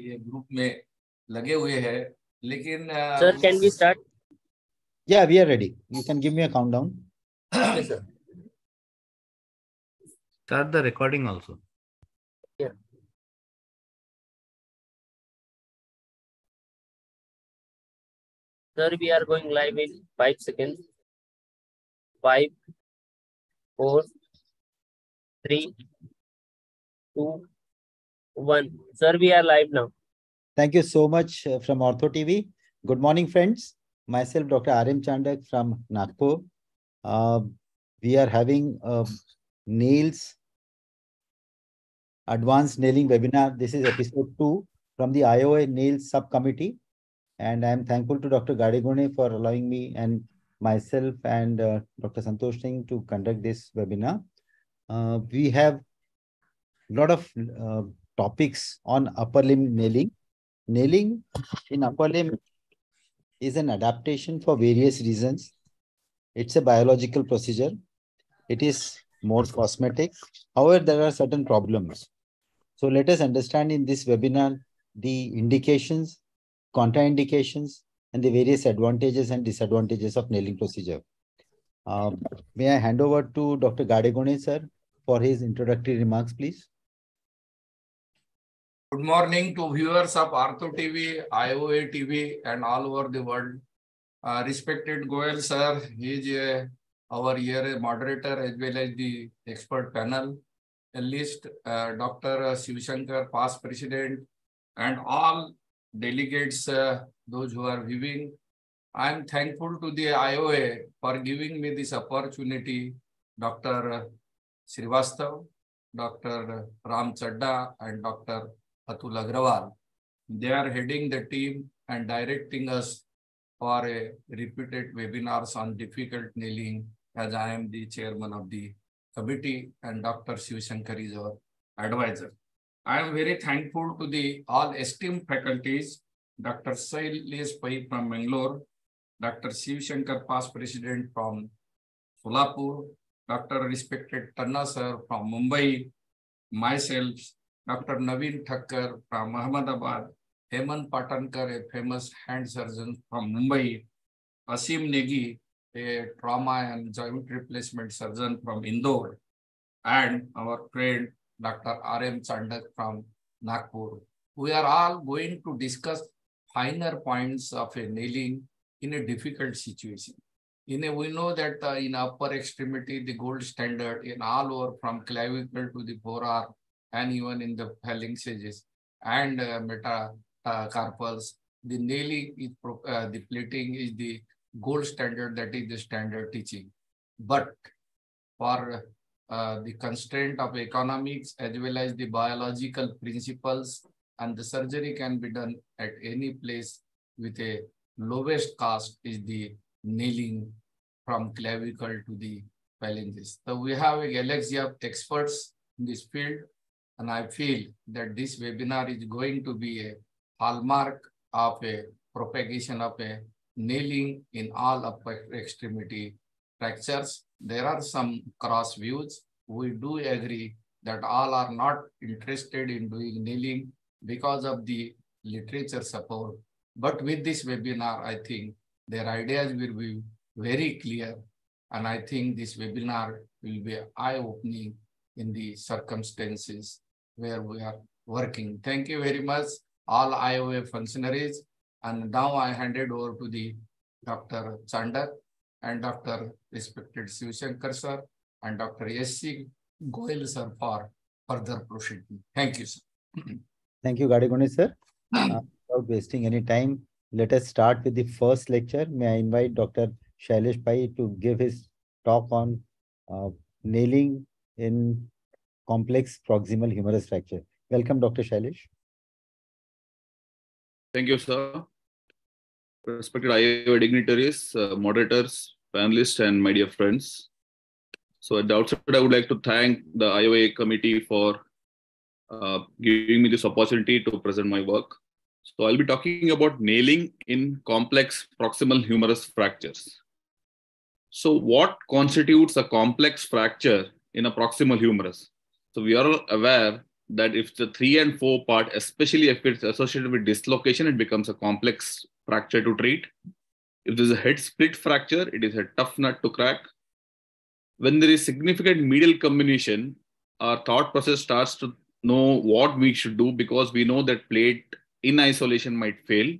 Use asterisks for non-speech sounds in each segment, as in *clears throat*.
ये ग्रुप में लगे हुए हैं लेकिन सर कैन वी स्टार्ट या we are ready you can give me a countdown start the recording also sir we are going live in five second five four three two one. Sir, we are live now. Thank you so much uh, from Ortho TV. Good morning, friends. Myself, Dr. R.M. Chandak from Nagpur. Uh, we are having a nails advanced nailing webinar. This is episode two from the IOA nails subcommittee. And I'm thankful to Dr. Gadegone for allowing me and myself and uh, Dr. Santosh Singh to conduct this webinar. Uh, we have a lot of uh, topics on upper limb nailing. Nailing in upper limb is an adaptation for various reasons. It's a biological procedure. It is more cosmetic. However, there are certain problems. So let us understand in this webinar the indications, contraindications, and the various advantages and disadvantages of nailing procedure. Um, may I hand over to Dr. Gadegone, sir, for his introductory remarks, please? Good morning to viewers of Ortho TV, IOA TV, and all over the world. Uh, respected Goel sir, he is uh, our year moderator as well as the expert panel. At least uh, Dr. Shiv Shankar, past president, and all delegates, uh, those who are viewing. I am thankful to the IOA for giving me this opportunity, Dr. Srivastav, Dr. Ram Chaddha, and Dr. Atul Agrawal. They are heading the team and directing us for a repeated webinars on difficult nailing as I am the chairman of the committee and Dr. Shiv Shankar is our advisor. I am very thankful to the all esteemed faculties, Dr. Shailesh Pai from Bangalore, Dr. Shiv Shankar, past president from Solapur, Dr. respected Tanna sir from Mumbai, myself, Dr. Navin Thakkar from Ahmedabad, Hemant Patankar, a famous hand surgeon from Mumbai, Asim Negi, a trauma and joint replacement surgeon from Indore, and our friend Dr. R.M. Chandak from Nagpur. We are all going to discuss finer points of a nailing in a difficult situation. In a, we know that uh, in upper extremity, the gold standard in all over from clavicle to the forearm and even in the phalanxes and uh, metacarpals, the nailing is, uh, the plating is the gold standard, that is the standard teaching. But for uh, the constraint of economics as well as the biological principles and the surgery can be done at any place with a lowest cost is the nailing from clavicle to the phalanges. So we have a galaxy of experts in this field and I feel that this webinar is going to be a hallmark of a propagation of a nailing in all upper extremity fractures. There are some cross views. We do agree that all are not interested in doing nailing because of the literature support. But with this webinar, I think their ideas will be very clear. And I think this webinar will be eye-opening in the circumstances where we are working. Thank you very much, all IOA functionaries. And now I hand it over to the Dr. Chandak and Dr. respected Shiv Shankar sir and Dr. S.C. Goel sir for further proceeding. Thank you, sir. Thank you, Gadegone sir. Uh, without wasting any time, let us start with the first lecture. May I invite Dr. Shailesh Pai to give his talk on uh, nailing in complex proximal humerus fracture. Welcome, Dr. Shailesh. Thank you, sir. Respected IO dignitaries, uh, moderators, panelists, and my dear friends. So at the outset, I would like to thank the IOA committee for uh, giving me this opportunity to present my work. So I'll be talking about nailing in complex proximal humerus fractures. So what constitutes a complex fracture in a proximal humerus? So we are aware that if the three and four part, especially if it's associated with dislocation, it becomes a complex fracture to treat. If there's a head split fracture, it is a tough nut to crack. When there is significant medial comminution, our thought process starts to know what we should do because we know that plate in isolation might fail.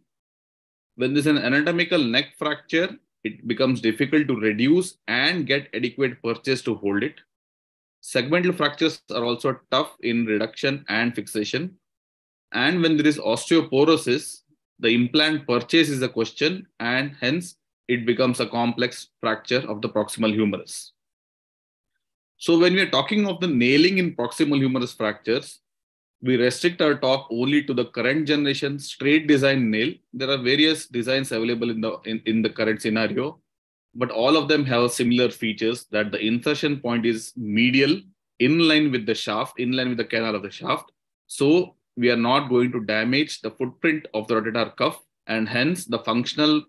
When there's an anatomical neck fracture, it becomes difficult to reduce and get adequate purchase to hold it. Segmental fractures are also tough in reduction and fixation. And when there is osteoporosis, the implant purchase is a question, and hence it becomes a complex fracture of the proximal humerus. So when we are talking of the nailing in proximal humerus fractures, we restrict our talk only to the current generation straight design nail. There are various designs available in the in, in the current scenario, but all of them have similar features that the insertion point is medial, in line with the shaft, in line with the canal of the shaft. So we are not going to damage the footprint of the rotator cuff, and hence the functional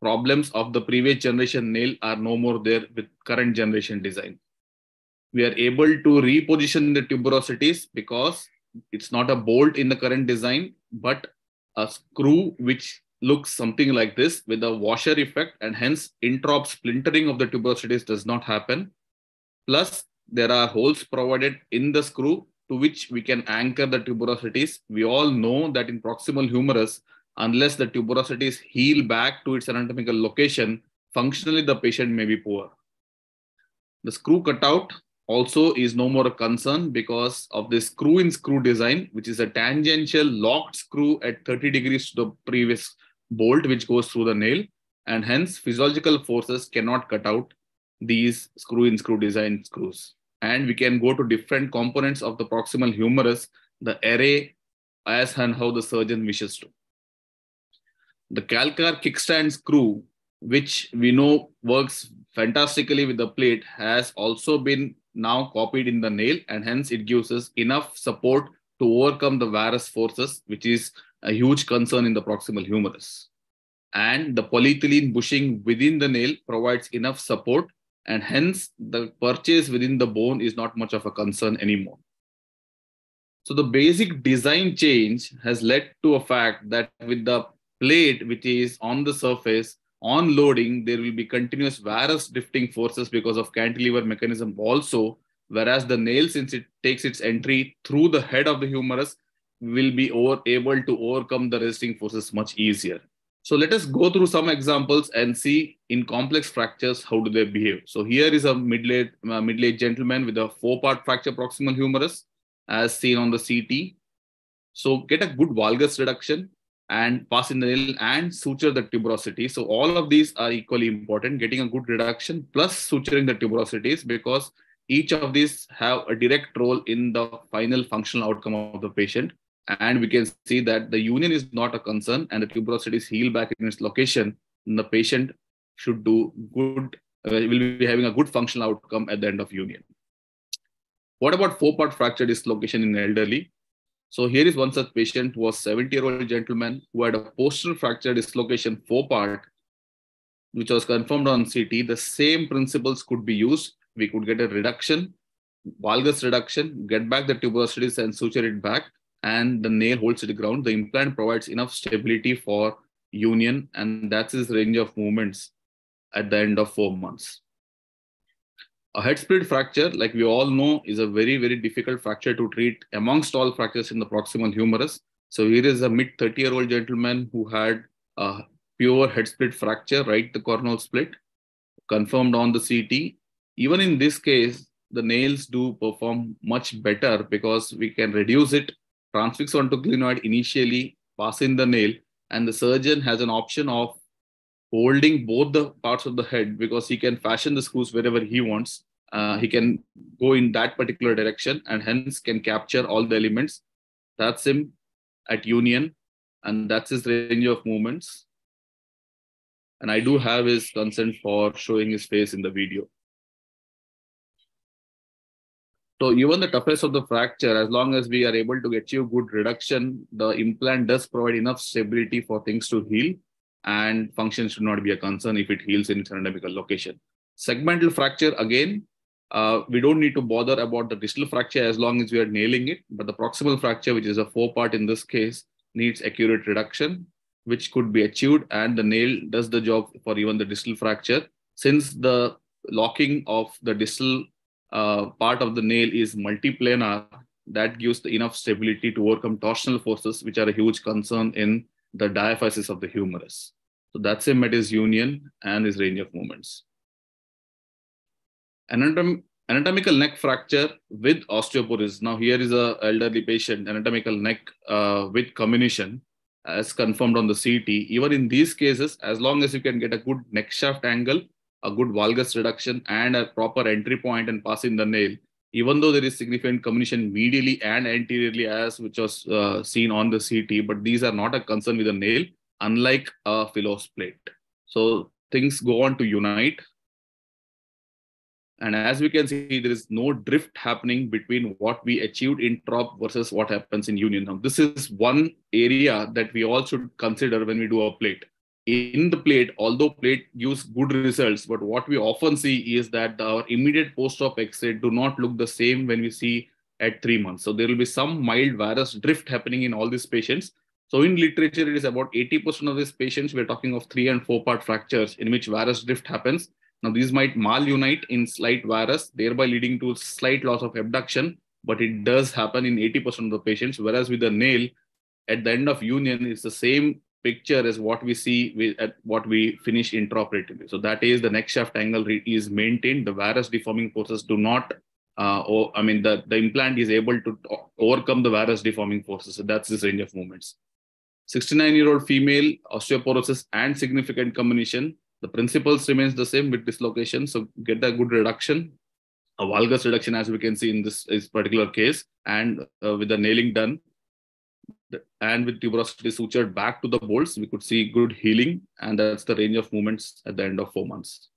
problems of the previous generation nail are no more there with current generation design. We are able to reposition the tuberosities because it's not a bolt in the current design, but a screw which looks something like this with a washer effect and hence introp splintering of the tuberosities does not happen. Plus, there are holes provided in the screw to which we can anchor the tuberosities. We all know that in proximal humerus, unless the tuberosities heal back to its anatomical location, functionally the patient may be poor. The screw cutout also is no more a concern because of the screw in screw design, which is a tangential locked screw at 30 degrees to the previous bolt, which goes through the nail. And hence physiological forces cannot cut out these screw in screw design screws. And we can go to different components of the proximal humerus, the array as and how the surgeon wishes to. The Calcar kickstand screw, which we know works fantastically with the plate, has also been now copied in the nail and hence it gives us enough support to overcome the varus forces, which is a huge concern in the proximal humerus. And the polyethylene bushing within the nail provides enough support and hence the purchase within the bone is not much of a concern anymore. So the basic design change has led to a fact that with the plate which is on the surface, on loading, there will be continuous varus drifting forces because of cantilever mechanism also, whereas the nail, since it takes its entry through the head of the humerus, will be over, able to overcome the resisting forces much easier. So let us go through some examples and see in complex fractures, how do they behave. So here is a middle-aged uh, middle gentleman with a four-part fracture proximal humerus as seen on the CT. So get a good valgus reduction and pass in the nail and suture the tuberosity. So all of these are equally important, getting a good reduction plus suturing the tuberosities because each of these have a direct role in the final functional outcome of the patient. And we can see that the union is not a concern and the tuberosities heal back in its location. the patient should do good, uh, will be having a good functional outcome at the end of union. What about four-part fracture dislocation in elderly? So here is one such patient who was 70 year old gentleman who had a postural fracture dislocation four part, which was confirmed on CT. The same principles could be used. We could get a reduction, valgus reduction, get back the tuberosities and suture it back, and the nail holds to the ground. The implant provides enough stability for union, and that's his range of movements at the end of four months. A head split fracture, like we all know, is a very, very difficult fracture to treat amongst all fractures in the proximal humerus. So here is a mid 30 year old gentleman who had a pure head split fracture, right? The coronal split, confirmed on the CT. Even in this case, the nails do perform much better because we can reduce it, transfix onto glenoid initially, pass in the nail, and the surgeon has an option of holding both the parts of the head because he can fashion the screws wherever he wants. Uh, he can go in that particular direction and hence can capture all the elements. That's him at union and that's his range of movements. And I do have his consent for showing his face in the video. So even the toughest of the fracture, as long as we are able to you good reduction, the implant does provide enough stability for things to heal and function should not be a concern if it heals in its anatomical location. Segmental fracture, again, uh, we don't need to bother about the distal fracture as long as we are nailing it. But the proximal fracture, which is a four part in this case, needs accurate reduction, which could be achieved. And the nail does the job for even the distal fracture. Since the locking of the distal uh, part of the nail is multiplanar, that gives the enough stability to overcome torsional forces, which are a huge concern in the diaphysis of the humerus. So that's him at his union and his range of movements. Anatom anatomical neck fracture with osteoporosis. Now here is a elderly patient, anatomical neck uh, with comminution as confirmed on the CT. Even in these cases, as long as you can get a good neck shaft angle, a good valgus reduction and a proper entry point and passing the nail, even though there is significant comminution medially and anteriorly as which was uh, seen on the CT, but these are not a concern with the nail, unlike a Philos's plate. So things go on to unite. And as we can see, there is no drift happening between what we achieved in trop versus what happens in union. Now, this is one area that we all should consider when we do a plate in the plate, although plate gives good results, but what we often see is that our immediate post-op X-ray do not look the same when we see at three months. So there will be some mild varus drift happening in all these patients. So in literature, it is about 80% of these patients, we're talking of three and four part fractures in which varus drift happens. Now these might malunite in slight varus, thereby leading to slight loss of abduction, but it does happen in 80% of the patients. Whereas with the nail, at the end of union, it's the same picture is what we see with, at what we finish intraoperatively. So that is the neck shaft angle is maintained. The varus deforming forces do not, uh, or I mean, the, the implant is able to overcome the varus deforming forces. So that's this range of movements. 69 year old female, osteoporosis and significant comminution. The principles remains the same with dislocation. So get a good reduction, a valgus reduction as we can see in this, this particular case, and uh, with the nailing done, and with tuberosity sutured back to the bolts, we could see good healing, and that's the range of movements at the end of four months.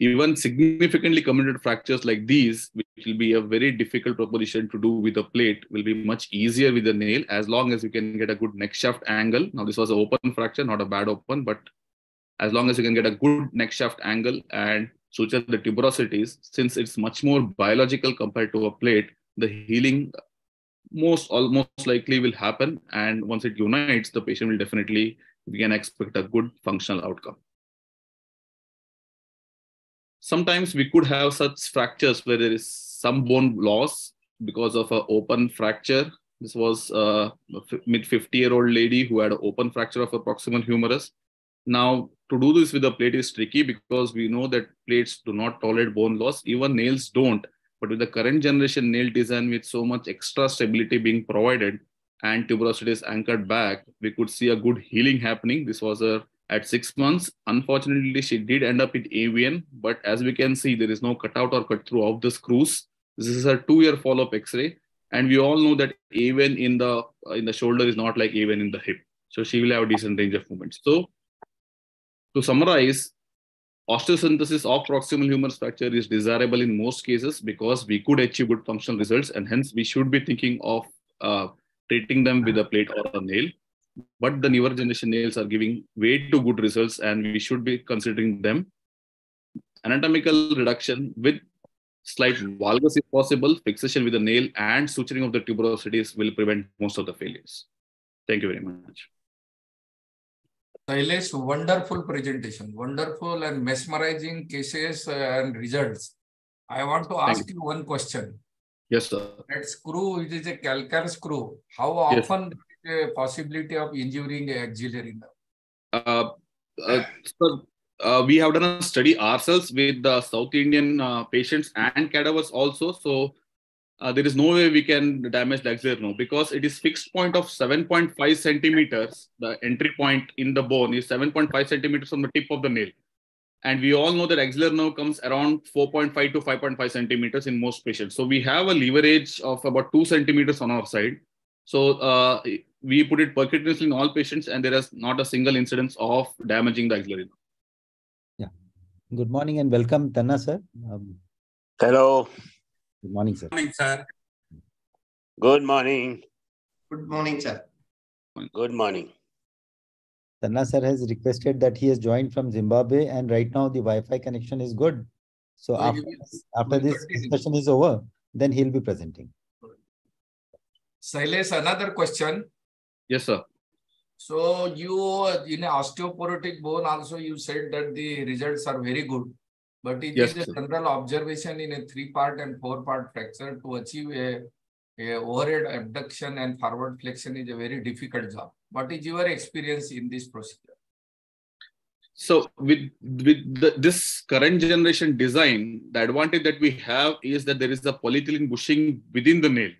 Even significantly comminuted fractures like these, which will be a very difficult proposition to do with a plate, will be much easier with a nail as long as you can get a good neck shaft angle. Now, this was an open fracture, not a bad open, but as long as you can get a good neck shaft angle and suture the tuberosities, since it's much more biological compared to a plate, the healing most almost likely will happen. And once it unites, the patient will definitely, we can expect a good functional outcome. Sometimes we could have such fractures where there is some bone loss because of an open fracture. This was a mid 50 year old lady who had an open fracture of a proximal humerus. Now, to do this with a plate is tricky because we know that plates do not tolerate bone loss. Even nails don't. But with the current generation nail design with so much extra stability being provided and tuberosity is anchored back, we could see a good healing happening. This was a at six months. Unfortunately, she did end up with AVN, but as we can see, there is no cutout or cut through of the screws. This is a two-year follow-up X-ray, and we all know that AVN in the uh, in the shoulder is not like AVN in the hip. So she will have a decent range of movement. So to summarize, Osteosynthesis of proximal humerus fracture is desirable in most cases because we could achieve good functional results and hence we should be thinking of uh, treating them with a plate or a nail. But the newer generation nails are giving way too good results and we should be considering them. Anatomical reduction with slight valgus if possible, fixation with a nail and suturing of the tuberosities will prevent most of the failures. Thank you very much. Shailesh, wonderful presentation, wonderful and mesmerizing cases and results. I want to ask you. you. one question. Yes, sir. That screw, it is a calcar screw. How often yes. a possibility of injuring axillary nerve? Uh, uh, uh, we have done a study ourselves with the South Indian uh, patients and cadavers also. So uh, there is no way we can damage the axillary nerve because it is fixed point of 7.5 centimeters. The entry point in the bone is 7.5 centimeters from the tip of the nail. And we all know that axillary nerve comes around 4.5 to 5.5 centimeters in most patients. So we have a leverage of about two centimeters on our side. So uh, we put it percutaneously in all patients and there is not a single incidence of damaging the axillary nerve. Yeah. Good morning and welcome, Tanna sir. Um, Hello. Good morning, sir. Good morning, sir. Good morning. Good morning, sir. Good morning. Tanna sir has requested that he has joined from Zimbabwe and right now the Wi-Fi connection is good. So So after, he this- after this discussion is over, then he'll be presenting. Silas, another question. Yes, sir. So you, in osteoporotic bone also, you said that the results are very good. But it Yes, is a general observation in a three-part and four-part fracture to achieve a, a overhead abduction and forward flexion is a very difficult job. What is your experience in this procedure? So with with the, this current generation design, the advantage that we have is that there is a polyethylene bushing within the nail.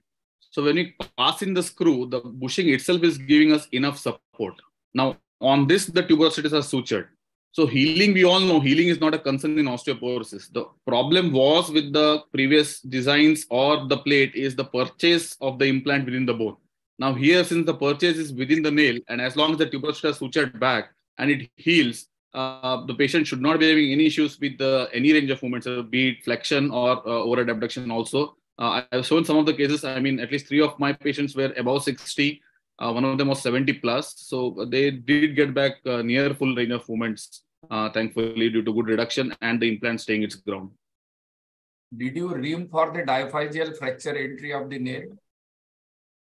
So when we pass in the screw, the bushing itself is giving us enough support. Now on this, the tuberosities are sutured. So healing, we all know healing is not a concern in osteoporosis. The problem was with the previous designs or the plate is the purchase of the implant within the bone. Now here, since the purchase is within the nail, and as long as the tuberosity is sutured back and it heals, uh, the patient should not be having any issues with the, any range of movements, uh, be it flexion or uh, overhead abduction also. Uh, I've shown some of the cases. I mean, at least three of my patients were above 60. Uh, one of them was 70 plus. So they did get back uh, near full range of movements, uh, thankfully, due to good reduction and the implant staying its ground. Did you ream for the diaphyseal fracture entry of the nail?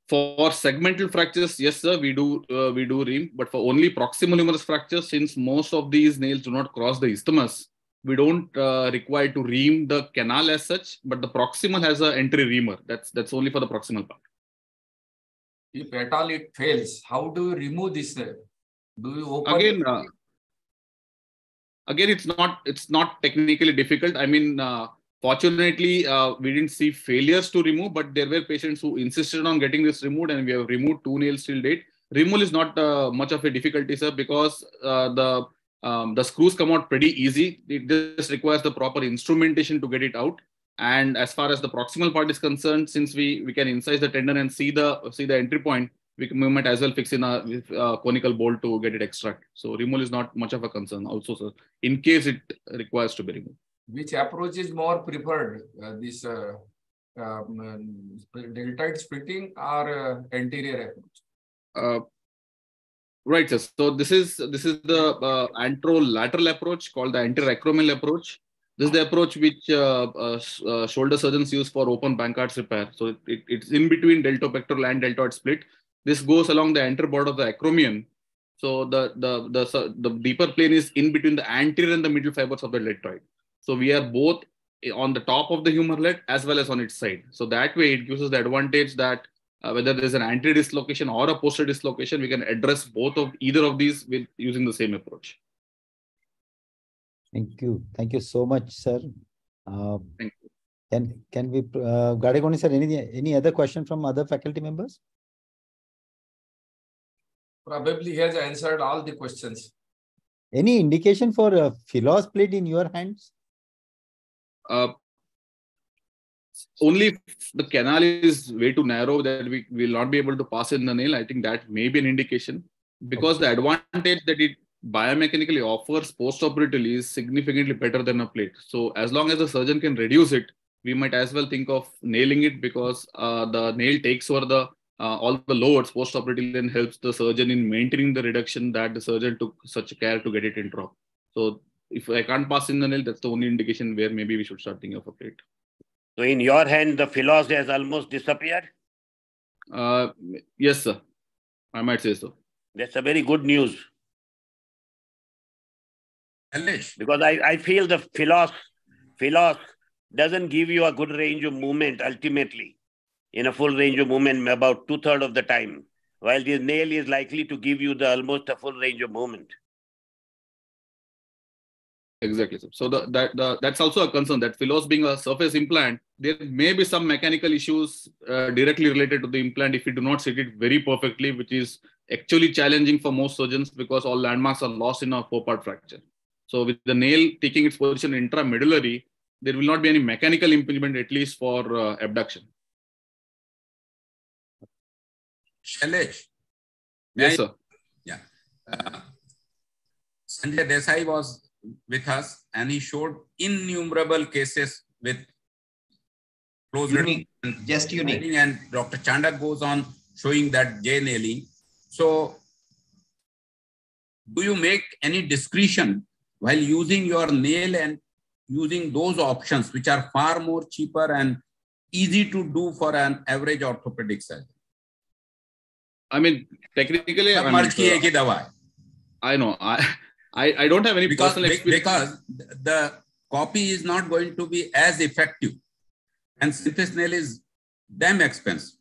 For segmental fractures, yes, sir, we do uh, we do ream, but for only proximal humerus fractures, since most of these nails do not cross the isthmus, we don't uh, require to ream the canal as such, but the proximal has a entry reamer. That's that's only for the proximal part. If at all it fails, how do you remove this? Do you open? Again, uh, again, it's not it's not technically difficult. I mean, uh, fortunately, uh, we didn't see failures to remove, but there were patients who insisted on getting this removed, and we have removed two nails till date. Removal is not uh, much of a difficulty, sir, because uh, the um, the screws come out pretty easy. It just requires the proper instrumentation to get it out. And as far as the proximal part is concerned, since we we can incise the tendon and see the see the entry point, we, can, we might as well fix in a, a conical bolt to get it extract. So removal is not much of a concern. Also, sir, in case it requires to be removed. Which approach is more preferred? Uh, this uh, um, deltoid splitting or uh, anterior approach? Uh, right, sir. So this is this is the uh, anterolateral approach called the anteracromial approach. This is the approach which uh, uh, uh, shoulder surgeons use for open Bankart's repair. So it, it, it's in between deltopectoral and deltoid split. This goes along the anterior border of the acromion. So the, the, the, the deeper plane is in between the anterior and the middle fibers of the deltoid. So we are both on the top of the humerlet as well as on its side. So that way it gives us the advantage that uh, whether there's an anterior dislocation or a posterior dislocation, we can address both of either of these with using the same approach. Thank you. Thank you so much, sir. Uh, Thank you. Can can we, uh, Gadegone sir, any any other question from other faculty members? Probably he has answered all the questions. Any indication for a Philos plate in your hands? Uh, only if the canal is way too narrow that we will not be able to pass in the nail. I think that may be an indication because the advantage that it biomechanically offers post-operatively is significantly better than a plate. So as long as the surgeon can reduce it, we might as well think of nailing it because uh, the nail takes over the uh, all the loads post-operatively and helps the surgeon in maintaining the reduction that the surgeon took such care to get it in drop. So if I can't pass in the nail, that's the only indication where maybe we should start thinking of a plate. So in your hand, the philos has almost disappeared. Uh, yes, sir. I might say so. That's a very good news Alish, because I, I feel the philos, philos doesn't give you a good range of movement ultimately in a full range of movement about two thirds of the time, while the nail is likely to give you the almost a full range of movement. Exactly. sir. So the, that the, that's also a concern that Philos being a surface implant, there may be some mechanical issues uh, directly related to the implant if you do not set it very perfectly, which is actually challenging for most surgeons because all landmarks are lost in a four-part fracture. So with the nail taking its position intramedullary, there will not be any mechanical impediment at least for uh, abduction. Shailesh. Yes, I- sir. Uh, Sanjay Desai was with us and he showed innumerable cases with closed Unique, just unique. and Dr. Chandak goes on showing that J nailing. So do you make any discretion while using your nail and using those options which are far more cheaper and easy to do for an average orthopedic surgeon. I mean, technically, I mean, ki dawa hai. I know. I, I, I don't have any because, personal experience. Because the copy is not going to be as effective. And Synthes nail is damn expensive.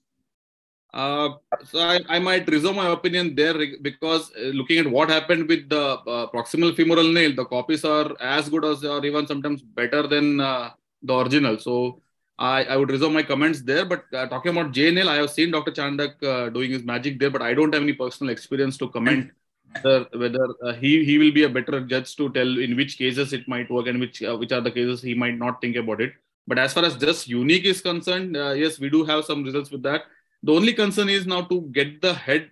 Uh, so I, I, might reserve my opinion there because uh, looking at what happened with the uh, proximal femoral nail, the copies are as good as or even sometimes better than uh, the original. So I, I would reserve my comments there. But uh, talking about J nail, I have seen Dr. Chandak uh, doing his magic there, but I don't have any personal experience to comment whether, whether uh, he, he will be a better judge to tell in which cases it might work and which uh, which are the cases he might not think about it. But as far as just unique is concerned, uh, yes, we do have some results with that. The only concern is now to get the head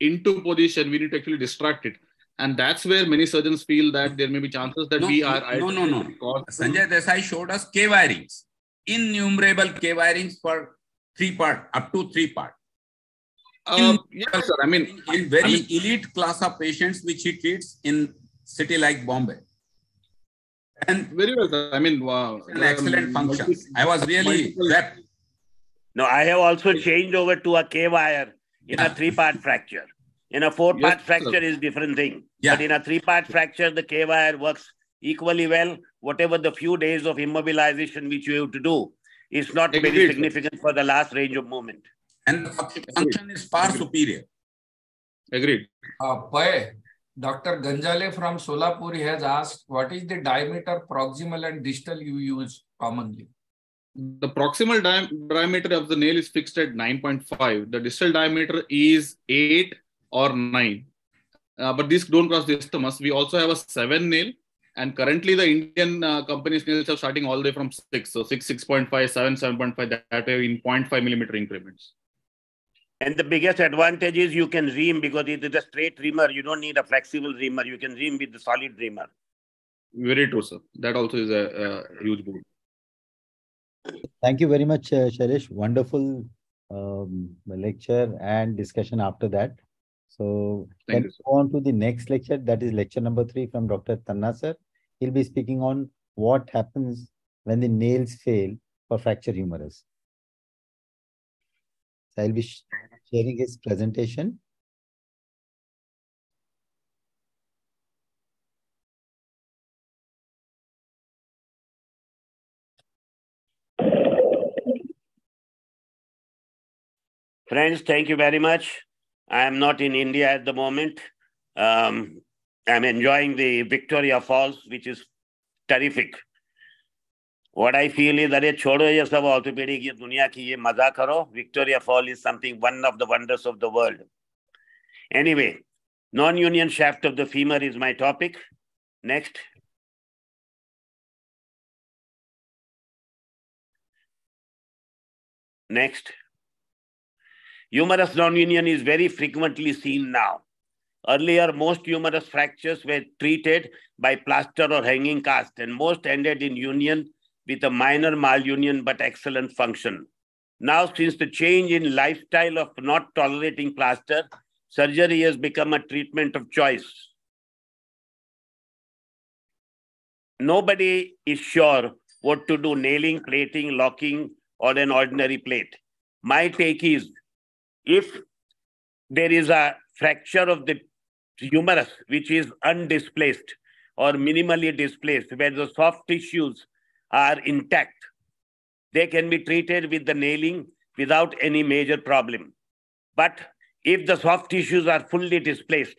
into position, we need to actually distract it. And that's where many surgeons feel that there may be chances that No, we are. no, no, no. Cause- Sanjay Desai showed us K wirings, innumerable K wirings for three part, up to three part. Uh, yes, sir. I mean, in very I mean- elite class of patients which he treats in city like Bombay. And very well, sir. I mean, wow. an excellent Um, function. multi- I was really multiple- No, I have also changed over to a K wire in Yeah. a three part fracture. In a four part Yes, sir. fracture is different thing. Yeah. But in a three part fracture, the K wire works equally well. Whatever the few days of immobilization which you have to do is not very Agreed, sir. significant for the last range of movement. And the function is far superior. Agreed. Uh, Pai, Dr. Ganjale from Solapur has asked, what is the diameter proximal and distal you use commonly? The proximal dia- diameter of the nail is fixed at 9.5. The distal diameter is 8 or 9. Uh, but these don't cross the isthmus. We also have a 7 nail. And currently, the Indian uh, companies' nails are starting all the way from 6. So 6, 6.5, 7, 7.5, that, that way in 0.5 millimeter increments. And the biggest advantage is you can ream because it is a straight reamer. You don't need a flexible reamer. You can ream with the solid reamer. Very true, sir. That also is a, a huge boon. Thank you very much, uh, Shailesh. Wonderful um, lecture and discussion after that. So Thank you, go on to the next lecture? That is lecture number three from Dr. Tanna sir. He'll be speaking on what happens when the nails fail for fracture humerus. So I'll be sharing his presentation. Friends, thank you very much. I am not in India at the moment. Um, I'm enjoying the Victoria Falls, which is terrific. What I feel is that छोड़ो ये सब orthopedic ये दुनिया की ये मजा करो. Victoria Fall is something one of the wonders of the world. Anyway, non-union shaft of the femur is my topic. Next. Next. Humerus non-union is very frequently seen now. Earlier, most humerus fractures were treated by plaster or hanging cast, and most ended in union with a minor malunion but excellent function. Now, since the change in lifestyle of not tolerating plaster, surgery has become a treatment of choice. Nobody is sure what to do nailing, plating, locking, or an ordinary plate. My take is if there is a fracture of the humerus which is undisplaced or minimally displaced, where the soft tissues are intact, they can be treated with the nailing without any major problem. But if the soft tissues are fully displaced,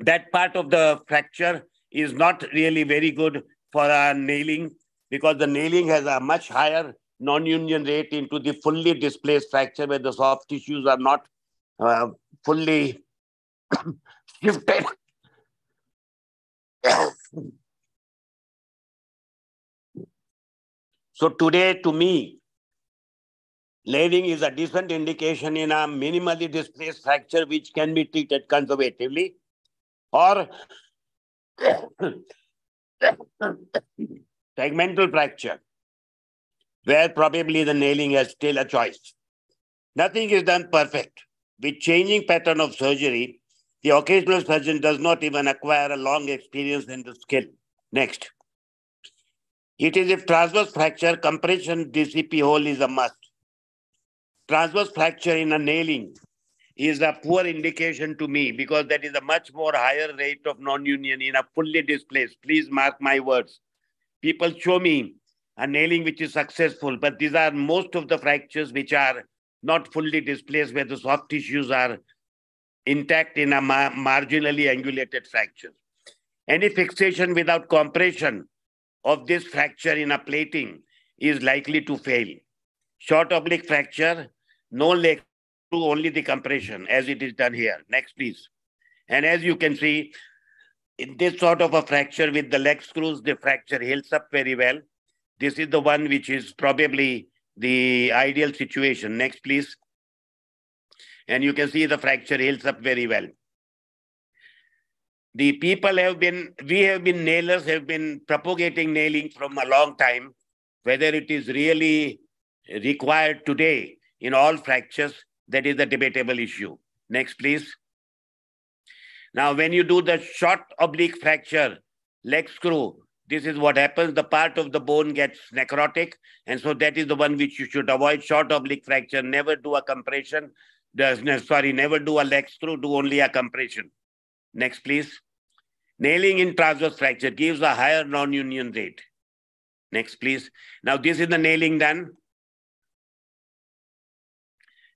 that part of the fracture is not really very good for a nailing because the nailing has a much higher non-union rate into the fully displaced fracture where the soft tissues are not uh, fully *coughs* shifted. *coughs* so today, to me, laying is a decent indication in a minimally displaced fracture which can be treated conservatively or *coughs* segmental fracture where probably the nailing is still a choice. Nothing is done perfect. With changing pattern of surgery, the occasional surgeon does not even acquire a long experience and the skill. Next. It is if transverse fracture, compression DCP hole is a must. Transverse fracture in a nailing is a poor indication to me because that is a much more higher rate of non-union in a fully displaced. Please mark my words. People show me a nailing which is successful, but these are most of the fractures which are not fully displaced where the soft tissues are intact in a ma marginally angulated fracture. Any fixation without compression of this fracture in a plating is likely to fail. Short oblique fracture, no leg to only the compression as it is done here. Next, please. And as you can see, in this sort of a fracture with the lag screws, the fracture heals up very well. This is the one which is probably the ideal situation. Next, please. And you can see the fracture heals up very well. The people have been, we have been nailers, have been propagating nailing from a long time. Whether it is really required today in all fractures, that is the debatable issue. Next, please. Now, when you do the short oblique fracture, leg screw, this is what happens. The part of the bone gets necrotic. And so that is the one which you should avoid. Short oblique fracture, never do a compression. Sorry, never do a leg through, do only a compression. Next, please. Nailing in transverse fracture gives a higher non-union rate. Next, please. Now, this is the nailing done.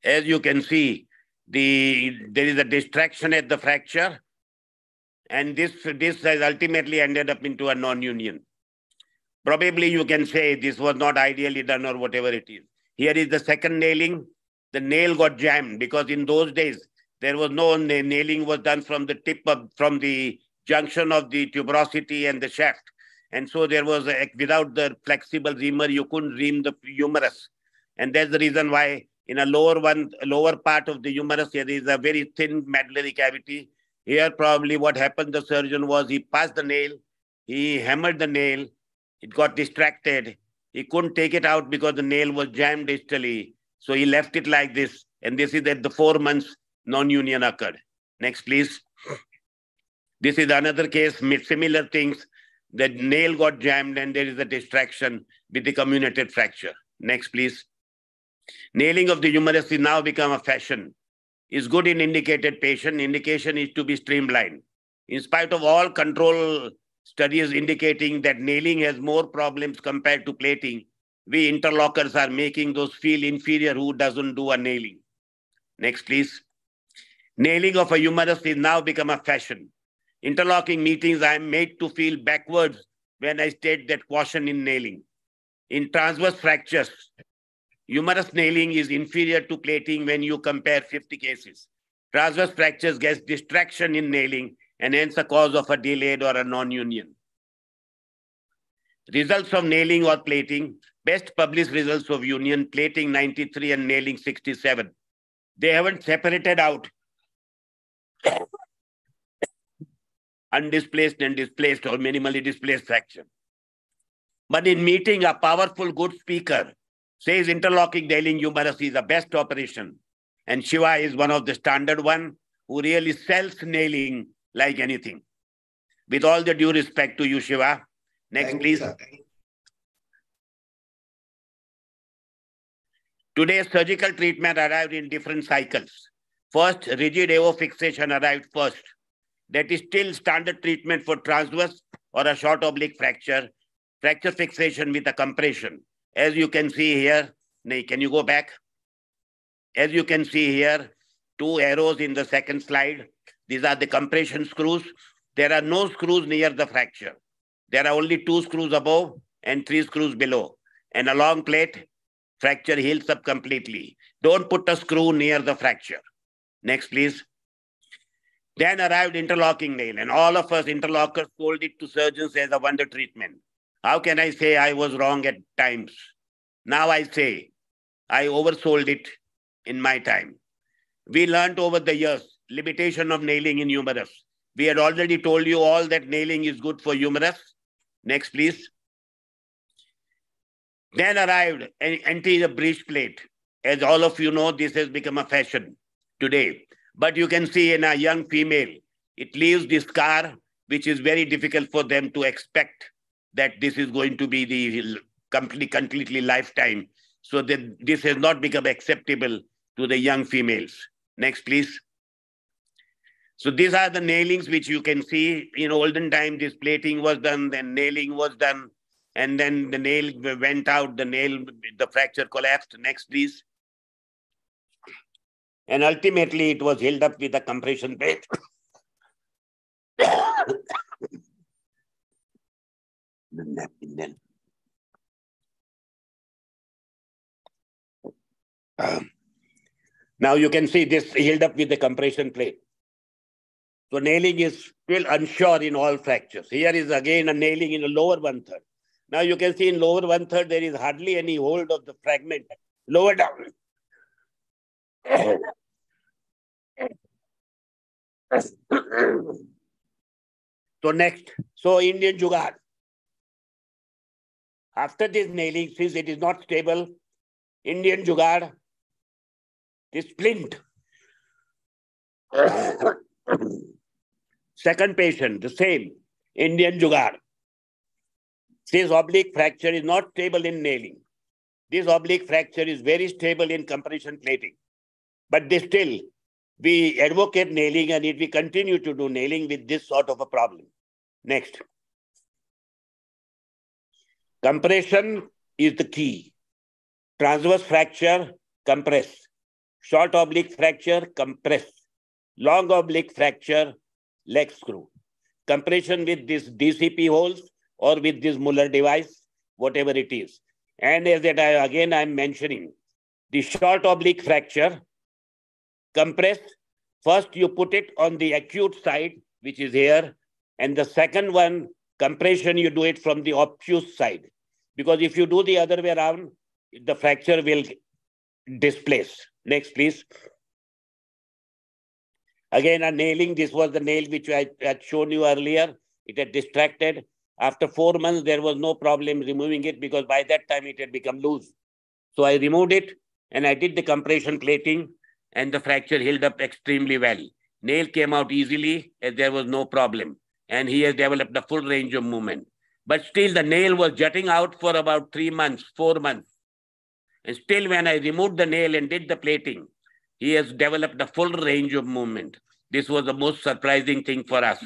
As you can see, the there is a distraction at the fracture and this, this has ultimately ended up into a non-union. Probably you can say this was not ideally done or whatever it is. Here is the second nailing. The nail got jammed because in those days, there was no nailing was done from the tip of, from the junction of the tuberosity and the shaft. And so there was, a, without the flexible reamer, you couldn't ream the humerus. And that's the reason why in a lower one, lower part of the humerus, there is a very thin medullary cavity here, probably what happened, the surgeon was he passed the nail, he hammered the nail, it got distracted. He couldn't take it out because the nail was jammed distally. So he left it like this. And this is that the four months non-union occurred. Next, please. This is another case, similar things. The nail got jammed and there is a distraction with the comminuted fracture. Next, please. Nailing of the humerus is now become a fashion is good in indicated patient. Indication is to be streamlined. In spite of all control studies indicating that nailing has more problems compared to plating, we interlockers are making those feel inferior who doesn't do a nailing. Next, please. Nailing of a humerus is now become a fashion. Interlocking meetings, I am made to feel backwards when I state that caution in nailing. In transverse fractures, Humerus nailing is inferior to plating when you compare 50 cases. Transverse fractures get distraction in nailing and hence a cause of a delayed or a non-union. Results of nailing or plating, best published results of union, plating 93 and nailing 67. They haven't separated out undisplaced and displaced or minimally displaced fraction. But in meeting a powerful good speaker says interlocking nailing humerus is the best operation. And Shiva is one of the standard one who really sells nailing like anything. With all the due respect to you, Shiva. Next, Thank please. You, Today's surgical treatment arrived in different cycles. First, rigid AO fixation arrived first. That is still standard treatment for transverse or a short oblique fracture, fracture fixation with a compression. As you can see here, nay, can you go back? As you can see here, two arrows in the second slide. These are the compression screws. There are no screws near the fracture. There are only two screws above and three screws below. And a long plate, fracture heals up completely. Don't put a screw near the fracture. Next, please. Then arrived interlocking nail, and all of us interlockers sold it to surgeons as a wonder treatment. How can I say I was wrong at times? Now I say I oversold it in my time. We learned over the years limitation of nailing in humerus. We had already told you all that nailing is good for humerus. Next, please. Then arrived an anterior bridge plate. As all of you know, this has become a fashion today. But you can see in a young female, it leaves the scar, which is very difficult for them to expect that this is going to be the completely, completely lifetime. So that this has not become acceptable to the young females. Next, please. So these are the nailings which you can see in olden time, this plating was done, then nailing was done, and then the nail went out, the nail, the fracture collapsed. Next, please. And ultimately it was held up with a compression plate. *coughs* *coughs* *coughs* then. Um, now you can see this held up with the compression plate. So nailing is still unsure in all fractures. Here is again a nailing in the lower one third. Now you can see in lower one third there is hardly any hold of the fragment. Lower down. *coughs* so next, so Indian Jugaad. After this nailing, since it is not stable, Indian Jugaad, this splint. *coughs* Second patient, the same, Indian Jugaad. This oblique fracture is not stable in nailing. This oblique fracture is very stable in compression plating. But they still, we advocate nailing and it we continue to do nailing with this sort of a problem. Next. Compression is the key. Transverse fracture, compress. Short oblique fracture, compress. Long oblique fracture, lag screw. Compression with this DCP holes or with this Muller device, whatever it is. And as that I, again I'm mentioning, the short oblique fracture, compress, first you put it on the acute side, which is here, and the second one, compression, you do it from the obtuse side. Because if you do the other way around, the fracture will displace. Next, please. Again, a nailing, this was the nail which I had shown you earlier. It had distracted. After four months, there was no problem removing it because by that time it had become loose. So I removed it and I did the compression plating and the fracture healed up extremely well. Nail came out easily as there was no problem. And he has developed a full range of movement. But still the nail was jutting out for about three months, four months. And still when I removed the nail and did the plating, he has developed a full range of movement. This was the most surprising thing for us.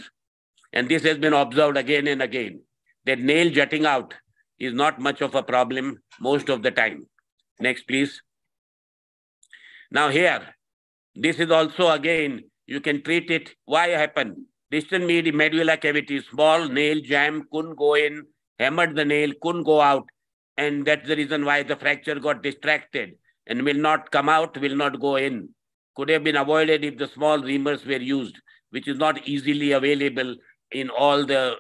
And this has been observed again and again. That nail jutting out is not much of a problem most of the time. Next, please. Now here, this is also again, you can treat it. Why happen? Distant mid medulla cavity, small nail jam, couldn't go in, hammered the nail, couldn't go out. And that's the reason why the fracture got distracted and will not come out, will not go in. Could have been avoided if the small reamers were used, which is not easily available in all the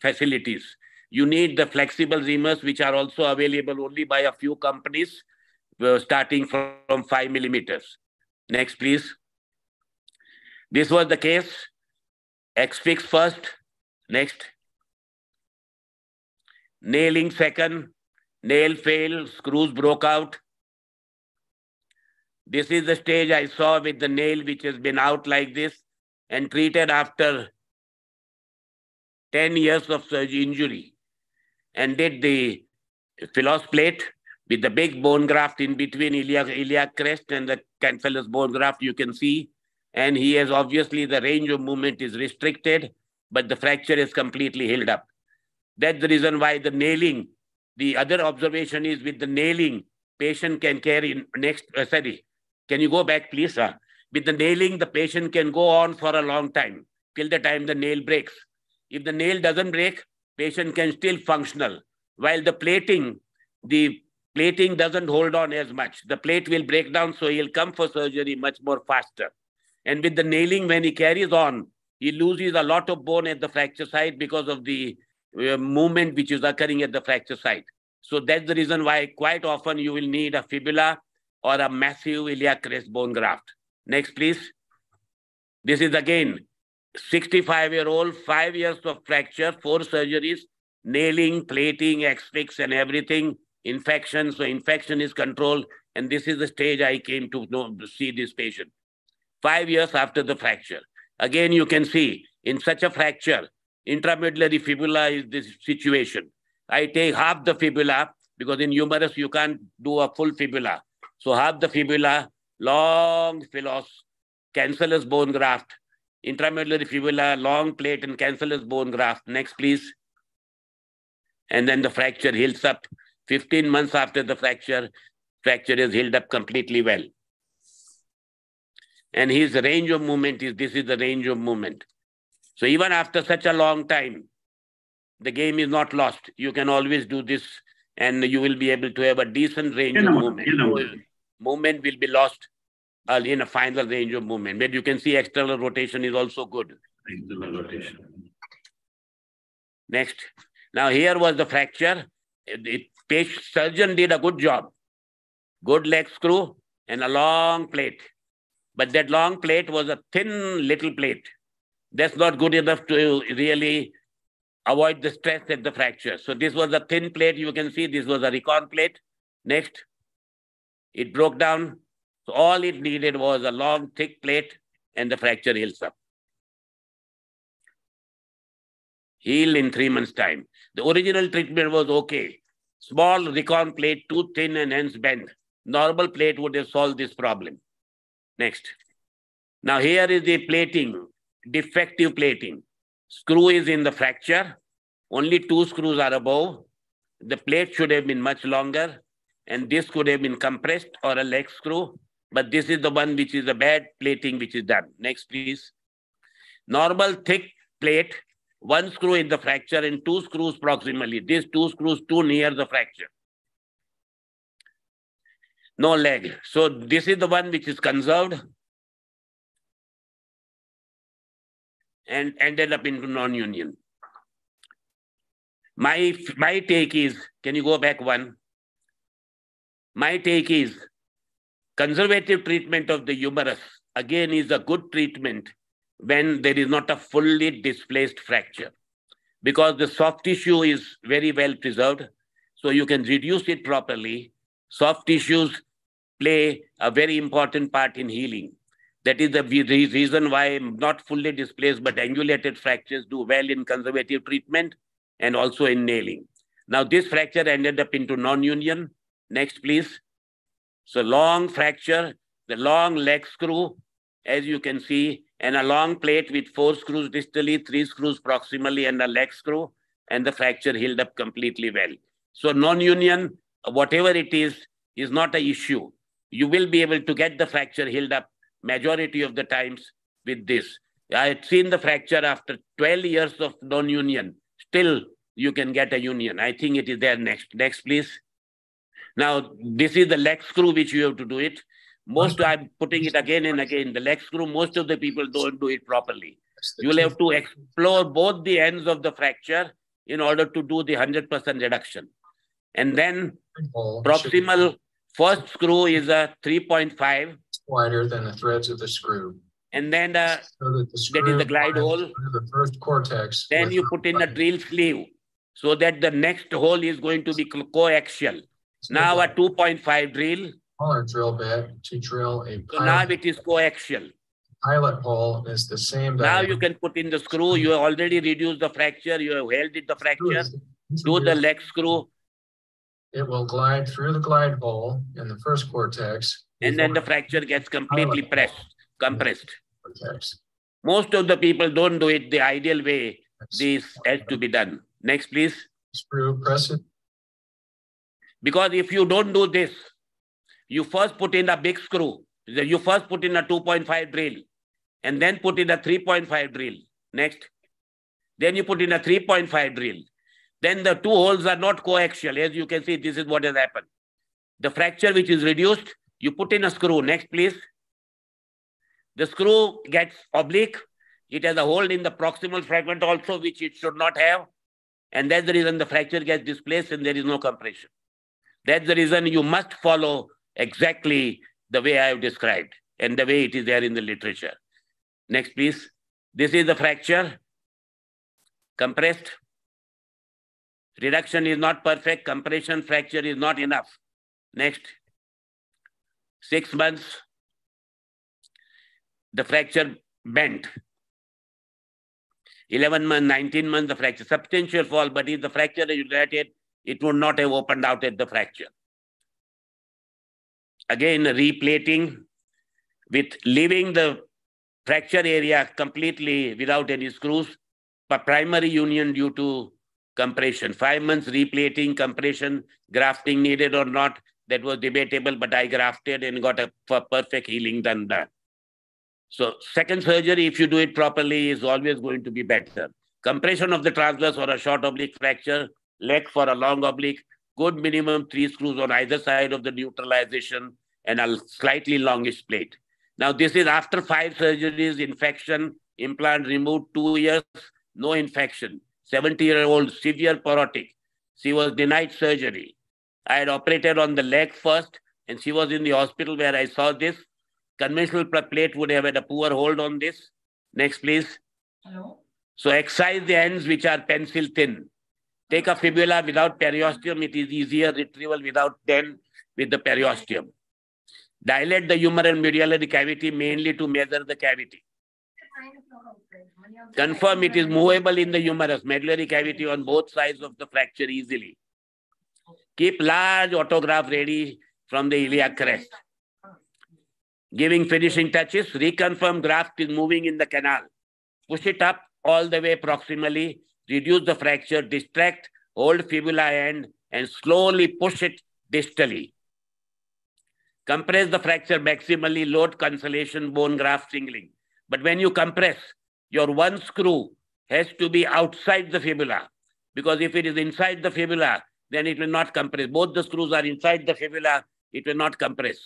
facilities. You need the flexible reamers, which are also available only by a few companies, uh, starting from, from five millimeters. Next, please. This was the case. X fix first. Next. Nailing second. Nail failed. Screws broke out. This is the stage I saw with the nail which has been out like this and treated after 10 years of surgery injury and did the Philos plate with the big bone graft in between iliac, iliac crest and the cancellous bone graft you can see. And he has obviously the range of movement is restricted, but the fracture is completely healed up. That's the reason why the nailing, the other observation is with the nailing, patient can carry next, uh, sorry, can you go back please? Uh, with the nailing, the patient can go on for a long time till the time the nail breaks. If the nail doesn't break, patient can still functional. While the plating, the plating doesn't hold on as much. The plate will break down, so he'll come for surgery much more faster. And with the nailing, when he carries on, he loses a lot of bone at the fracture site because of the uh, movement which is occurring at the fracture site. So that's the reason why quite often you will need a fibula or a massive iliac crest bone graft. Next, please. This is again 65 year old, five years of fracture, four surgeries, nailing, plating, X-fix and everything, infection. So infection is controlled. And this is the stage I came to know, to see this patient. Five years after the fracture. Again, you can see in such a fracture, intramedullary fibula is this situation. I take half the fibula because in humerus you can't do a full fibula. So half the fibula, long philos, cancellous bone graft, intramedullary fibula, long plate and cancellous bone graft. Next, please. And then the fracture heals up. 15 months after the fracture, fracture is healed up completely well. And his range of movement is, this is the range of movement. So even after such a long time, the game is not lost. You can always do this and you will be able to have a decent range of movement. you know. Movement will be lost uh, in a final range of movement. But you can see external rotation is also good. External rotation. Next. Now here was the fracture. The patient surgeon did a good job. Good lag screw and a long plate. But that long plate was a thin little plate. That's not good enough to really avoid the stress at the fracture. So this was a thin plate. You can see this was a recon plate. Next. It broke down. So all it needed was a long, thick plate and the fracture heals up. Heal in three months' time. The original treatment was okay. Small recon plate, too thin and hence bent. Normal plate would have solved this problem. Next. Now here is the plating, defective plating. Screw is in the fracture. Only two screws are above. The plate should have been much longer and this could have been compressed or a lag screw. But this is the one which is a bad plating which is done. Next, please. Normal thick plate, one screw in the fracture and two screws proximally. These two screws too near the fracture. No lag. So this is the one which is conserved and ended up into non-union. My, my take is, can you go back one? My take is conservative treatment of the humerus again is a good treatment when there is not a fully displaced fracture because the soft tissue is very well preserved so you can reduce it properly soft tissues play a very important part in healing that is the reason why not fully displaced but angulated fractures do well in conservative treatment and also in nailing now this fracture ended up into non-union next please so long fracture, the long lag screw, as you can see, and a long plate with four screws distally, three screws proximally, and a lag screw, and the fracture healed up completely well. So non-union, whatever it is, is not an issue. You will be able to get the fracture healed up majority of the times with this. I had seen the fracture after 12 years of non-union. Still, you can get a union. I think it is there next. Next, please. Now, this is the lag screw which you have to do it. Most, I'm putting it again and again. The lag screw, most of the people don't do it properly. You will have to explore both the ends of the fracture in order to do the 100% reduction. And then proximal first screw is a 3.5, wider than the threads of the screw. and then uh, So that the that is the glide hole. The first cortex. Then you put in a drill sleeve so that the next hole is going to be co- coaxial. Now a 2.5 drill, Smaller drill bit to drill a so now it is coaxial. pilot hole is the same. Now diameter. you can put in the screw, you have already reduced the fracture, you have held it the fracture, do the lag screw, It will glide through the glide hole in the first cortex. and then the fracture gets completely pressed, compressed. cortex. Most of the people don't do it the ideal way. This has to be done. Next, please. Screw, press it, Because if you don't do this, you first put in a big screw. You first put in a 2.5 drill and then put in a 3.5 drill. Next. Then you put in a 3.5 drill. Then the two holes are not coaxial. As you can see, this is what has happened. The fracture which is reduced, you put in a screw. Next, please. The screw gets oblique. It has a hole in the proximal fragment also, which it should not have. And that's the reason the fracture gets displaced and there is no compression. That's the reason you must follow exactly the way I have described and the way it is there in the literature. Next, please. This is the fracture. Compressed. Reduction is not perfect. Compression fracture is not enough. Next. Six months. The fracture bent. 11 months, 19 months, the fracture, substantial fall, but if the fracture is united, it would not have opened out at the fracture. Again, replating with leaving the fracture area completely without any screws, but primary union due to compression. Five months replating, compression, grafting needed or not, that was debatable, but I grafted and got a perfect healing done. So second surgery, if you do it properly, is always going to be better. Compression of the transverse or a short oblique fracture, lag for a long oblique, good minimum three screws on either side of the neutralization and a slightly longish plate. Now this is after five surgeries, infection, implant removed two years, no infection. 70 year old severe porotic. She was denied surgery. I had operated on the leg first and she was in the hospital where I saw this. Conventional plate would have had a poor hold on this. Next, please. Hello. So excise the ends which are pencil thin. Take a fibula without periosteum. It is easier retrieval without then with the periosteum. Dilate the humeral medullary cavity mainly to measure the cavity. Confirm it is movable in the humerus, medullary cavity on both sides of the fracture easily. Keep large autograft ready from the iliac crest. Giving finishing touches, reconfirm graft is moving in the canal. Push it up all the way proximally, reduce the fracture, distract, hold fibula end, and slowly push it distally. Compress the fracture maximally, load cancellation, bone graft singling. But when you compress, your one screw has to be outside the fibula. Because if it is inside the fibula, then it will not compress. Both the screws are inside the fibula, it will not compress.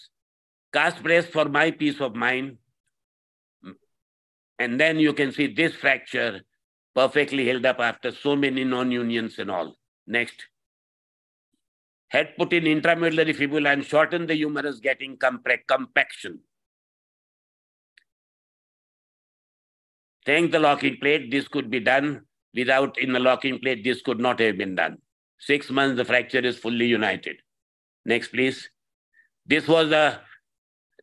Cast brace for my peace of mind. And then you can see this fracture perfectly held up after so many non-unions and all. Next. Head put in intramedullary fibula and shorten the humerus getting compaction. Thank the locking plate, this could be done. Without in the locking plate, this could not have been done. Six months, the fracture is fully united. Next, please. This was a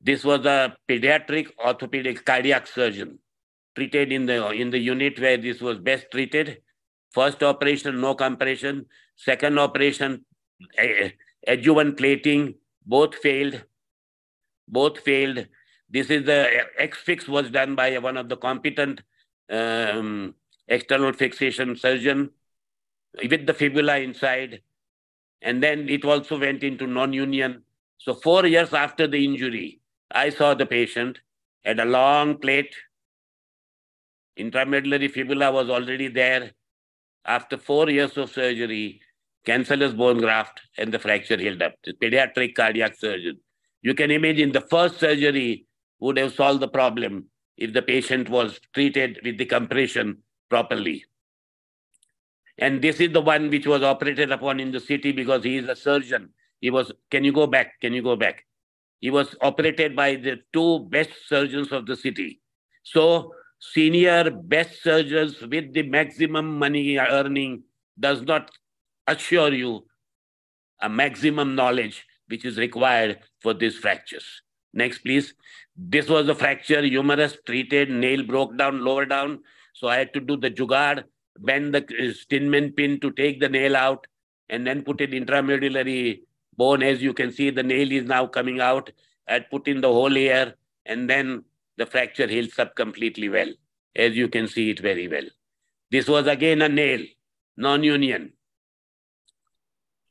this was a pediatric orthopedic cardiac surgeon treated in the in the unit where this was best treated. First operation, no compression. Second operation, adjuvant plating. Both failed. Both failed. This is the X-fix was done by one of the competent um, external fixation surgeon with the fibula inside. And then it also went into non-union. So four years after the injury, I saw the patient, had a long plate. Intramedullary fibula was already there. After four years of surgery, cancellous bone graft and the fracture healed up. The pediatric cardiac surgeon. You can imagine the first surgery would have solved the problem if the patient was treated with the compression properly. And this is the one which was operated upon in the city because he is a surgeon. He was, can you go back? Can you go back? He was operated by the two best surgeons of the city. So senior best surgeons with the maximum money earning does not assure you a maximum knowledge which is required for these fractures. Next, please. This was a fracture, humerus treated, nail broke down, lower down. So I had to do the jugaad, bend the uh, Steinmann pin to take the nail out, and then put it intramedullary bone. As you can see, the nail is now coming out. I had put in the whole here, and then the fracture heals up completely well. As you can see it very well. This was again a nail, non-union.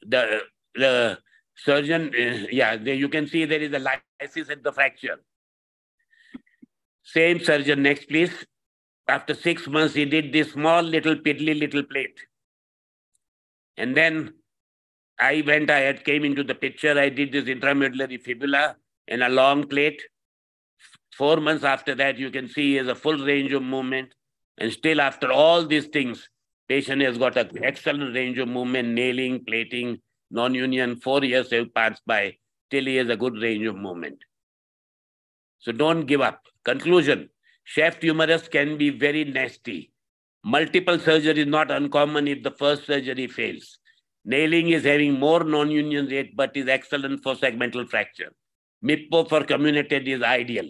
The, the surgeon, uh, yeah, there you can see there is a lysis at the fracture. Same surgeon, next please. After six months, he did this small little piddly little plate. And then I went, I had came into the picture, I did this intramedullary fibula and a long plate. Four months after that, you can see he has a full range of movement. And still after all these things, patient has got an excellent range of movement, nailing, plating, non-union. Four years have passed by, till he has a good range of movement. So don't give up. Conclusion, shaft humerus can be very nasty. Multiple surgery is not uncommon if the first surgery fails. Nailing is having more non-union rate, but is excellent for segmental fracture. MIPO for comminuted is ideal.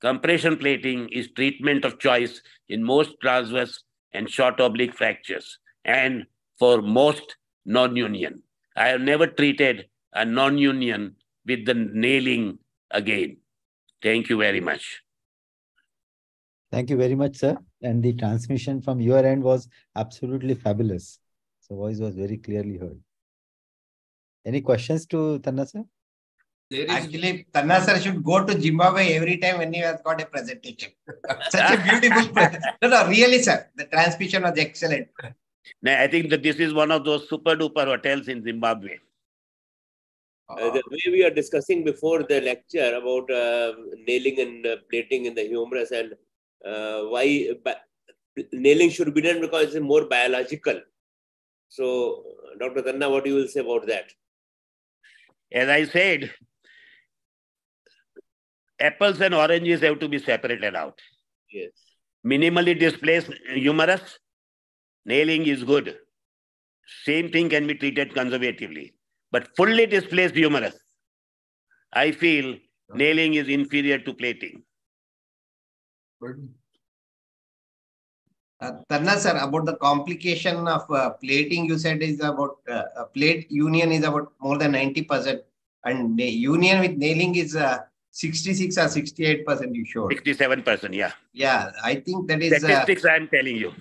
Compression plating is treatment of choice in most transverse and short oblique fractures, and for most non-union. I have never treated a non-union with the nailing again. Thank you very much. Thank you very much, sir. And the transmission from your end was absolutely fabulous. So voice was very clearly heard. Any questions to Tanna sir? There is Actually, Tanna sir should go to Zimbabwe every time when he has got a presentation. *laughs* Such a beautiful *laughs* pre- No, no, really, sir. The transmission was excellent. Now, I think that this is one of those super duper hotels in Zimbabwe. Uh, the way we are discussing before the lecture about uh, nailing and uh, plating in the humerus and uh, why ba- nailing should be done because it's more biological. So, Dr. Tanna, what do you will say about that? As I said, apples and oranges have to be separated out. Yes. Minimally displaced humerus, nailing is good. Same thing can be treated conservatively. But fully displaced humerus, I feel nailing is inferior to plating. Good. Uh, sir, about the complication of uh, plating, you said is about uh, plate union is about more than 90%, and union with nailing is uh, 66 or 68%, you showed. 67%, yeah. Yeah, I think that is, uh, Statistics I am telling you.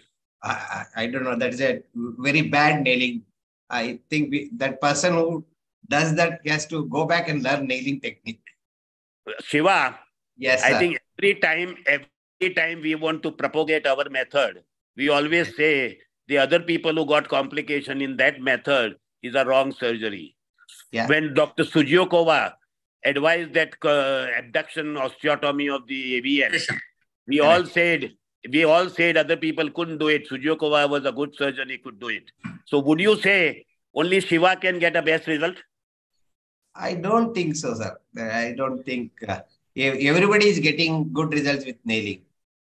I, I I don't know, that is a very bad nailing. I think we, that person who does that has to go back and learn nailing technique. Shiva, Yes, I sir. think every time, every time we want to propagate our method, we always say the other people who got complication in that method is a wrong surgery. Yeah. When Dr. Sugioka advised that uh, abduction osteotomy of the AVN, we all said we all said other people couldn't do it. Sugioka was a good surgeon; he could do it. So, would you say only Shiva can get a best result? I don't think so, sir. I don't think uh, everybody is getting good results with nailing.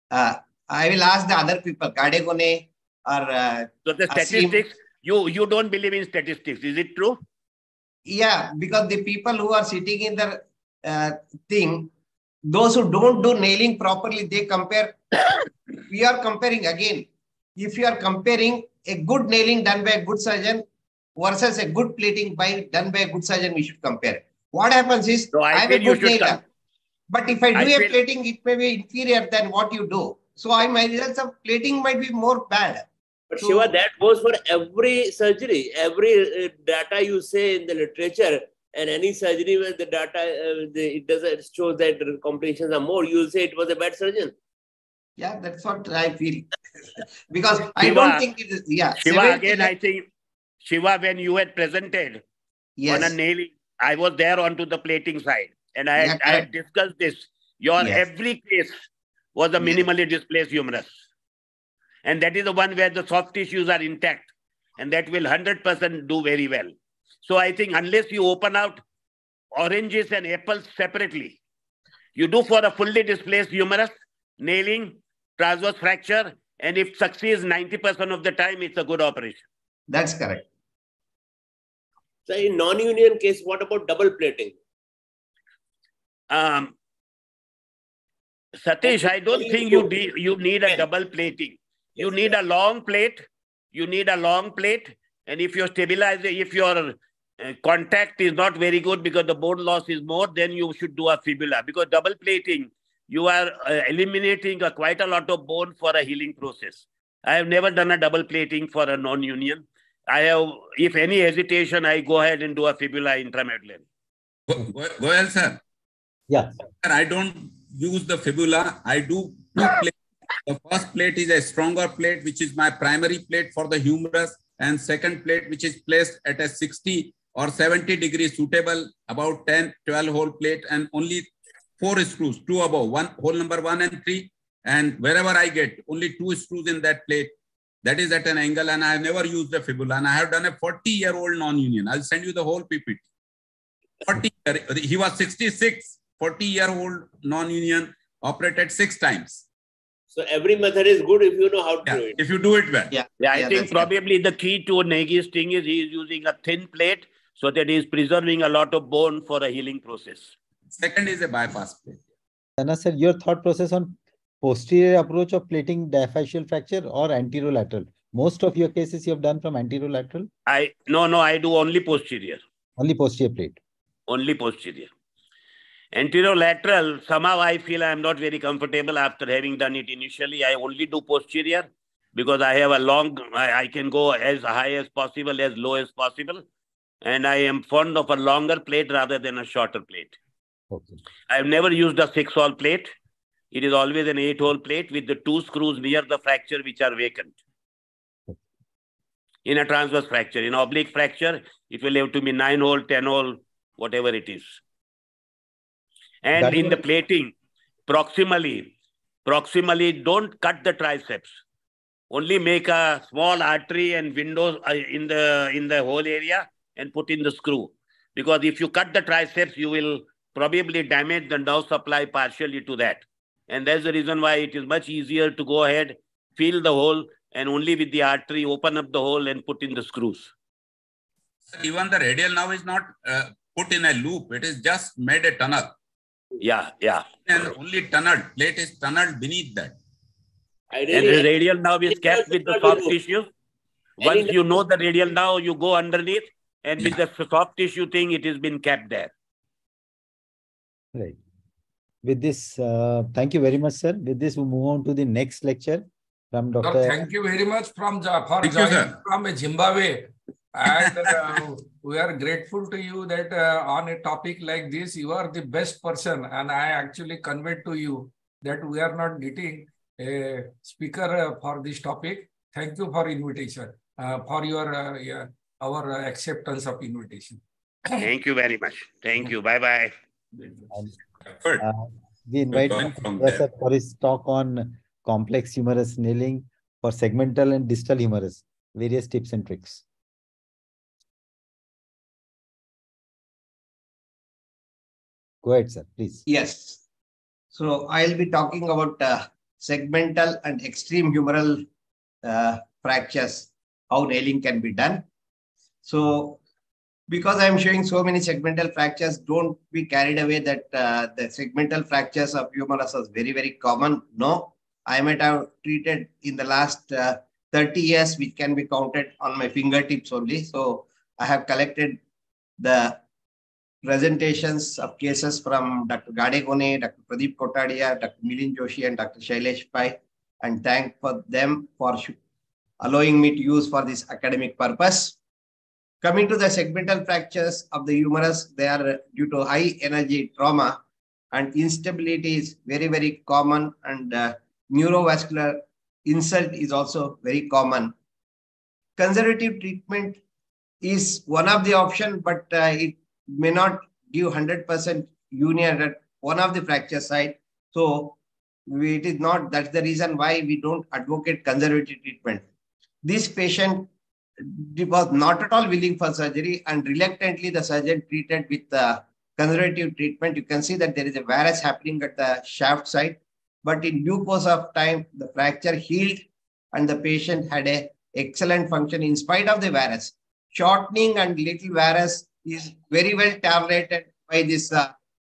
Uh, I will ask the other people, Gadegone or uh, So, the Asim- statistics you you don't believe in statistics, is it true? yeah, because the people who are sitting in the uh, thing, those who don't do nailing properly, they compare. *coughs* we are comparing again. If you are comparing a good nailing done by a good surgeon versus a good plating by done by a good surgeon, we should compare. What happens is I I am a good nailer. com- But if I do I a feel- plating, it may be inferior than what you do. So I my results of plating might be more bad. But So- Shiva, that goes for every surgery, every uh, data you say in the literature, and any surgery where the data uh, the, it doesn't show that complications are more, you'll say it was a bad surgeon. Yeah, that's what I feel. *laughs* because I don't think it is. Yeah, Shiva, again, I think, Shiva, when you had presented yes, on a nailing, I was there onto the plating side and I, Yeah, I had discussed this. Your Yes. every case was a Yes. minimally displaced humerus. And that is the one where the soft tissues are intact and that will 100% do very well. So I think unless you open out oranges and apples separately, you do for a fully displaced humerus, nailing, transverse fracture, and if succeeds 90% of the time, it's a good operation. that's correct. So in non-union case, what about double plating? Um, Satish, I don't think you de- you need a double plating. You need a long plate. You need a long plate, and if your stabilizer, if your uh, contact is not very good because the bone loss is more, then you should do a fibula. Because double plating, you are uh, eliminating a, quite a lot of bone for a healing process. I have never done a double plating for a non-union. I have, if any hesitation, I go ahead and do a fibula intramedullary. Go- go- Goel sir, Yeah. I don't use the fibula. I do two *laughs* plates. The first plate is a stronger plate, which is my primary plate for the humerus, and second plate, which is placed at a 60 or 70 degree suitable, about 10, 12 hole plate, and only four screws, two above, one hole number one and three. And wherever I get, only two screws in that plate. That is at an angle, and I have never used the fibula. And I have done a 40 year old non union. I'll send you the whole PPT. 40 year, he was 66, 40 year old non union, operated six times. So every method is good if you know how to Yeah, do it. if you do it well. Yeah, Yeah, I Yeah, think that's right. probably the key to Nagy's thing is he is using a thin plate so that he is preserving a lot of bone for a healing process. Second is a bypass plate. Tanna sir, your thought process on posterior approach of plating diaphyseal fracture or anterolateral? Most of your cases you have done from anterolateral? I no no I do only posterior. Only posterior plate. Only posterior. Anterolateral, somehow I feel I am not very comfortable after having done it initially. I only do posterior because I have a long, I, I can go as high as possible, as low as possible. And I am fond of a longer plate rather than a shorter plate. Okay. I've never used a six hole plate. It is always an eight hole plate with the two screws near the fracture which are vacant. In a transverse fracture, in oblique fracture, it will have to be nine hole, 10 hole, whatever it is. And That in the plating, proximally, proximally, don't cut the triceps. Only make a small artery and windows uh, in the in the whole area and put in the screw. Because if you cut the triceps, you will probably damage the nerve supply partially to that. And that's the reason why it is much easier to go ahead, fill the hole, and only with the artery open up the hole and put in the screws. Even the radial now is not uh, put in a loop. It is just made a tunnel. Yeah, yeah. And only tunnel, plate is tunneled beneath that. And the radial nerve is It kept with the soft tissue. Once you know the radial nerve, you go underneath, and with the soft tissue thing, it has been kept there. Right. With this, uh, thank you very much, sir. With this, we move on to the next lecture from Sir, Dr. thank you very much from Ja- for Thank you, joining sir. from Zimbabwe. And uh, we are grateful to you that uh, on a topic like this, you are the best person. And I actually conveyed to you that we are not getting a speaker uh, for this topic. Thank you for invitation, uh, for your uh, yeah, our uh, acceptance of invitation. Thank you very much. Thank you. Bye bye. Effort. Uh, we invite learn from Yes, them. sir, for his talk on complex humerus nailing for segmental and distal humerus, various tips and tricks. Go ahead, sir, please. Yes. So I'll be talking about uh, segmental and extreme humeral uh, fractures, how nailing can be done. So because I'm showing so many segmental fractures, don't be carried away that uh, the segmental fractures of humerus is very, very common. No, I might have treated in the last uh, 30 years, which can be counted on my fingertips only. So I have collected the presentations of cases from Dr. Gadegone, Dr. Pradeep Kotadia, Dr. Milin Joshi, and Dr. Shailesh Pai, and thank for them for allowing me to use for this academic purpose. Coming to the segmental fractures of the humerus, they are due to high energy trauma and instability is very, very common and uh, neurovascular insult is also very common. Conservative treatment is one of the option, but uh, it may not give 100% union at one of the fracture site. So it is not, that's the reason why we don't advocate conservative treatment. This patient was not at all willing for surgery and reluctantly the surgeon treated with uh, conservative treatment. You can see that there is a varus happening at the shaft site, but in due course of time, the fracture healed and the patient had a excellent function in spite of the varus. Shortening and little varus is very well tolerated by this uh,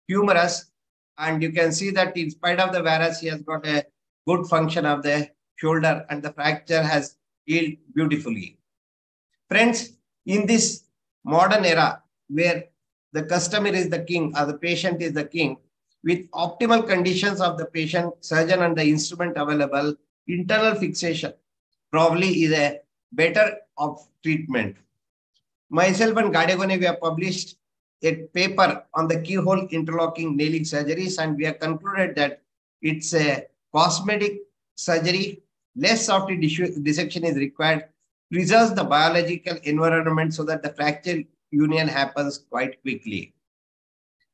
humerus. And you can see that in spite of the varus, he has got a good function of the shoulder and the fracture has healed beautifully. Friends, in this modern era where the customer is the king or the patient is the king, with optimal conditions of the patient, surgeon, and the instrument available, internal fixation probably is a better of treatment. Myself and Gadegone, we have published a paper on the keyhole interlocking nailing surgeries, and we have concluded that it's a cosmetic surgery, less soft dissection is required, preserves the biological environment so that the fracture union happens quite quickly.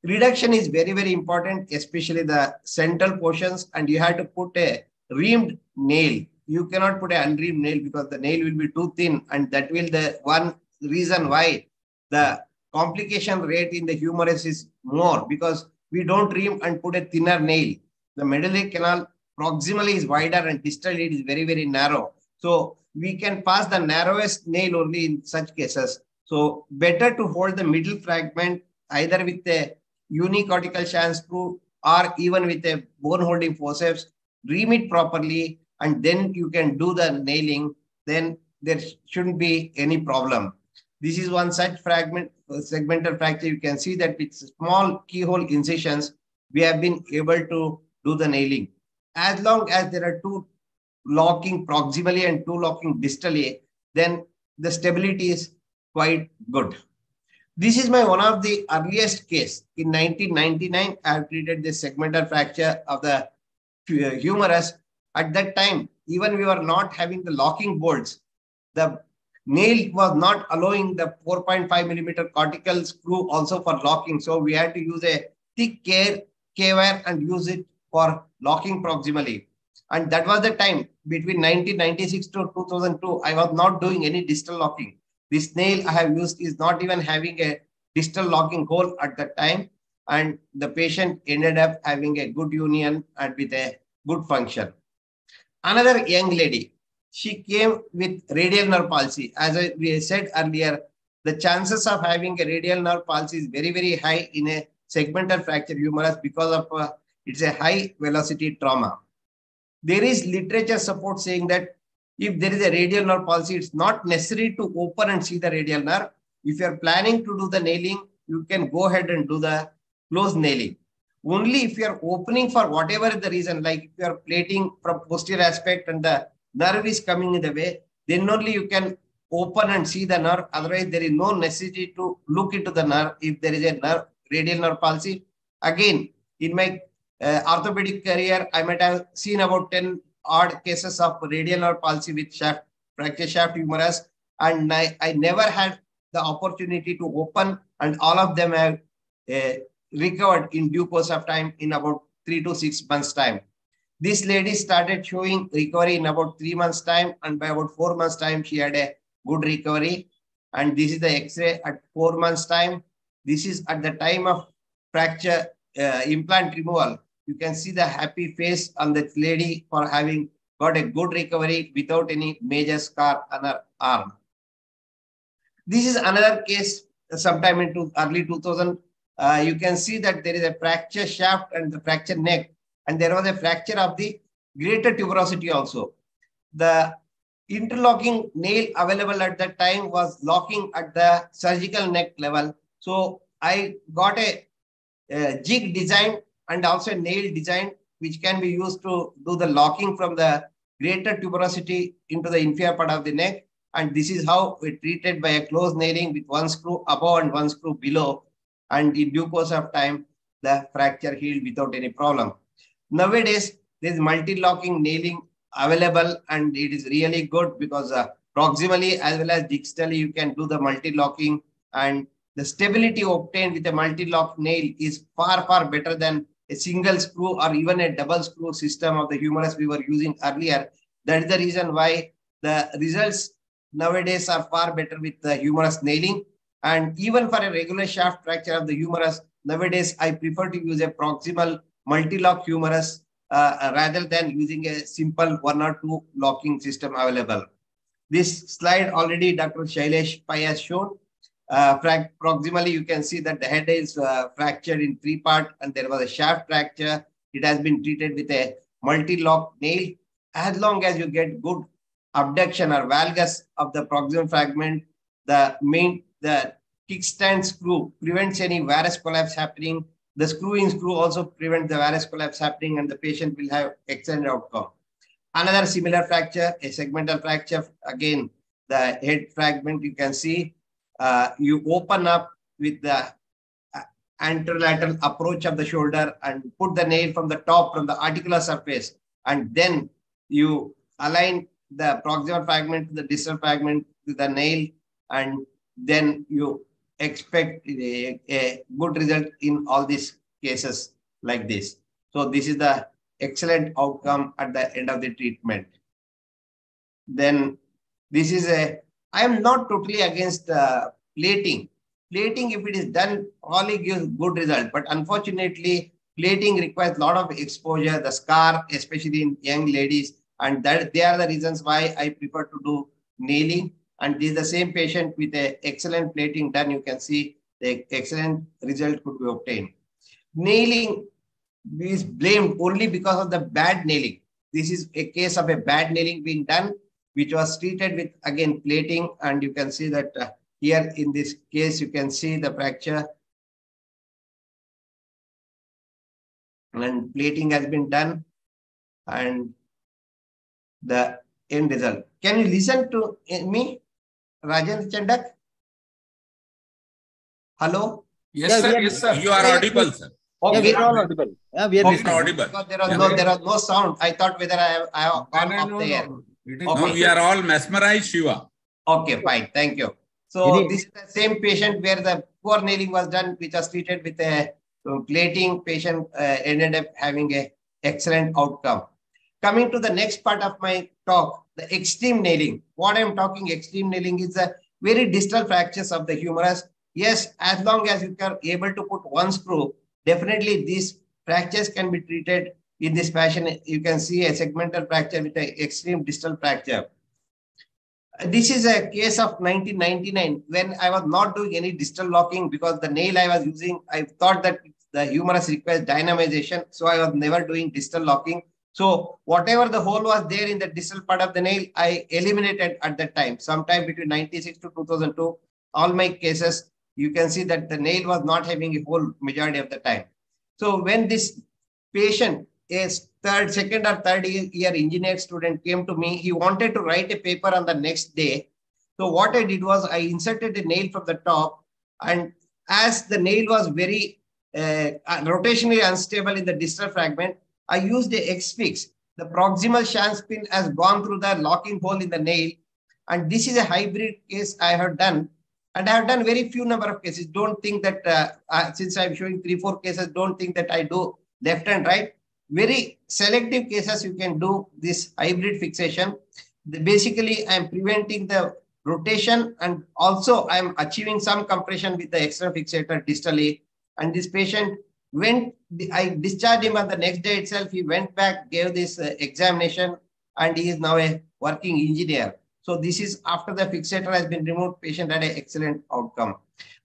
Reduction is very, very important, especially the central portions, and you have to put a reamed nail. You cannot put an unreamed nail because the nail will be too thin, and that will the one reason why the complication rate in the humerus is more because we don't ream and put a thinner nail. The medullary canal proximally is wider and distally it is very, very narrow. So we can pass the narrowest nail only in such cases. So better to hold the middle fragment either with a unicortical Schanz screw or even with a bone holding forceps remit properly, and then you can do the nailing, then there shouldn't be any problem. This is one such fragment, segmental fracture. You can see that with small keyhole incisions, we have been able to do the nailing. As long as there are two locking proximally and two locking distally, then the stability is quite good. This is my one of the earliest case. In 1999, I have treated this segmental fracture of the humerus. At that time, even we were not having the locking bolts. The nail was not allowing the 4.5 millimeter cortical screw also for locking. So we had to use a thick K, K wire and use it for locking proximally. And that was the time between 1996 to 2002, I was not doing any distal locking. This nail I have used is not even having a distal locking hole at that time. And the patient ended up having a good union and with a good function. Another young lady, she came with radial nerve palsy. As I, we said earlier, the chances of having a radial nerve palsy is very, very high in a segmental fracture humerus because of uh, it's a high velocity trauma. There is literature support saying that if there is a radial nerve palsy, it's not necessary to open and see the radial nerve. If you're planning to do the nailing, you can go ahead and do the close nailing. Only if you're opening for whatever the reason, like if you're plating from posterior aspect and the nerve is coming in the way, then only you can open and see the nerve. Otherwise, there is no necessity to look into the nerve if there is a nerve, radial nerve palsy. Again, in my uh, orthopedic career, I might have seen about 10 odd cases of radial nerve palsy with shaft, fracture shaft humerus. And I, I never had the opportunity to open and all of them have uh, recovered in due course of time in about three to six months time. This lady started showing recovery in about three months time and by about four months time, she had a good recovery. And this is the x-ray at four months time. This is at the time of fracture uh, implant removal you can see the happy face on that lady for having got a good recovery without any major scar on her arm. This is another case sometime into early 2000. Uh, you can see that there is a fracture shaft and the fracture neck, and there was a fracture of the greater tuberosity also. The interlocking nail available at that time was locking at the surgical neck level. So I got a, a jig design and also a nail design which can be used to do the locking from the greater tuberosity into the inferior part of the neck. And this is how we treated by a close nailing with one screw above and one screw below. And in due course of time, the fracture healed without any problem. Nowadays, there is multi-locking nailing available and it is really good because uh, proximally as well as distally you can do the multi-locking and the stability obtained with a multi-lock nail is far, far better than a single screw or even a double screw system of the humerus we were using earlier. That is the reason why the results nowadays are far better with the humerus nailing. And even for a regular shaft fracture of the humerus, nowadays I prefer to use a proximal multi-lock humerus uh, rather than using a simple one or two locking system available. This slide already Dr. Shailesh Pai has shown. Uh, proximally, you can see that the head is uh, fractured in three parts and there was a shaft fracture. It has been treated with a multi-lock nail. As long as you get good abduction or valgus of the proximal fragment, the main, the kickstand screw prevents any varus collapse happening. The screw-in screw also prevents the varus collapse happening and the patient will have excellent outcome. Another similar fracture, a segmental fracture, again, the head fragment you can see uh, you open up with the uh, anterolateral approach of the shoulder and put the nail from the top from the articular surface and then you align the proximal fragment to the distal fragment to the nail and then you expect a, a good result in all these cases like this. So this is the excellent outcome at the end of the treatment. Then this is a I am not totally against uh, plating. Plating, if it is done, probably gives good result. But unfortunately, plating requires a lot of exposure, the scar, especially in young ladies. And that they are the reasons why I prefer to do nailing. And this is the same patient with a excellent plating done. You can see the excellent result could be obtained. Nailing is blamed only because of the bad nailing. this is a case of a bad nailing being done, which was treated with again plating. And you can see that uh, here in this case, you can see the fracture. And plating has been done and the end result. Can you listen to me, Rajan Chandak? Hello? Yes, Yeah, sir. are- Yes, sir. You are audible, sir. Yeah, we are all audible. Yeah, we are Okay. audible. Because there was Yeah, no, we- there was no sound. I thought whether I have, I have gone no, off no, the air. no. Okay. No, we are all mesmerized, Shiva. Okay, fine. Thank you. So Any- this is the same patient where the poor nailing was done, which was treated with a uh, plating. Patient uh, ended up having a excellent outcome. Coming to the next part of my talk, the extreme nailing. What I'm talking extreme nailing is the very distal fractures of the humerus. Yes, as long as you are able to put one screw, definitely these fractures can be treated in this fashion. You can see a segmental fracture with an extreme distal fracture. This is a case of 1999 when I was not doing any distal locking because the nail I was using, I thought that the humerus requires dynamization. So I was never doing distal locking. So whatever the hole was there in the distal part of the nail, I eliminated at that time, sometime between 96 to 2002. All my cases, you can see that the nail was not having a hole majority of the time. So when this patient is third, second or third year, engineer student came to me, he wanted to write a paper on the next day. So what I did was I inserted a nail from the top and as the nail was very uh, rotationally unstable in the distal fragment, I used the X-Fix. The proximal shank pin has gone through the locking hole in the nail. And this is a hybrid case I have done. And I have done very few number of cases. Don't think that uh, uh, since I'm showing three, four cases, don't think that I do left and right. Very selective cases you can do this hybrid fixation. The, basically, I'm preventing the rotation and also I'm achieving some compression with the external fixator distally. And this patient went, I discharged him on the next day itself. He went back, gave this uh, examination, and he is now a working engineer. So this is after the fixator has been removed, patient had an excellent outcome.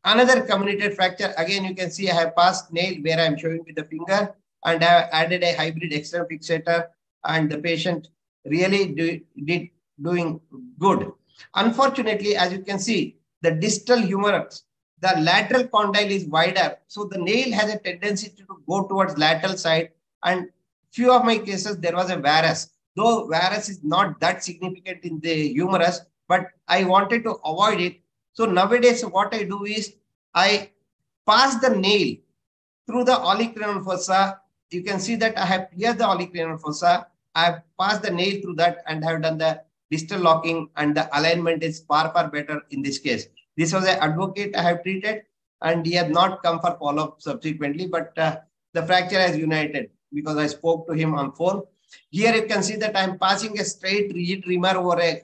Another comminuted fracture, again, you can see I have passed nail where I'm showing with the finger and I have added a hybrid external fixator and the patient really do, did doing good. Unfortunately, as you can see, the distal humerus, the lateral condyle is wider. So the nail has a tendency to go towards lateral side. And few of my cases, there was a varus. Though varus is not that significant in the humerus, but I wanted to avoid it. So nowadays, what I do is I pass the nail through the olecranon fossa. You can see that I have cleared the olecranon fossa. I have passed the nail through that and have done the distal locking and the alignment is far, far better in this case. This was an advocate I have treated and he had not come for follow-up subsequently, but uh, the fracture has united because I spoke to him on phone. Here you can see that I'm passing a straight rigid reamer over a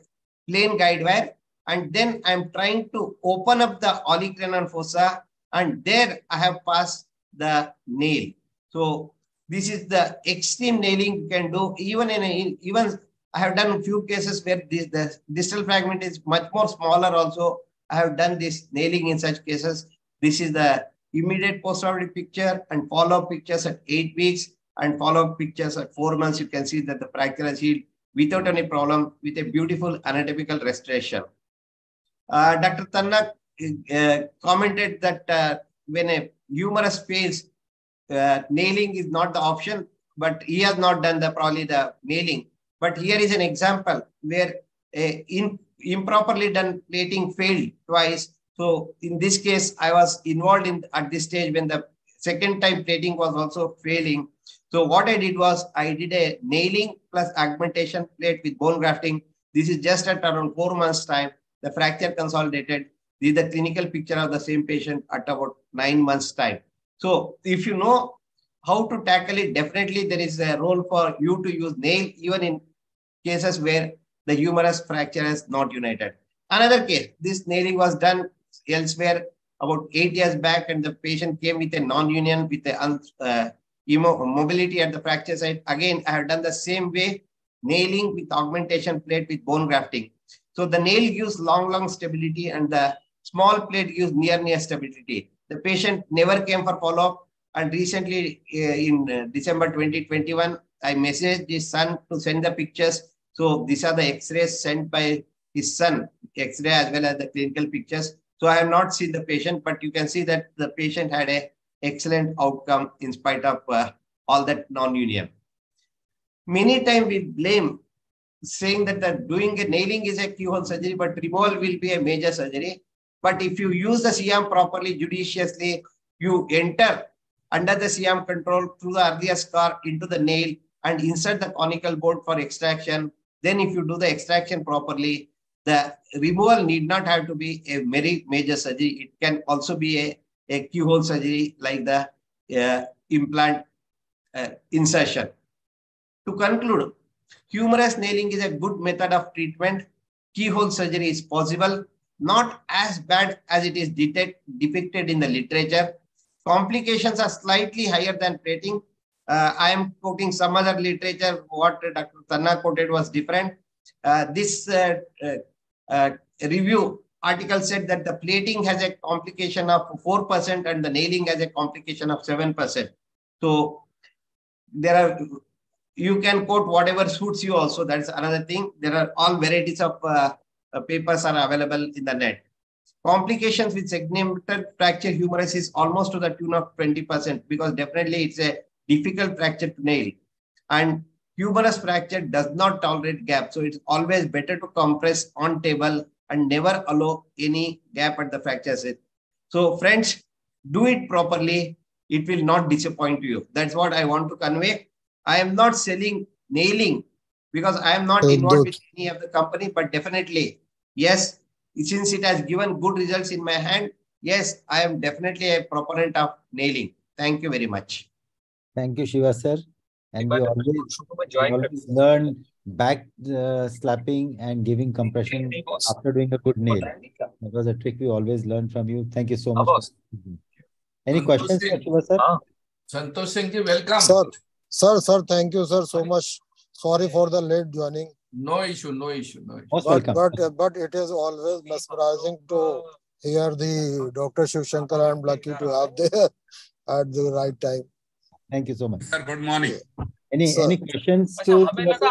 plain guide wire and then I'm trying to open up the olecranon fossa and there I have passed the nail. So this is the extreme nailing you can do even in a, even I have done a few cases where this the distal fragment is much more smaller also. I have done this nailing in such cases. This is the immediate post-operative picture and follow-up pictures at eight weeks and follow-up pictures at four months. You can see that the fracture has healed without any problem with a beautiful anatomical restoration. Uh, Dr. Tanna uh, commented that uh, when a humerus fails, uh, nailing is not the option, but he has not done the probably the nailing. But here is an example where in, improperly done plating failed twice. So in this case, I was involved in at this stage when the second time plating was also failing. So what I did was I did a nailing plus augmentation plate with bone grafting. This is just at around four months time. The fracture consolidated. This is the clinical picture of the same patient at about nine months time. So if you know how to tackle it, definitely there is a role for you to use nail even in cases where the humerus fracture is not united. Another case, this nailing was done elsewhere about eight years back and the patient came with a non-union with a uh, mobility at the fracture site. Again, I have done the same way, nailing with augmentation plate with bone grafting. So the nail gives long, long stability and the small plate gives near, near stability. The patient never came for follow-up and recently uh, in uh, December 2021, I messaged his son to send the pictures. So these are the X-rays sent by his son, X-ray as well as the clinical pictures. So I have not seen the patient, but you can see that the patient had a excellent outcome in spite of uh, all that non-union. Many times we blame saying that the doing a nailing is a keyhole surgery, but removal will be a major surgery. But if you use the C-arm properly, judiciously, you enter under the C-arm control through the earlier scar into the nail and insert the conical board for extraction. Then if you do the extraction properly, the removal need not have to be a very major surgery. It can also be a, a keyhole surgery like the uh, implant uh, insertion. To conclude, humerus nailing is a good method of treatment. Keyhole surgery is possible, not as bad as it is depicted in the literature. Complications are slightly higher than plating. Uh, I am quoting some other literature. What Dr. Tanna quoted was different. Uh, this uh, uh, uh, review article said that the plating has a complication of 4% and the nailing has a complication of 7%. So there are, you can quote whatever suits you also. That's another thing. There are all varieties of papers are available in the net. Complications with segmental fracture humerus is almost to the tune of 20% because definitely it's a difficult fracture to nail. And humerus fracture does not tolerate gap. So it's always better to compress on table and never allow any gap at the fracture site. So friends, do it properly. It will not disappoint you. That's what I want to convey. I am not selling nailing because I am not involved with any of the company, but definitely, yes, since it has given good results in my hand, yes, I am definitely a proponent of nailing. Thank you very much. Thank you, Shiva sir. And we always, we always learn back uh, slapping and giving compression after doing a good nail. That was a trick we always learn from you. Thank you so much. Any questions, for Shiva sir? Santosh Singh ji, welcome. Sir, sir, sir, thank you, sir, so much. Sorry for the late joining. No issue, no issue, no issue. Most But, welcome. but, uh, but it is always mesmerizing to hear the Dr. Shiv Shankar. I'm lucky to have there at the right time. Thank you so much. Sir, good morning. Any Sir. any questions to Shiva sir?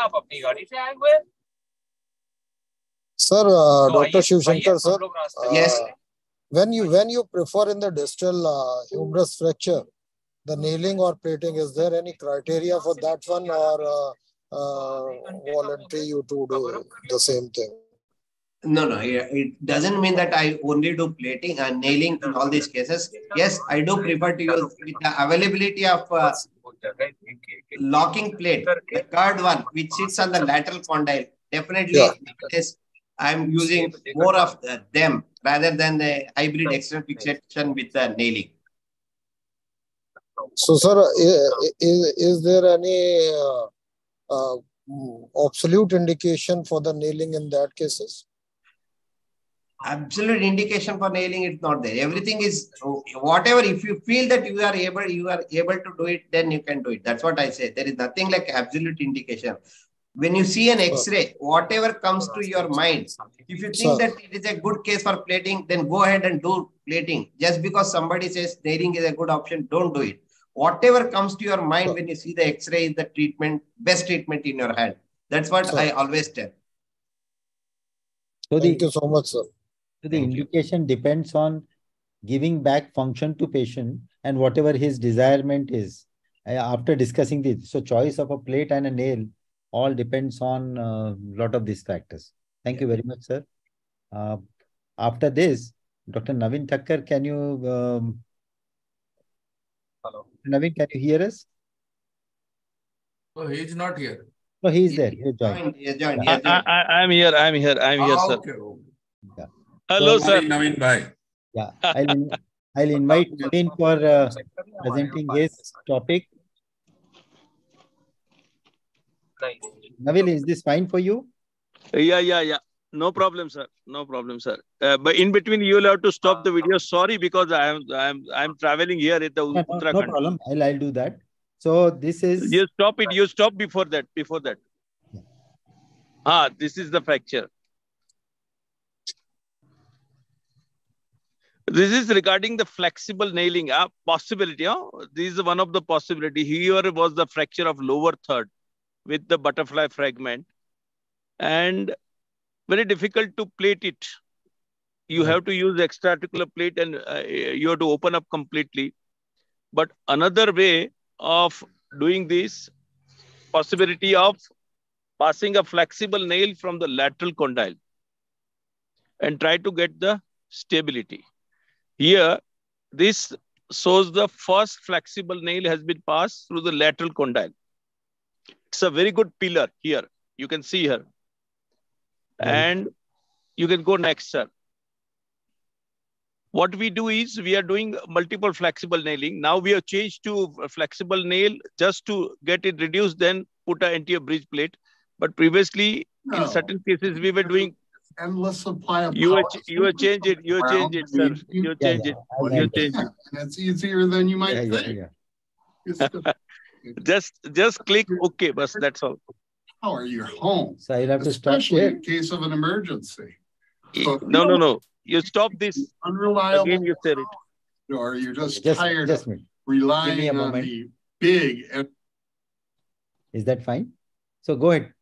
Sir, uh, Dr. Shiv Shankar, sir. Yes. uh, When you when you prefer in the distal uh, humerus fracture, the nailing or plating, is there any criteria for that one or uh, uh, voluntary you to do the same thing? No, no, it doesn't mean that I only do plating and nailing in all these cases. Yes, I do prefer to use with the availability of uh, locking plate, the curved one, which sits on the lateral condyle. Definitely, Yeah. yes, I'm using more of them rather than the hybrid external fixation with the nailing. So, sir, is, is there any uh, uh, absolute indication for the nailing in that cases? Absolute indication for nailing it's not there. Everything is whatever if you feel that you are able you are able to do it then you can do it. That's what i say. There is nothing like absolute indication. When you see an x-ray whatever comes to your mind if you think Sir. that it is a good case for plating then go ahead and do plating. Just because somebody says nailing is a good option don't do it. Whatever comes to your mind when you see the x-ray is the treatment best treatment in your hand. That's what Sir. i always tell. So Thank you so much, sir. So the indication depends on giving back function to patient and whatever his desirement is. Uh, After discussing this, so choice of a plate and a nail all depends on a lot of these factors. Thank you very much, sir. Uh, after this, Dr. Navin Thakkar, can you, um, Hello. Navin, can you hear us? So he is not here. No, he is there. He joined. joined, he joined, he I, has joined. I, I'm here. I'm here. I'm here, Ah, sir. okay, okay. Hello, So- sir. Morning, Navin bhai. Yeah, I'll, in- I'll invite Navin for uh, presenting his topic. Navin, is this fine for you? Yeah, yeah, yeah. No problem, sir. No problem, sir. Uh, but in between, you will have to stop the video. Sorry, because I am I am I am traveling here at the No, no, no problem. I'll, I'll do that. So this is, You stop it. You stop before that. Before that. Ah, this is the fracture. This is regarding the flexible nailing uh, possibility. Huh? This is one of the possibility. Here was the fracture of lower third. with the butterfly fragment and very difficult to plate it. You have to use extraarticular plate and uh, you have to open up completely. But another way of doing this possibility of passing a flexible nail from the lateral condyle and try to get the stability. Here, this shows the first flexible nail has been passed through the lateral condyle. It's a very good pillar here. You can see here. And you can go next, sir. What we do is we are doing multiple flexible nailing. Now we have changed to flexible nail just to get it reduced, then put an anterior bridge plate. But previously, No. in certain cases, we were doing endless supply of. you are power you are change it you are change it sir You- you Yeah, change it I- I you change it And it's easier than you might Yeah, yeah, think. yeah. It's just, *laughs* just just click okay bus that's all How are you home? So I'll have to stop Especially here. in case of an emergency. Eh, so, no no no you stop this Unreliable. again you said it Or you're just Just, tired just of a minute. relying on moment. the big Is that fine? So go ahead.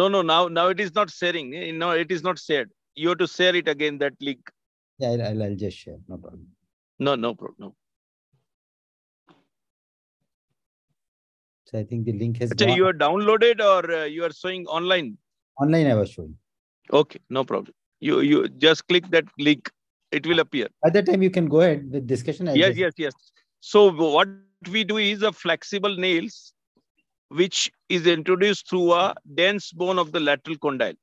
No no now now it is not sharing eh, no it is not shared you have to share it again that link Yeah, I'll, I'll, just share. No problem. no no problem no So I think the link has gone. you are downloaded or uh, you are showing online Online I was showing. okay no problem you you just click that link it will appear By that time you can go ahead with discussion. I'll yes just- yes yes so what we do is a flexible nails which is introduced through a dense bone of the lateral condyle.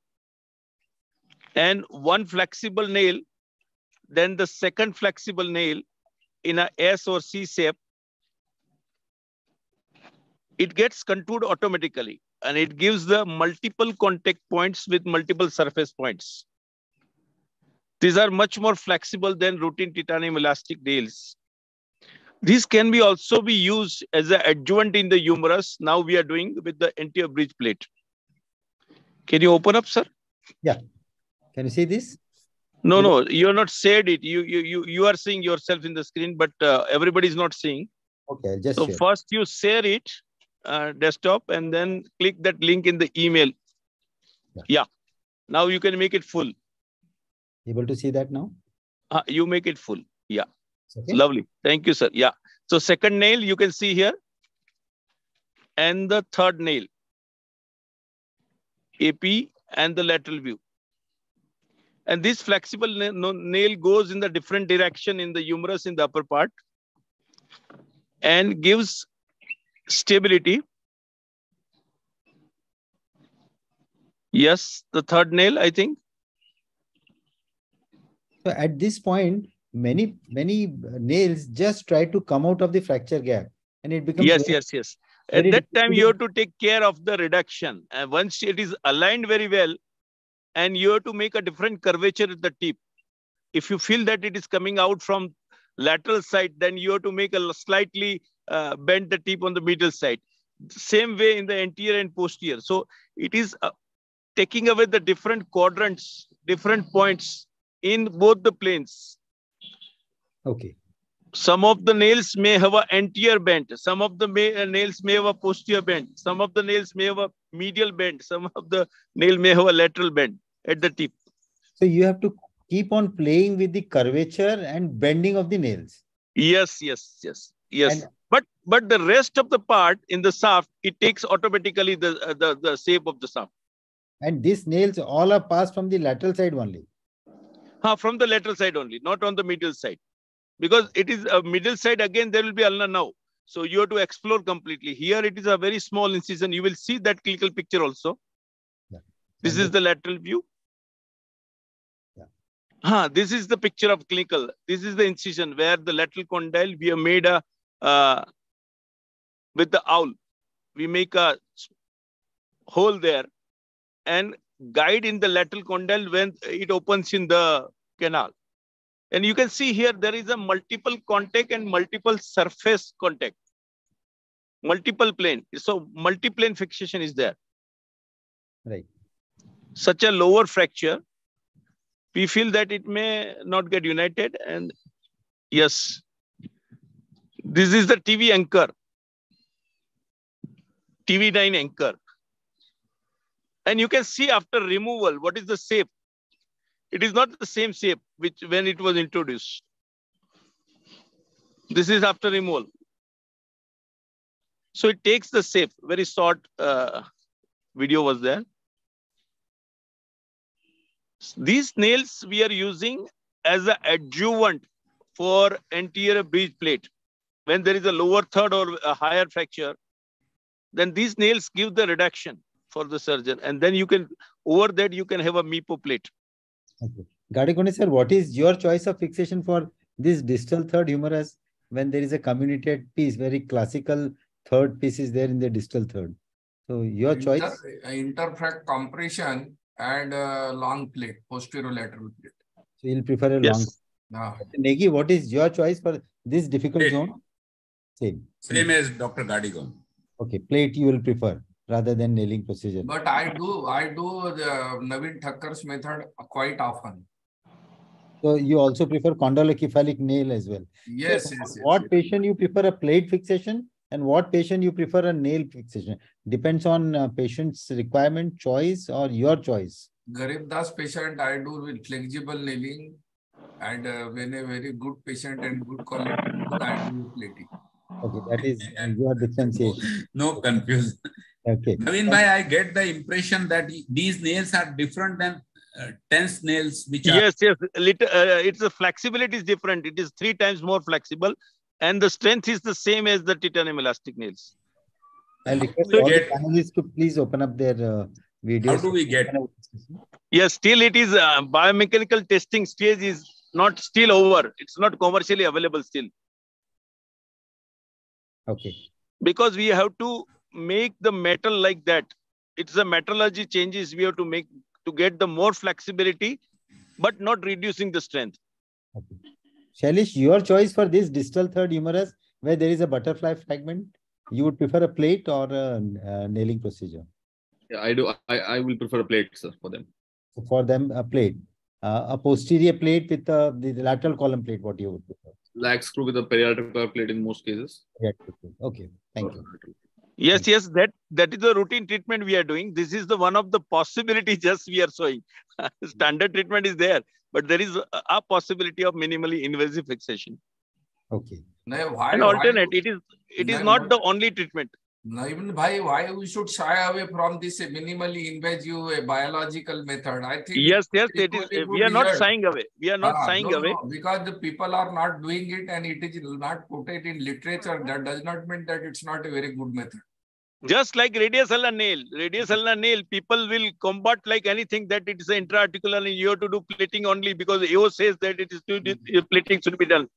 And one flexible nail then the second flexible nail in a s or c shape it gets contoured automatically and it gives the multiple contact points with multiple surface points. These are much more flexible than routine titanium elastic nails these can be also be used as an adjuvant in the humerus. Now we are doing with the anterior bridge plate. Can you open up, sir? Yeah. Can you see this? No, no, you are not said it. You you you you are seeing yourself in the screen, but uh, everybody is not seeing. Okay, just So share. first you share it, uh, desktop, and then click that link in the email. Yeah. Now you can make it full. Able to see that now? Uh, you make it full. Yeah. Okay. Lovely. Thank you, sir. Yeah. So second nail you can see here. And the third nail. AP and the lateral view. And this flexible nail goes in the different direction in the humerus in the upper part and gives stability. Yes, the third nail, I think. So at this point, many, many nails just try to come out of the fracture gap and it becomes. Yes, very- yes, yes. At that time, you have to take care of the reduction. And once it is aligned very well, and you have to make a different curvature at the tip. If you feel that it is coming out from lateral side, then you have to make a slightly uh, bend the tip on the middle side. Same way in the anterior and posterior. So it is uh, taking away the different quadrants, different points in both the planes. Okay. Some of the nails may have an anterior bend. Some of the may, uh, nails may have a posterior bend. Some of the nails may have a medial bend. Some of the nail may have a lateral bend at the tip. So you have to keep on playing with the curvature and bending of the nails. Yes, yes, yes, yes. And- but but the rest of the part in the shaft, it takes automatically the uh, the, the shape of the shaft. And these nails all are passed from the lateral side only. Huh, from the lateral side only, not on the middle side. Because it is a middle side, again, there will be ulna now. So you have to explore completely. Here it is a very small incision. You will see that clinical picture also. This is the lateral view. yeah. Huh, this is the picture of clinical. This is the incision where the lateral condyle, we have made a, uh, with the owl, we make a hole there and guide in the lateral condyle when it opens in the canal. And you can see here, there is a multiple contact and multiple surface contact. Multiple plane. So multi-plane fixation is there. Right. Such a lower fracture, we feel that it may not get united. And yes, this is the TV anchor. TV9 anchor. And you can see after removal, what is the shape? It is not the same shape which when it was introduced. This is after removal. So it takes the safe. very short uh, video was there. These nails we are using as an adjuvant for anterior bridge plate. When there is a lower third or a higher fracture, then these nails give the reduction for the surgeon. And then you can, over that, you can have a MIPO plate. Okay. Gadegone sir, what is your choice of fixation for this distal third humerus when there is a comminuted piece, very classical third piece is there in the distal third? So your choice? Inter, interfract compression and uh, long plate, posterior lateral plate. So you'll prefer a Yes. long. Ah. Negi, what is your choice for this difficult Plate. zone? Same. Same as Dr. Gadegone. Okay, plate you will prefer rather than nailing procedure. But I do, I do the Navin Thakkar's method quite often. So you also prefer condylocephalic nail as well. Yes, So yes, What yes. patient you prefer a plate fixation and what patient you prefer a nail fixation? Depends on uh, patient's requirement, choice or your choice. Garib Das patient, I do with flexible nailing. And uh, when a very good patient and good quality, I do plating. Okay, that is *laughs* your differentiation. No confusion. Okay. Navin by I get the impression that these nails are different than uh, TENS nails, which are Yes, yes. Lit- uh, it's the flexibility is different. It is three times more flexible, and the strength is the same as the titanium elastic nails. I'll request So all the get- panelists to please open up their uh, videos. How do we get? Yes, still it is uh, biomechanical testing stage is not still over. It's not commercially available still Okay. because we have to make the metal like that. It's the metallurgy changes we have to make to get the more flexibility, but not reducing the strength. Shailesh, your choice for this distal third humerus where there is a butterfly fragment, you would prefer a plate or a, uh nailing procedure? Yeah, I do. I, I will prefer a plate, sir, for them. So for them, a plate, uh, a posterior plate with uh, the lateral column plate, what you would prefer? Lag screw with a periarticular plate in most cases. Yeah, Okay, thank you. Yes, yes, that that is the routine treatment we are doing. This is the one of the possibility *laughs* just we are showing. *laughs* Standard treatment is there, but there is a, a possibility of minimally invasive fixation. Okay. No, why, and why- alternate, it is it is No, not the only treatment. Navin bhai, why we should shy away from this uh, minimally invasive uh, biological method? I think Yes, yes, it's it is. equally We are not result. shying away. We are not Ah, shying no, away. no, because the people are not doing it and it is not quoted in literature. That does not mean that it's not a very good method. Just like radius ulnar nail, radius ulnar nail, people will combat like anything that it is an intra-articular and you have to do plating only because AO says that it is to do- plating should be done.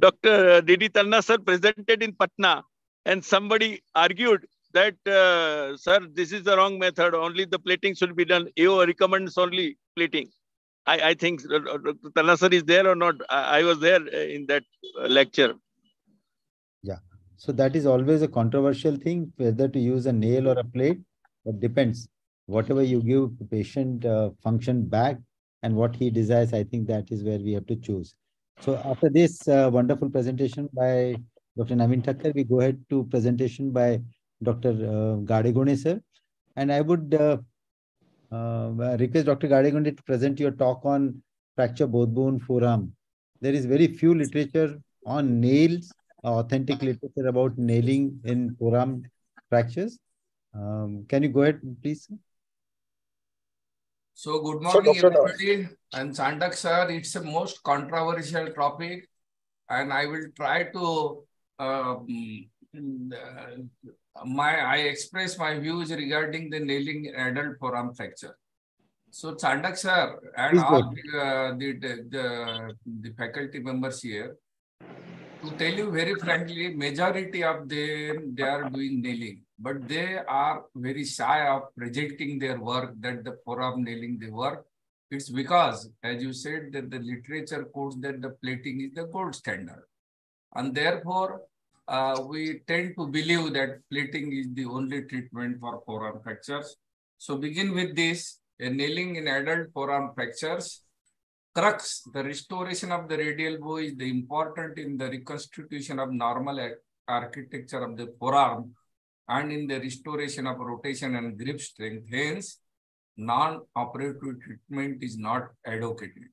Dr. D.D. Tanna sir presented in Patna and somebody argued that, uh, sir, this is the wrong method. Only the plating should be done. AO recommends only plating. I, I think uh, uh, Dr. Tanna sir is there or not. I, I was there uh, in that uh, lecture. So that is always a controversial thing, whether to use a nail or a plate. It depends. Whatever you give the patient uh, function back and what he desires, I think that is where we have to choose. So after this uh, wonderful presentation by Dr. Navin Thakkar, we go ahead to presentation by Dr. Uh, Gadegone sir. And I would uh, uh, request Dr. Gadegone to present your talk on fracture both bone forearm. There is very few literature on nails, authentic literature about nailing in forearm fractures. Um, can you go ahead, please? So good morning, Dr. Das. everybody. And Chandak, sir, it's a most controversial topic, and I will try to um, uh, my I express my views regarding the nailing adult forearm fracture. So Chandak sir and Please go all the, uh, the, the the faculty members here, to tell you very frankly, majority of them they are doing nailing, but they are very shy of projecting their work that the forearm nailing they work. It's because, as you said, that the literature quotes that the plating is the gold standard, and therefore uh, we tend to believe that plating is the only treatment for forearm fractures. So begin with this: a nailing in adult forearm fractures crux, the restoration of the radial bow is the important in the reconstitution of normal architecture of the forearm and in the restoration of rotation and grip strength. Hence, non-operative treatment is not advocated.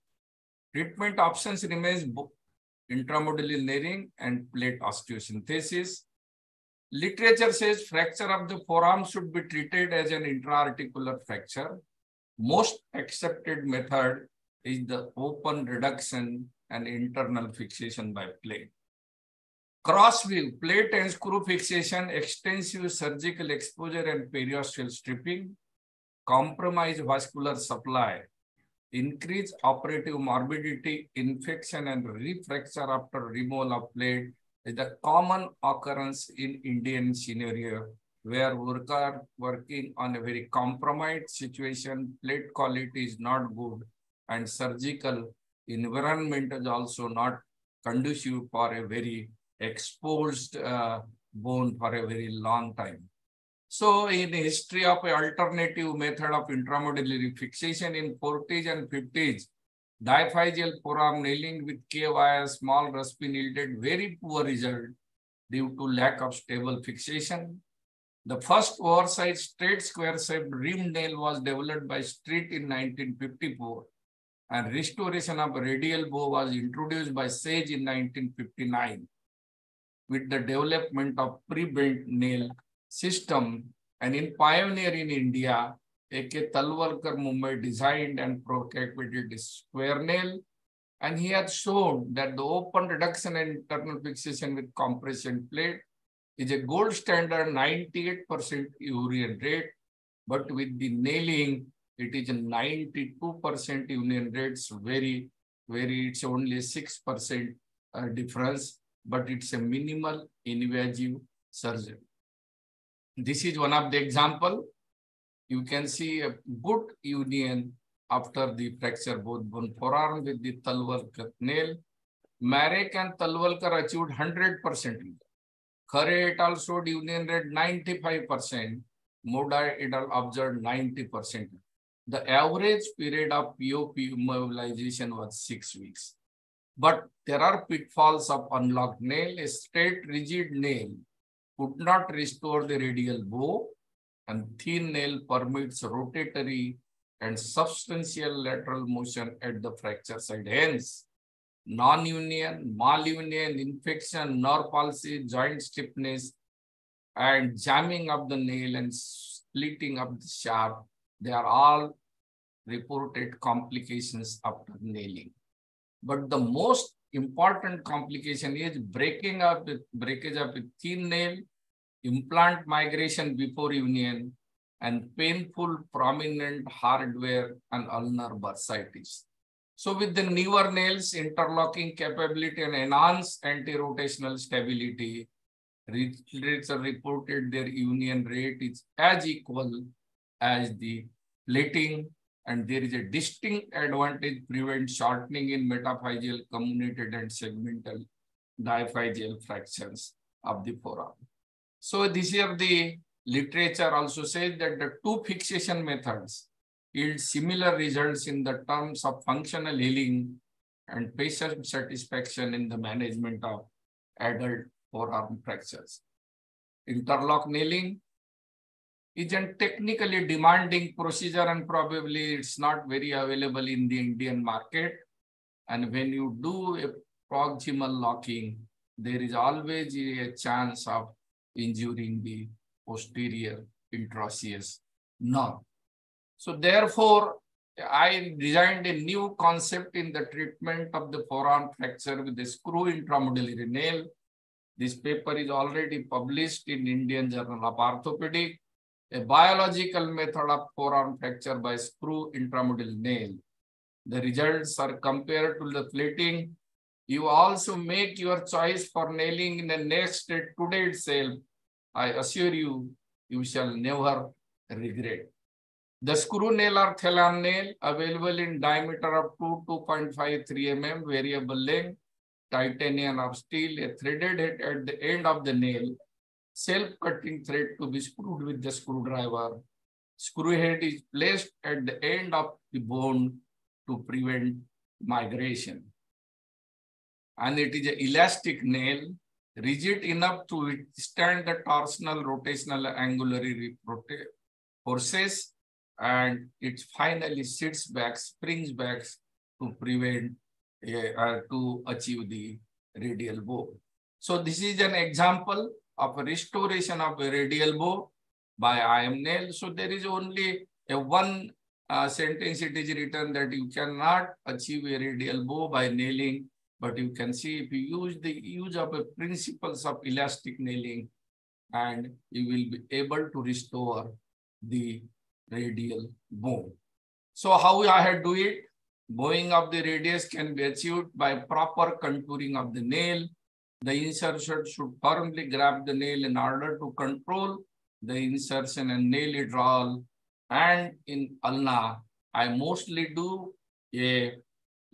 Treatment options remains intramedullary nailing and plate osteosynthesis. Literature says fracture of the forearm should be treated as an intra-articular fracture. Most accepted method is the open reduction and internal fixation by plate. Cross view, plate and screw fixation, extensive surgical exposure and periosteal stripping, compromise vascular supply, increase operative morbidity, infection and refracture after removal of plate is the common occurrence in Indian scenario where worker working on a very compromised situation, plate quality is not good and surgical environment is also not conducive for a very exposed uh, bone for a very long time. So in the history of an alternative method of intramedullary fixation in 40s and 50s, diaphyseal forearm nailing with K-wire small raspin yielded very poor result due to lack of stable fixation. The first oversized straight square shaped rim nail was developed by Street in 1954 and restoration of radial bow was introduced by Sage in 1959 with the development of pre-bent nail system and in pioneer in India, A.K. Talwalkar Mumbai designed and propagated a square nail and he had shown that the open reduction and internal fixation with compression plate is a gold standard 98% union rate, but with the nailing, it is 92% union rates, very, very, it's only 6% uh, difference but it's a minimal invasive surgery. This is one of the example. You can see a good union after the fracture both bone forearm with the Talwalkar nail. Marek and Talwalkar achieved 100%. Khare et al. showed union rate 95%. Moda et al. observed 90%. The average period of POP mobilization was six weeks. But there are pitfalls of unlocked nail. A straight rigid nail could not restore the radial bow and thin nail permits rotatory and substantial lateral motion at the fracture side. Hence, non-union, malunion, infection, nerve palsy, joint stiffness, and jamming of the nail and splitting of the shaft, they are all reported complications after nailing. But the most important complication is breaking up with breakage of a thin nail, implant migration before union, and painful prominent hardware and ulnar bursitis. So with the newer nails, interlocking capability and enhanced anti-rotational stability, literature reported their union rate is as equal as the plating and there is a distinct advantage prevent shortening in metaphyseal, comminuted, and segmental diaphyseal fractions of the forearm. So this year the literature also says that the two fixation methods yield similar results in the terms of functional healing and patient satisfaction in the management of adult forearm fractures. Interlock nailing isn't technically demanding procedure and probably it's not very available in the Indian market. And when you do a proximal locking, there is always a chance of injuring the posterior interosseous nerve. So therefore, I designed a new concept in the treatment of the forearm fracture with the screw intramedullary nail. This paper is already published in Indian Journal of Orthopedic a biological method of forearm fracture by screw intramedullary nail. The results are compared to the plating. You also make your choice for nailing in the next day today itself. I assure you, you shall never regret. The screw nail or Thelan nail available in diameter of 2, 2.53 mm, variable length, titanium or steel, a threaded head at the end of the nail self-cutting thread to be screwed with the screwdriver. Screw head is placed at the end of the bone to prevent migration. And it is an elastic nail rigid enough to withstand the torsional, rotational, angular forces, and it finally sits back, springs back to prevent uh, to achieve the radial bone. So this is an example of restoration of radial bow by IM nail. So there is only a one uh, sentence it is written that you cannot achieve a radial bow by nailing, but you can see if you use the use of the principles of elastic nailing and you will be able to restore the radial bow. So how I had do it? Bowing of the radius can be achieved by proper contouring of the nail. The insertion should firmly grab the nail in order to control the insertion and nail it all. And in ulna, I mostly do a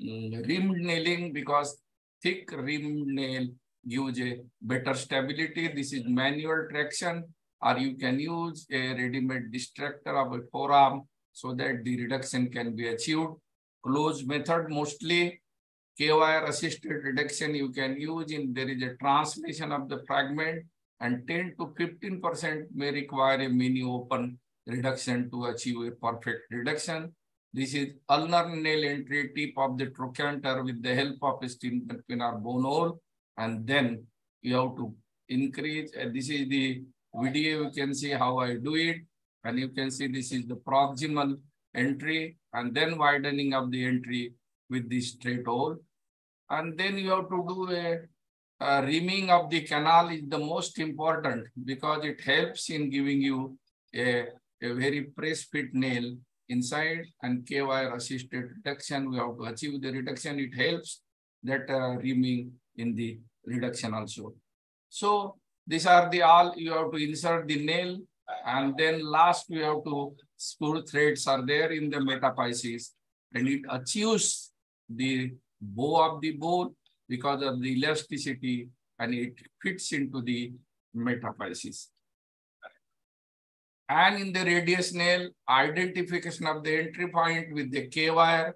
mm, reamed nailing because thick reamed nail gives a better stability. This is manual traction or you can use a ready-made distractor of a forearm so that the reduction can be achieved. Closed method mostly K-wire assisted reduction you can use in there is a translation of the fragment and 10 to 15% may require a mini open reduction to achieve a perfect reduction. This is ulnar nail entry tip of the trochanter with the help of a steam pinar bone hole. And then you have to increase. And this is the video. You can see how I do it. And you can see this is the proximal entry and then widening of the entry with the straight hole. And then you have to do a, a reaming of the canal is the most important because it helps in giving you a, a very press fit nail inside and K-wire assisted reduction. We have to achieve the reduction. It helps that uh, reaming in the reduction also. So these are the all you have to insert the nail and then last we have to screw threads are there in the metaphysis and it achieves the bow of the bone because of the elasticity and it fits into the metaphysis. And in the radius nail, identification of the entry point with the K-wire,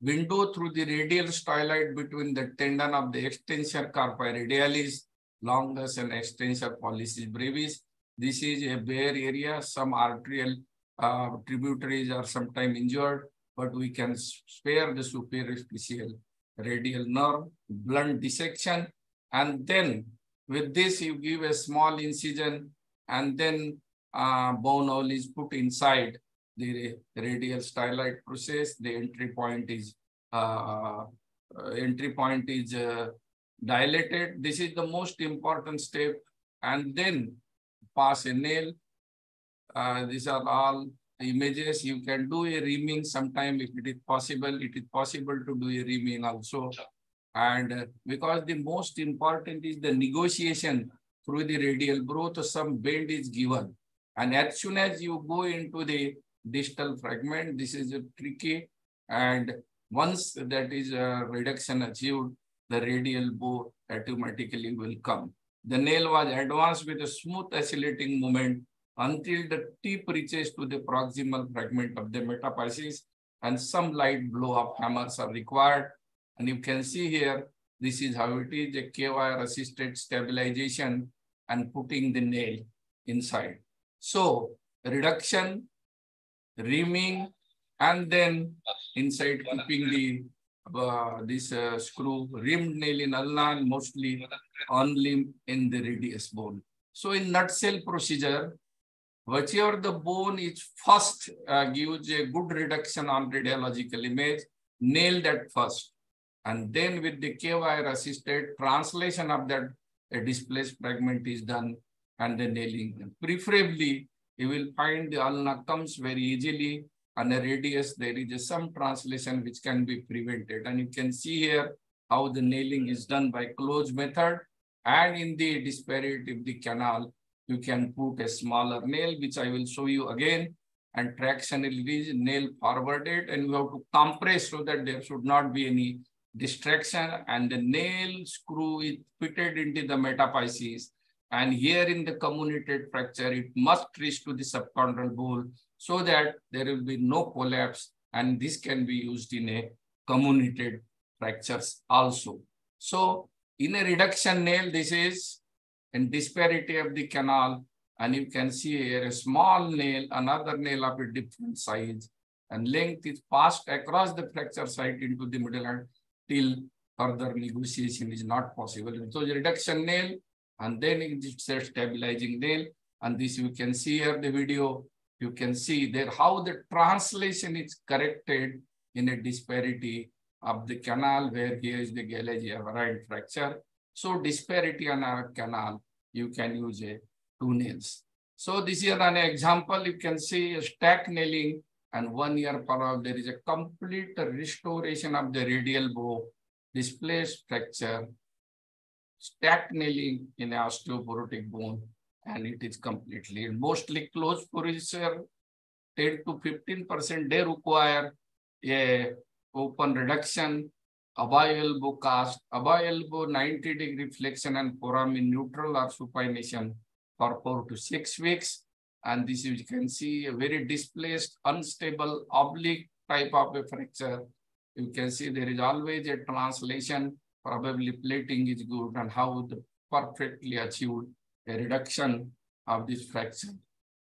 window through the radial styloid between the tendon of the extensor carpi radialis, longus and extensor pollicis brevis. This is a bare area. Some arterial uh, tributaries are sometimes injured, but we can spare the superior special radial nerve, blunt dissection, and then with this you give a small incision and then uh, bone hole is put inside the radial styloid process. The entry point is uh, uh, entry point is uh, dilated. This is the most important step. And then pass a nail. Uh, these are all images. You can do a reaming sometime if it is possible. It is possible to do a reaming also. And uh, because the most important is the negotiation through the radial growth, some bend is given. And as soon as you go into the distal fragment, this is tricky. And once that is a reduction achieved, the radial bow automatically will come. The nail was advanced with a smooth oscillating movement until the tip reaches to the proximal fragment of the metaphysis and some light blow of hammers are required. And you can see here, this is how it is, a K-wire assisted stabilization and putting the nail inside. So reduction, reaming, and then inside keeping the uh, this uh, screw reamed nail in ulna mostly on limb in the radius bone. So in nutshell procedure, whichever the bone is first uh, gives a good reduction on radiological image, nail that first. And then with the K-wire assisted translation of that a displaced fragment is done and the nailing. Preferably, you will find the ulna comes very easily and a radius, there is some translation which can be prevented. And you can see here how the nailing is done by closed method. And in the disparity of the canal, you can put a smaller nail, which I will show you again. And traction is nail forwarded and you have to compress so that there should not be any distraction. And the nail screw is fitted into the metaphysis. And here in the comminuted fracture, it must reach to the subchondral bowl so that there will be no collapse and this can be used in a comminuted fractures also. So In a reduction nail, this is in disparity of the canal. And you can see here a small nail, another nail of a different size. And length is passed across the fracture site into the middle and till further negotiation is not possible. So the reduction nail and then it's a stabilizing nail. And this you can see here the video. You can see there how the translation is corrected in a disparity of the canal where here is the Gallagher aberrant fracture. So disparity on a canal, you can use a two nails. So this is an example. You can see a stack nailing and one year follow there is a complete restoration of the radial bow, displaced fracture, stack nailing in osteoporotic bone, and it is completely mostly closed fissure 10 to 15% they require a open reduction, above elbow cast, above elbow 90 degree flexion and foramen neutral or supination for four to six weeks. And this is you can see a very displaced, unstable, oblique type of a fracture. You can see there is always a translation, probably plating is good and how the perfectly achieved a reduction of this fracture.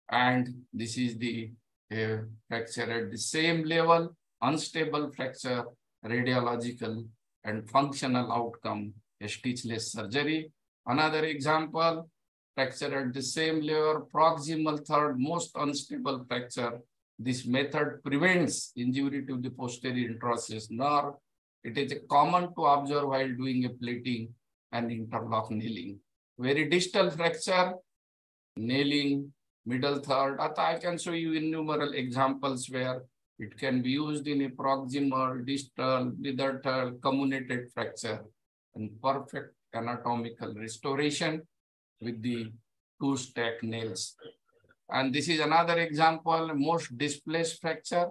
And this is the uh, fracture at the same level, unstable fracture, radiological and functional outcome, a stitchless surgery. Another example, fracture at the same level, proximal third, most unstable fracture. This method prevents injury to the posterior interosseous nerve. It is common to observe while doing a plating and interlock nailing. Very distal fracture, nailing, middle third. I can show you innumerable examples where it can be used in a proximal, distal, third, comminuted fracture and perfect anatomical restoration with the two stack nails. And this is another example, most displaced fracture,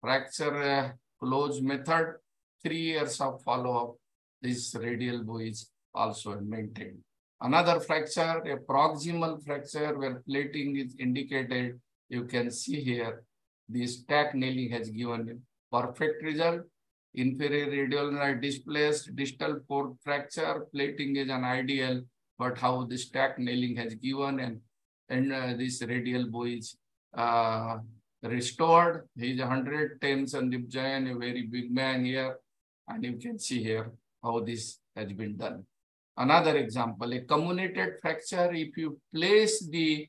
fracture uh, close method, three years of follow-up. This radial bow is also maintained. Another fracture, a proximal fracture where plating is indicated. You can see here, the stack nailing has given a perfect result. Inferior radial displaced, distal port fracture, plating is an ideal but how the stack nailing has given and, and uh, this radial bow is uh, restored. He is 110 Sandeep Jain, a very big man here. And you can see here how this has been done. Another example, a comminuted fracture, if you place the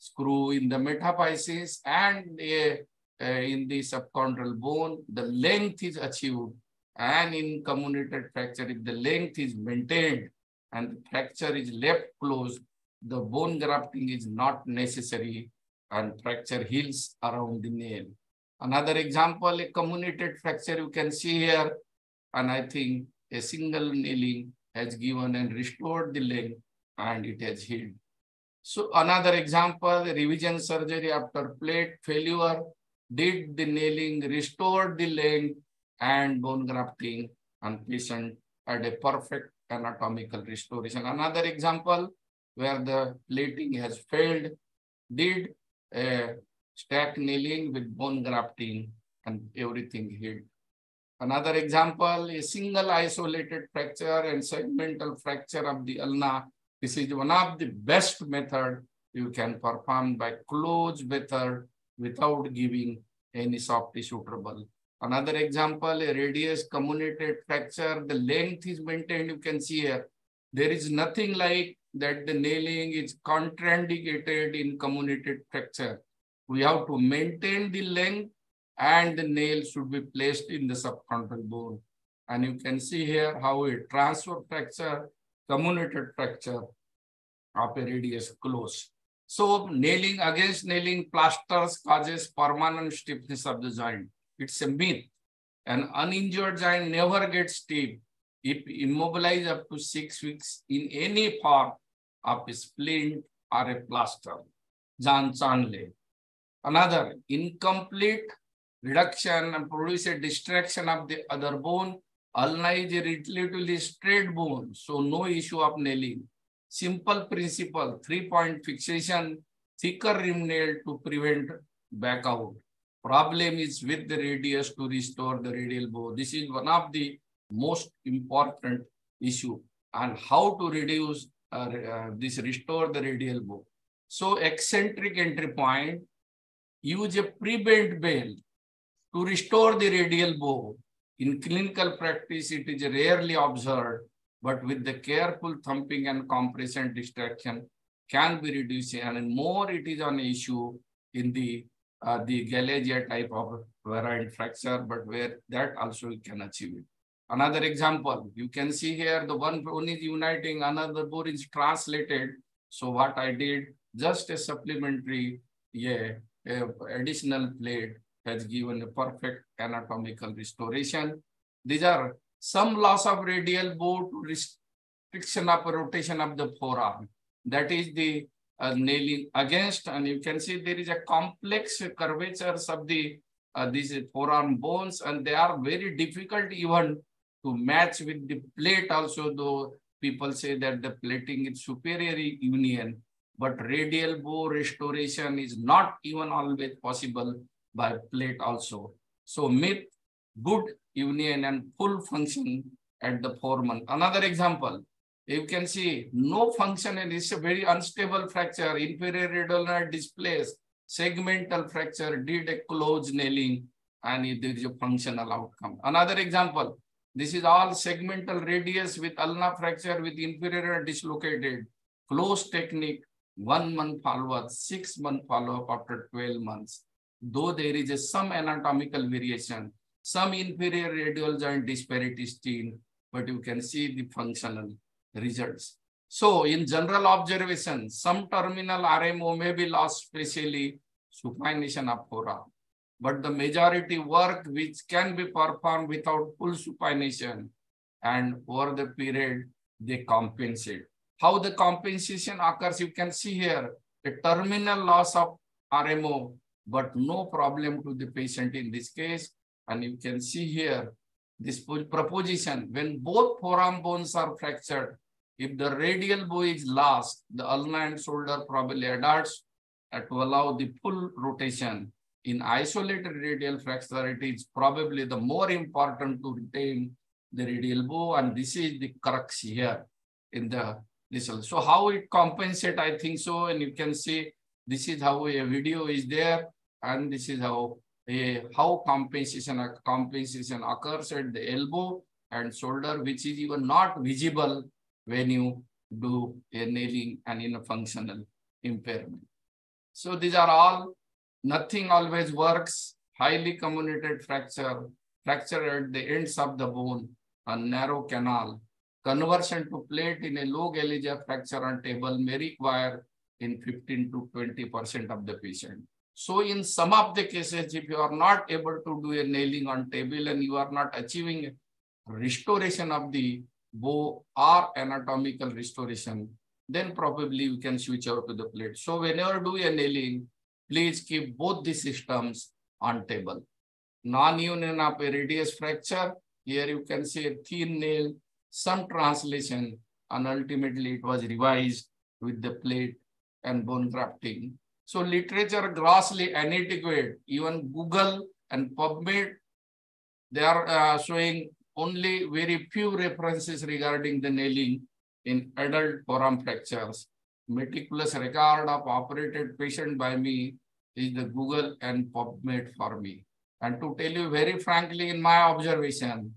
screw in the metaphysis and a, in the subchondral bone, the length is achieved. And in comminuted fracture, if the length is maintained, and the fracture is left closed, the bone grafting is not necessary and fracture heals around the nail. Another example, a comminuted fracture you can see here, and I think a single nailing has given and restored the leg and it has healed. So another example, revision surgery after plate failure, did the nailing, restored the leg and bone grafting and patient had a perfect anatomical restoration. Another example where the plating has failed, did a stack nailing with bone grafting and everything healed. Another example, a single isolated fracture and segmental fracture of the ulna. This is one of the best method you can perform by closed method without giving any soft tissue trouble. Another example, a radius comminuted fracture, the length is maintained, you can see here. There is nothing like that the nailing is contraindicated in comminuted fracture. We have to maintain the length and the nail should be placed in the subchondral bone. And you can see here how a transfer fracture, comminuted fracture of a radius close. So nailing against nailing plasters causes permanent stiffness of the joint. It's a myth. An uninjured joint never gets stiff if immobilized up to six weeks in any part of a splint or a plaster. John Charnley. Another incomplete reduction and produce a distraction of the other bone. Ulna is a relatively straight bone, so no issue of nailing. Simple principle, three-point fixation, thicker rim nail to prevent back out. Problem is with the radius to restore the radial bow. This is one of the most important issue. and how to reduce uh, uh, this restore the radial bow. So eccentric entry point, use a pre-bent bell to restore the radial bow. In clinical practice, it is rarely observed, but with the careful thumping and compression distraction can be reduced and more it is an issue in the uh, the Galeazzi type of variant fracture, but where that also can achieve it. Another example, you can see here the one bone is uniting, another bone is translated. So what I did, just a supplementary, yeah, a additional plate has given a perfect anatomical restoration. These are some loss of radial to restriction of rotation of the forearm. That is the uh, nailing against, and you can see there is a complex curvatures of the uh, these forearm bones, and they are very difficult even to match with the plate also, though people say that the plating is superior union, but radial bow restoration is not even always possible by plate also. So myth, good union and full function at the foreman. Another example, you can see no function and it's a very unstable fracture, inferior radioulnar displaced, segmental fracture, did a close nailing, and there is a functional outcome. Another example, this is all segmental radius with ulna fracture with inferior dislocated, closed technique, one month follow-up, six month follow-up after 12 months. Though there is a some anatomical variation, some inferior radial joint disparity still, but you can see the functional results. So in general observation, some terminal RMO may be lost, especially supination of forearm. But the majority work which can be performed without full supination and over the period, they compensate. How the compensation occurs, you can see here, the terminal loss of RMO, but no problem to the patient in this case. And you can see here, this proposition, when both forearm bones are fractured, if the radial bow is lost, the ulna and shoulder probably adapts uh, to allow the full rotation. In isolated radial fracture, it is probably the more important to retain the radial bow, and this is the crux here in the this. So how it compensate, I think so, and you can see this is how a video is there, and this is how a how compensation compensation occurs at the elbow and shoulder, which is even not visible when you do a nailing and in a functional impairment. So these are all, nothing always works, highly comminuted fracture, fracture at the ends of the bone, a narrow canal, conversion to plate in a low Galeazzi fracture on table may require in 15 to 20% of the patient. So in some of the cases, if you are not able to do a nailing on table and you are not achieving restoration of the bow or anatomical restoration, then probably we can switch out to the plate. So whenever do a nailing, please keep both the systems on table. Non-union of a radius fracture, here you can see a thin nail, some translation, and ultimately it was revised with the plate and bone grafting. So literature grossly inadequate, even Google and PubMed, they are uh, showing only very few references regarding the nailing in adult forearm fractures. Meticulous record of operated patient by me is the Google and PubMed for me. And to tell you very frankly, in my observation,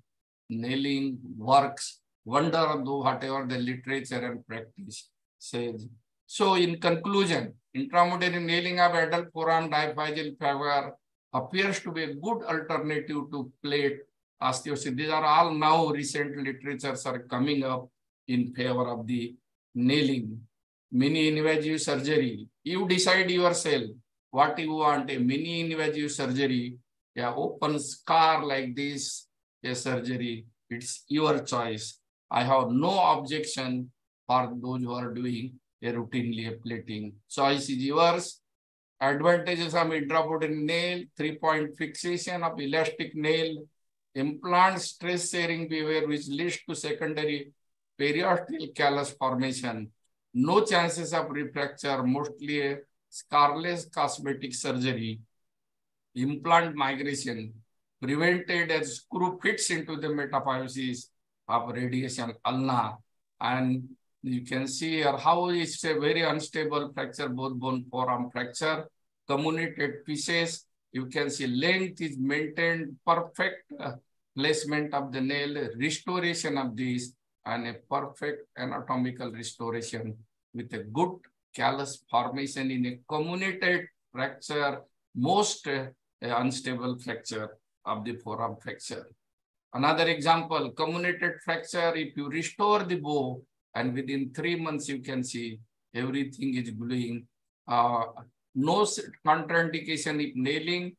nailing works wonder though whatever the literature and practice says. So in conclusion, intramedullary nailing of adult forearm diaphyseal favor appears to be a good alternative to plate osteosynthesis. These are all now recent literatures are coming up in favor of the nailing. Mini invasive surgery. You decide yourself what you want, a mini invasive surgery, yeah, open scar like this, a surgery. It's your choice. I have no objection for those who are doing routinely plating. Choice is yours. Advantages of intramedullary nail, three-point fixation of elastic nail, implant stress sharing behavior which leads to secondary periosteal callus formation, no chances of refracture, mostly a scarless cosmetic surgery, implant migration, prevented as screw fits into the metaphysis of radiation ulna, And you can see here how it's a very unstable fracture, both bone forearm fracture, comminuted pieces. You can see length is maintained, perfect uh, placement of the nail, restoration of this, and a perfect anatomical restoration with a good callus formation in a comminuted fracture, most uh, unstable fracture of the forearm fracture. Another example, comminuted fracture, if you restore the bow and within three months you can see everything is gluing. Uh, no contraindication if nailing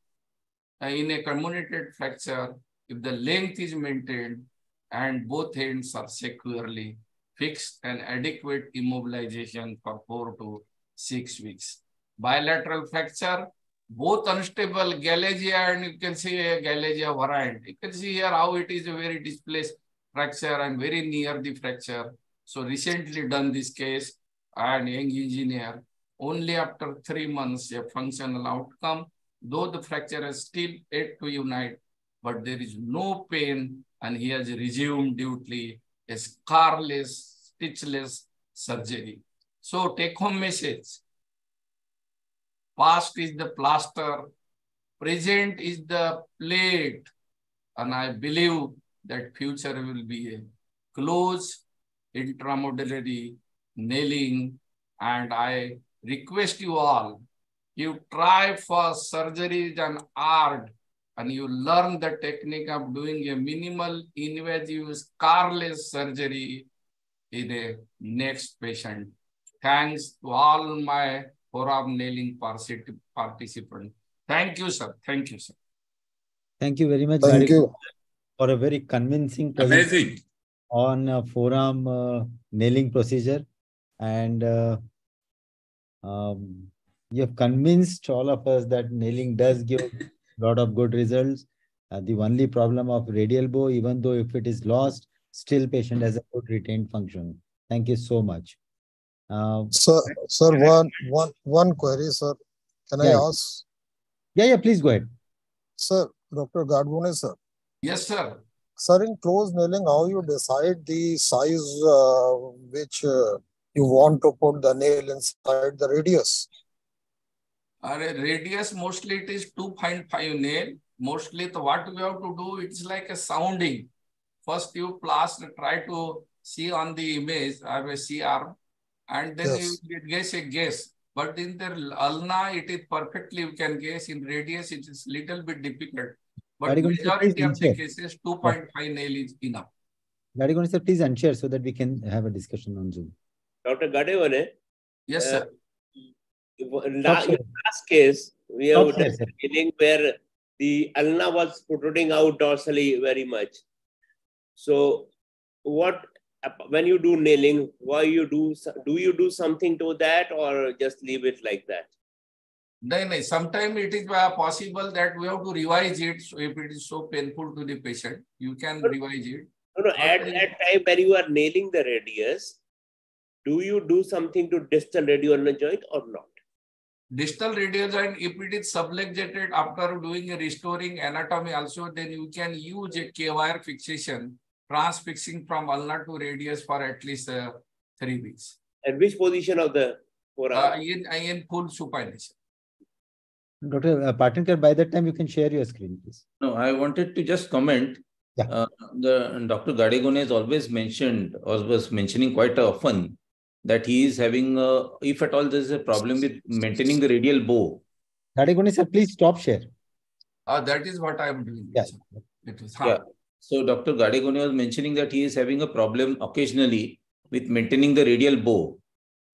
uh, in a comminuted fracture, if the length is maintained and both ends are securely fixed and adequate immobilization for four to six weeks. Bilateral fracture, both unstable Galeazzi and you can see a Galeazzi variant. You can see here how it is a very displaced fracture and very near the fracture. So recently done this case and young engineer, only after three months a functional outcome, though the fracture is still yet to unite, but there is no pain and he has resumed duty a scarless, stitchless surgery. So take home message. Past is the plaster, present is the plate, and I believe that future will be a close intramedullary nailing. And I request you all, you try for surgeries and art, and you learn the technique of doing a minimal invasive scarless surgery in a next patient. Thanks to all my forearm nailing participant. Thank you, sir. Thank you, sir. Thank you very much. Thank you. For a very convincing Amazing. On uh, forearm uh, nailing procedure. And uh, um, you have convinced all of us that nailing does give a *laughs* lot of good results. Uh, the only problem of radial bow, even though if it is lost, still patient has a good retained function. Thank you so much. Uh, Sir, sir, one, one, one query, sir. Can I ask? yeah, yeah, please go ahead. Sir, Dr. Gadegone, sir. Yes, sir. Sir, in close nailing, how you decide the size uh, which uh, you want to put the nail inside the radius? Our radius mostly it is 2.5 nail. Mostly the, what we have to do, it's like a sounding. First you plaster, try to see on the image, I have a CR, and then Yes. you guess a guess. But in the ulna, it is perfectly you can guess. In radius, it is little bit difficult. But Gadegone sir, majority please of the insert. cases, 2.5 nail is enough. Gadegone sir, please unshare so that we can have a discussion on Zoom. Dr. Gadegone, Yes, uh, sir. la- Stop in share. last case, we have share, done sir. nailing where the ulna was protruding out dorsally very much. So, what when you do nailing, why you do do you do something to that or just leave it like that? No. Sometimes it is uh, possible that we have to revise it. So if it is so painful to the patient, you can revise it. No, no. At that time when you are nailing the radius, do you do something to distal radial joint or not? Distal radial joint, if it is subluxated after doing a restoring anatomy also, then you can use a K-wire fixation, transfixing from ulnar to radius for at least uh, three weeks. At which position of the forearm? Uh, in, in full supination. Dr. Uh, Patankar, by that time you can share your screen, please. No, I wanted to just comment. Yeah. Uh, the Dr. Gadegone has always mentioned, or was mentioning quite often, that he is having, a, if at all there is a problem with maintaining the radial bow. Gadegone sir, please stop share. Uh, that is what I am doing. Yeah. It is Yeah. So Dr. Gadegone was mentioning that he is having a problem occasionally with maintaining the radial bow.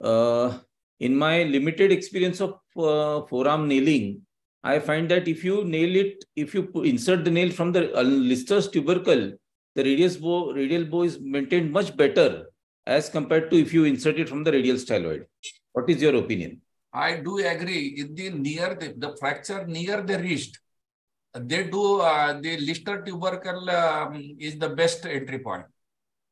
Uh, in my limited experience of uh, forearm nailing, I find that if you nail it, if you insert the nail from the uh, Lister's tubercle, the radius bow, radial bow is maintained much better as compared to if you insert it from the radial styloid. What is your opinion? I do agree. In the near the, the fracture near the wrist, they do uh, the Lister tubercle um, is the best entry point.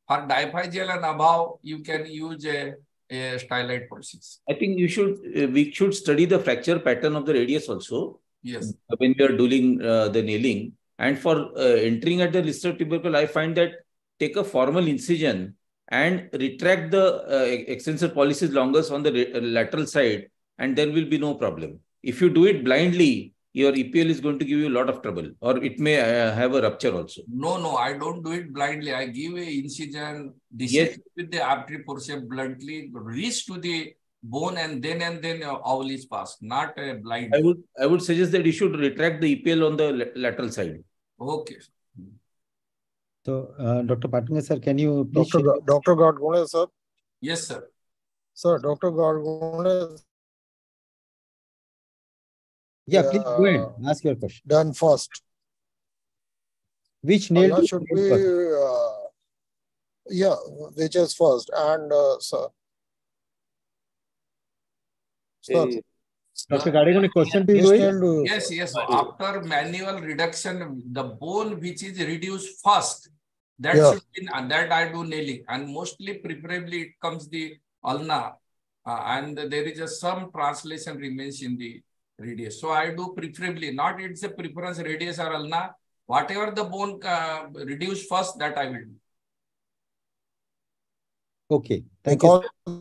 For diaphyseal and above, you can use a, a styloid process. I think you should, uh, we should study the fracture pattern of the radius also. Yes. when we are doing uh, the nailing. And for uh, entering at the Lister tubercle, I find that take a formal incision and retract the uh, extensor pollicis longus on the lateral side, and there will be no problem. If you do it blindly, your EPL is going to give you a lot of trouble, or it may uh, have a rupture also. No, no, I don't do it blindly. I give a incision, Yes. with the artery forceps bluntly, reach to the bone, and then and then uh, owl is passed, not a blind. I would I would suggest that you should retract the EPL on the lateral side. Okay. So, uh, Dr. Patankar, sir, can you please Dr. share- Dr. Gadegone, sir. Yes, sir. Sir, Dr. Gadegone Yeah, please go ahead. uh, Ask your question. done first. Which nail Allah should be, uh, yeah, which is first. And, uh, sir. Sir, In- Dr. Gadegone, question to which you is, nail do you, Yes, sir? yes. After manual reduction, the bone which is reduced first, that Yeah. should be, and that I do nailing. And mostly, preferably, it comes the ulna, uh, and there is a some translation remains in the radius. So I do preferably, not it's a preference radius or ulna. Whatever the bone uh, reduced first, that I will do. okay, thank you. Because sir.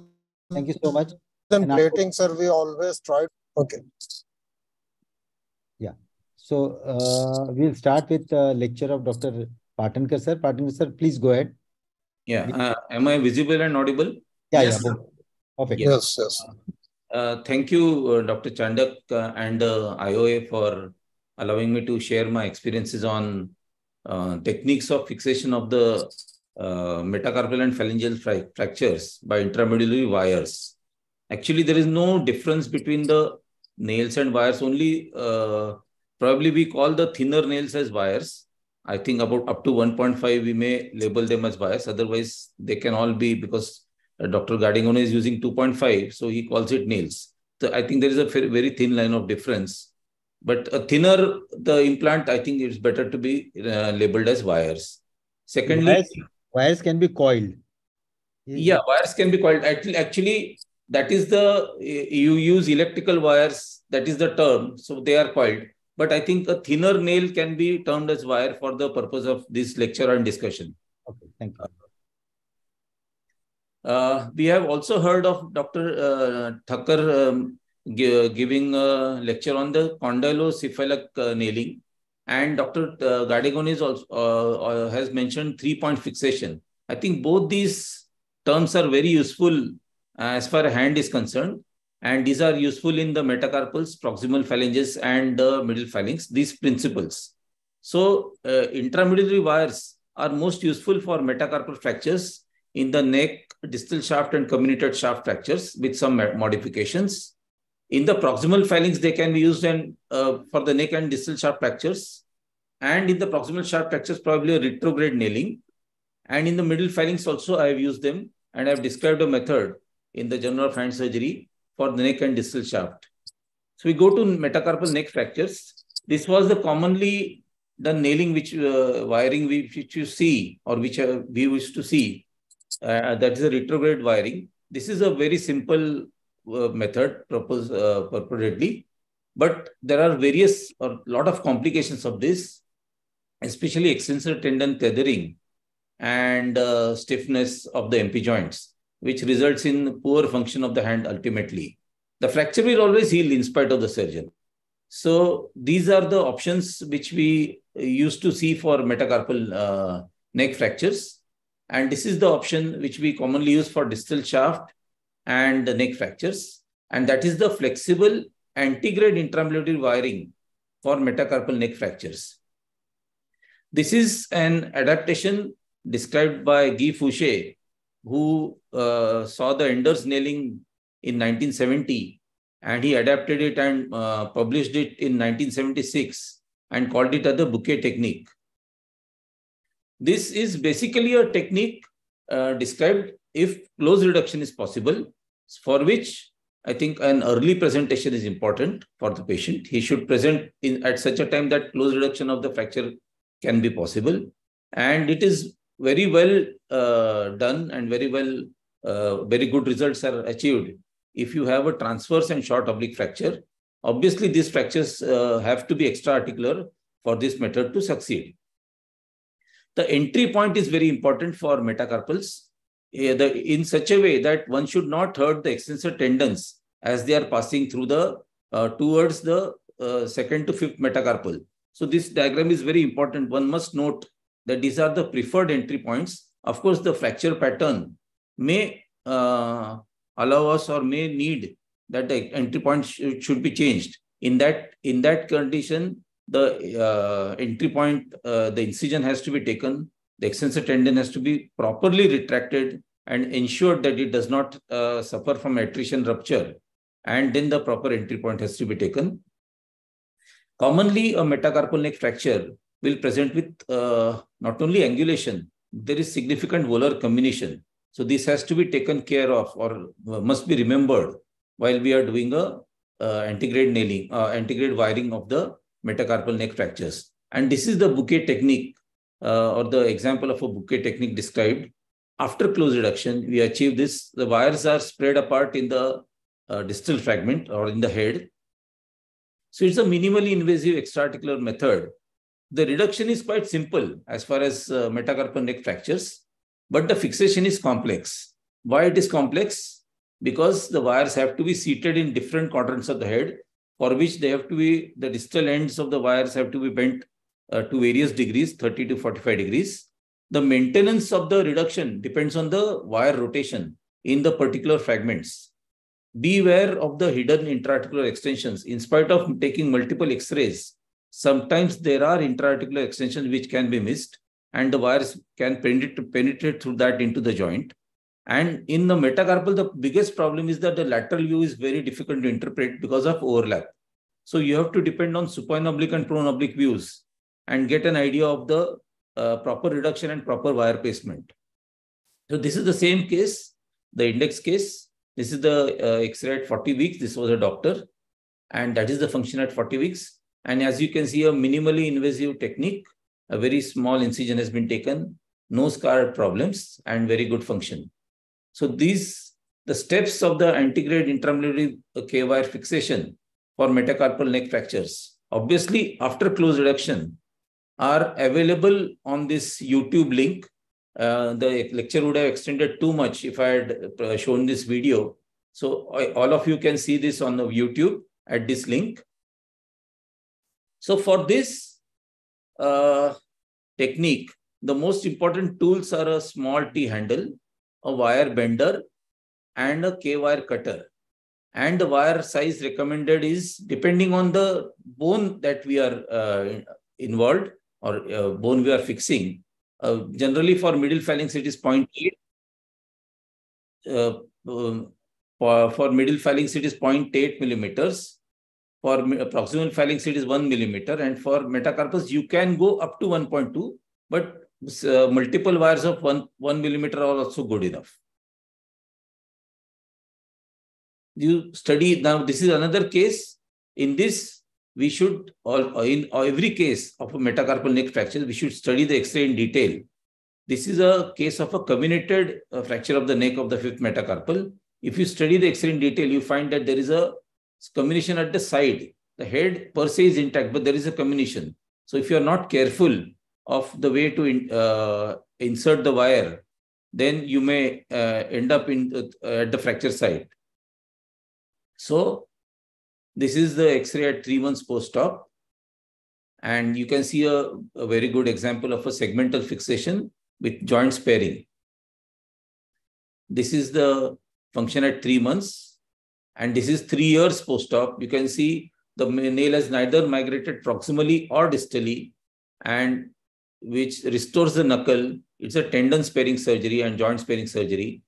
Thank you so much. Then And after- plating, sir, we always try, okay. Yeah. So, uh, we'll start with the lecture of Dr. Patankar, sir. Patankar, sir, please go ahead. Yeah. Uh, am I visible and audible? Yeah, Yes, yeah, Perfect. Yes, yes. Uh, thank you, uh, Dr. Chandak uh, and uh, IOA for allowing me to share my experiences on uh, techniques of fixation of the metacarpal and phalangeal fra- fractures by intramedullary wires. Actually, there is no difference between the nails and wires. Only probably we call the thinner nails as wires. I think about up to 1.5 we may label them as wires. Otherwise, they can all be because Dr. Gadegone is using 2.5, so he calls it nails. So I think there is a very, thin line of difference. But a thinner the implant, I think it's better to be uh, labeled as wires. Secondly, Wires, wires can be coiled. Yeah, wires can be coiled. actually. Actually, that is the you use electrical wires. That is the term. So they are coiled. But I think a thinner nail can be termed as wire for the purpose of this lecture and discussion. Okay, thank you. Uh, we have also heard of Dr. Uh, Thakkar um, gi- giving a lecture on the condylocephalic uh, nailing, and Dr. Uh, Gadegone is also has mentioned three-point fixation. I think both these terms are very useful as far as hand is concerned, and these are useful in the metacarpals, proximal phalanges, and the middle phalanx. These principles. So, uh, intramedullary wires are most useful for metacarpal fractures in the neck, distal shaft, and comminuted shaft fractures with some modifications. In the proximal phalanx, they can be used and, uh, for the neck and distal shaft fractures. And in the proximal shaft fractures, probably a retrograde nailing. And in the middle phalanx also, I have used them and I have described a method in the Journal of Hand Surgery for the neck and distal shaft. So we go to metacarpal neck fractures. This was the commonly done nailing which uh, wiring which you see or which uh, we used to see. Uh, that is a retrograde wiring. This is a very simple uh, method proposed uh, purportedly, but there are various or lot of complications of this, especially extensor tendon tethering and uh, stiffness of the MP joints, which results in poor function of the hand ultimately. The fracture will always heal in spite of the surgeon. So these are the options which we used to see for metacarpal uh, neck fractures. And this is the option which we commonly use for distal shaft and the neck fractures. And that is the flexible antegrade intramedullary wiring for metacarpal neck fractures. This is an adaptation described by Guy Foucher, who uh, saw the Enders nailing in 1970 and he adapted it and uh, published it in 1976 and called it as the bouquet technique. This is basically a technique uh, described if close reduction is possible, for which I think an early presentation is important for the patient. He should present in at such a time that close reduction of the fracture can be possible. And it is very well uh, done and very well, uh, very good results are achieved if you have a transverse and short oblique fracture. Obviously, these fractures uh, have to be extra articular for this method to succeed. The entry point is very important for metacarpals eh, in such a way that one should not hurt the extensor tendons as they are passing through the uh, towards the uh, second to fifth metacarpal. So this diagram is very important. One must note that these are the preferred entry points. Of course, the fracture pattern may uh, allow us or may need that the entry point sh should be changed. In that in that condition, the uh, entry point, uh, the incision has to be taken. The extensor tendon has to be properly retracted and ensured that it does not uh, suffer from attrition rupture. And then the proper entry point has to be taken. Commonly, a metacarpal neck fracture will present with uh, not only angulation, there is significant volar comminution. So this has to be taken care of or must be remembered while we are doing a uh, antegrade nailing, uh, antegrade wiring of the metacarpal neck fractures. And this is the bouquet technique uh, or the example of a bouquet technique described. After close reduction, we achieve this. The wires are spread apart in the uh, distal fragment or in the head. So it's a minimally invasive extraarticular method. The reduction is quite simple as far as uh, metacarpal neck fractures, but the fixation is complex. Why it is complex? Because the wires have to be seated in different quadrants of the head, for which they have to be, the distal ends of the wires have to be bent uh, to various degrees, 30 to 45 degrees. The maintenance of the reduction depends on the wire rotation in the particular fragments. Beware of the hidden intraarticular extensions. In spite of taking multiple X-rays, sometimes there are intraarticular extensions which can be missed and the wires can penetrate, penetrate through that into the joint. And in the metacarpal, the biggest problem is that the lateral view is very difficult to interpret because of overlap. So you have to depend on supine oblique and prone oblique views and get an idea of the uh, proper reduction and proper wire placement. So this is the same case, the index case. This is the uh, X-ray at 40 weeks. This was a doctor and that is the function at 40 weeks. And as you can see, a minimally invasive technique, a very small incision has been taken, no scar problems and very good function. So these, the steps of the antegrade intramedullary K-wire fixation for metacarpal neck fractures. Obviously, after close reduction are available on this YouTube link. Uh, the lecture would have extended too much if I had uh, shown this video. So I, all of you can see this on the YouTube at this link. So for this uh, technique, the most important tools are a small T handle, a wire bender, and a K-wire cutter. And the wire size recommended is depending on the bone that we are uh, involved or uh, bone we are fixing. Uh, generally for middle phalanx, it is 0.8. Uh, um, for, for middle phalanx, it is 0.8 millimeters. For proximal phalanx, it is 1 millimeter. And for metacarpus, you can go up to 1.2, but uh, multiple wires of 1, 1 millimeter are also good enough. You study, now this is another case. In this, we should, all, in every case of a metacarpal neck fracture, we should study the X-ray in detail. This is a case of a comminuted uh, fracture of the neck of the fifth metacarpal. If you study the X-ray in detail, you find that there is a comminution at the side. The head per se is intact, but there is a comminution. So if you are not careful of the way to in, uh, insert the wire, then you may uh, end up in uh, at the fracture site. So this is the X-ray at three months post-op. And you can see a, a very good example of a segmental fixation with joint sparing. This is the function at three months. And this is three years post-op. You can see the nail has neither migrated proximally or distally, and which restores the knuckle. It's a tendon sparing surgery and joint sparing surgery.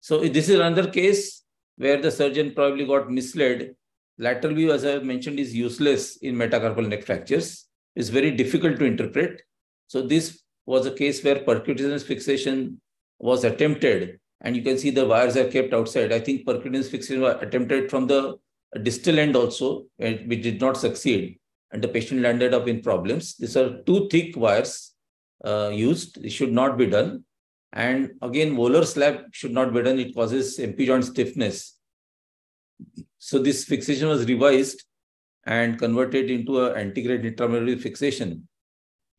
So this is another case where the surgeon probably got misled. Lateral view, as I mentioned, is useless in metacarpal neck fractures. It's very difficult to interpret. So this was a case where percutaneous fixation was attempted, and you can see the wires are kept outside. I think percutaneous fixation was attempted from the distal end also, which did not succeed, and the patient landed up in problems. These are two thick wires uh, used. This should not be done. And again, volar slab should not be done. It causes MP joint stiffness. So this fixation was revised and converted into an antegrade intramedullary fixation.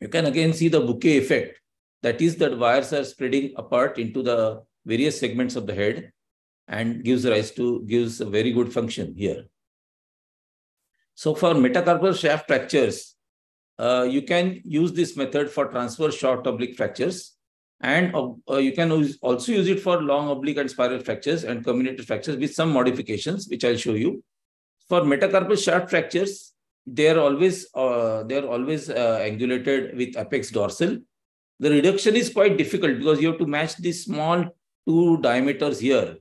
You can again see the bouquet effect. That is that wires are spreading apart into the various segments of the head and gives rise to, gives a very good function here. So for metacarpal shaft fractures, uh, you can use this method for transverse short oblique fractures and uh, you can also use it for long oblique and spiral fractures and comminuted fractures with some modifications, which I'll show you. For metacarpal shaft fractures, they are always uh, they are always uh, angulated with apex dorsal. The reduction is quite difficult because you have to match these small two diameters here.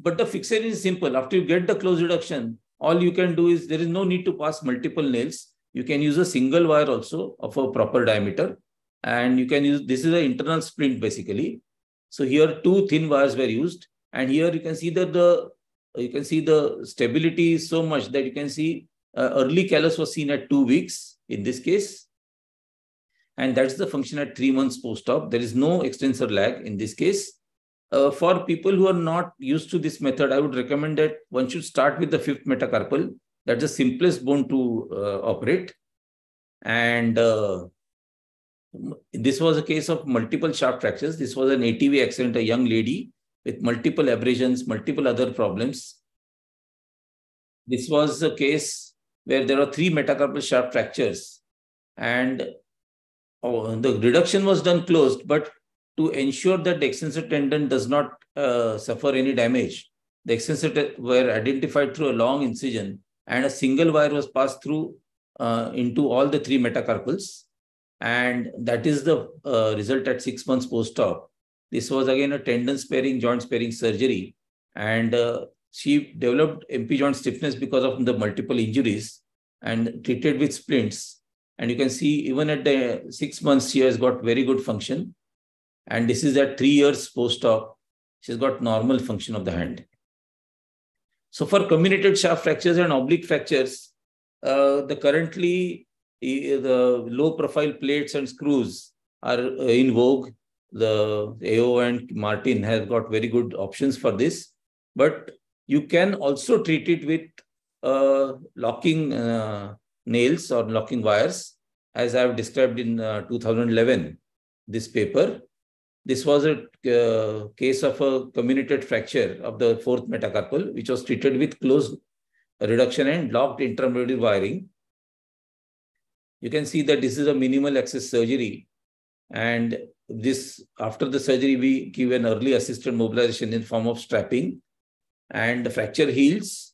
But the fixation is simple. After you get the close reduction, all you can do is there is no need to pass multiple nails. You can use a single wire also of a proper diameter. And you can use, this is an internal splint basically. So here two thin wires were used. And here you can see that the, you can see the stability is so much that you can see uh, early callus was seen at two weeks in this case. And that's the function at three months post-op. There is no extensor lag in this case. Uh, for people who are not used to this method, I would recommend that one should start with the fifth metacarpal. That's the simplest bone to uh, operate. And uh, this was a case of multiple shaft fractures. This was an ATV accident, a young lady with multiple abrasions, multiple other problems. This was a case where there are three metacarpal shaft fractures. And oh, the reduction was done closed, but to ensure that the extensor tendon does not uh, suffer any damage, the extensor were identified through a long incision and a single wire was passed through uh, into all the three metacarpals. And that is the uh, result at six months post-op. This was again a tendon sparing, joint sparing surgery. And uh, she developed MP joint stiffness because of the multiple injuries and treated with splints. And you can see even at the six months, she has got very good function. And this is at three years post-op. She's got normal function of the hand. So for comminuted shaft fractures and oblique fractures, uh, the currently the low profile plates and screws are uh, in vogue. The AO and Martin have got very good options for this. But you can also treat it with uh, locking uh, nails or locking wires, as I have described in uh, 2011, this paper. This was a uh, case of a comminuted fracture of the fourth metacarpal, which was treated with closed reduction and locked intramedullary wiring. You can see that this is a minimal access surgery. And this, after the surgery, we give an early assisted mobilization in form of strapping and the fracture heals.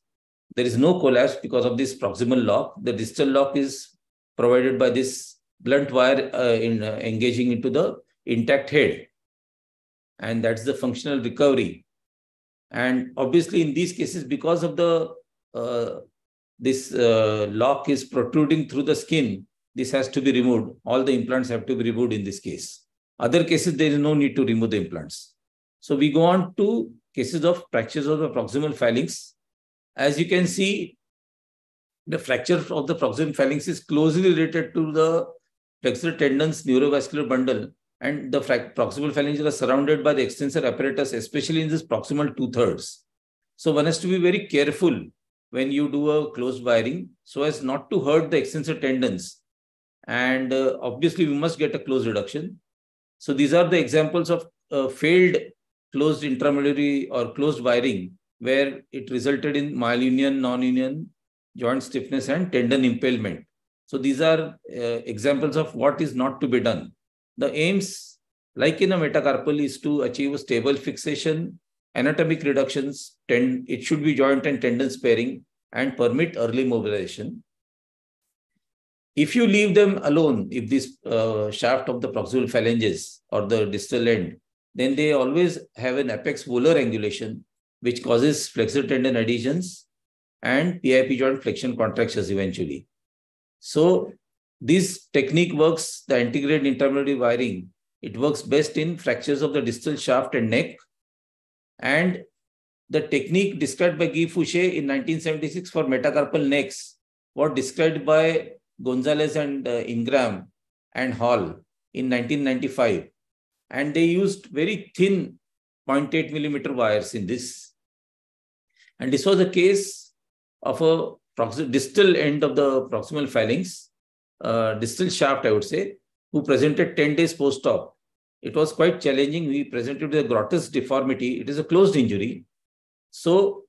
There is no collapse because of this proximal lock. The distal lock is provided by this blunt wire uh, in uh, engaging into the intact head and that's the functional recovery. And obviously, in these cases, because of the uh, this uh, lock is protruding through the skin, this has to be removed. All the implants have to be removed in this case. Other cases, there is no need to remove the implants. So we go on to cases of fractures of the proximal phalanx. As you can see, the fracture of the proximal phalanx is closely related to the flexor tendons neurovascular bundle and the proximal phalanges are surrounded by the extensor apparatus, especially in this proximal two-thirds. So one has to be very careful when you do a closed wiring so as not to hurt the extensor tendons. And uh, obviously, we must get a close reduction. So these are the examples of uh, failed closed intramedullary or closed wiring where it resulted in malunion, non-union, joint stiffness, and tendon impalement. So these are uh, examples of what is not to be done. The aims, like in a metacarpal, is to achieve a stable fixation, anatomic reductions, tend, it should be joint and tendon sparing, and permit early mobilization. If you leave them alone, if this uh, shaft of the proximal phalanges or the distal end, then they always have an apex volar angulation, which causes flexor tendon adhesions and PIP joint flexion contractures eventually. So this technique works, the antegrade intramedullary wiring, it works best in fractures of the distal shaft and neck. And the technique described by Guy Foucher in 1976 for metacarpal necks was described by Gonzalez and uh, Igram and Hall in 1995. And they used very thin 0.8 millimeter wires in this. And this was a case of a distal end of the proximal phalanx distal shaft, I would say, who presented 10 days post-op it was quite challenging. We presented with a grotesque deformity. It is a closed injury. So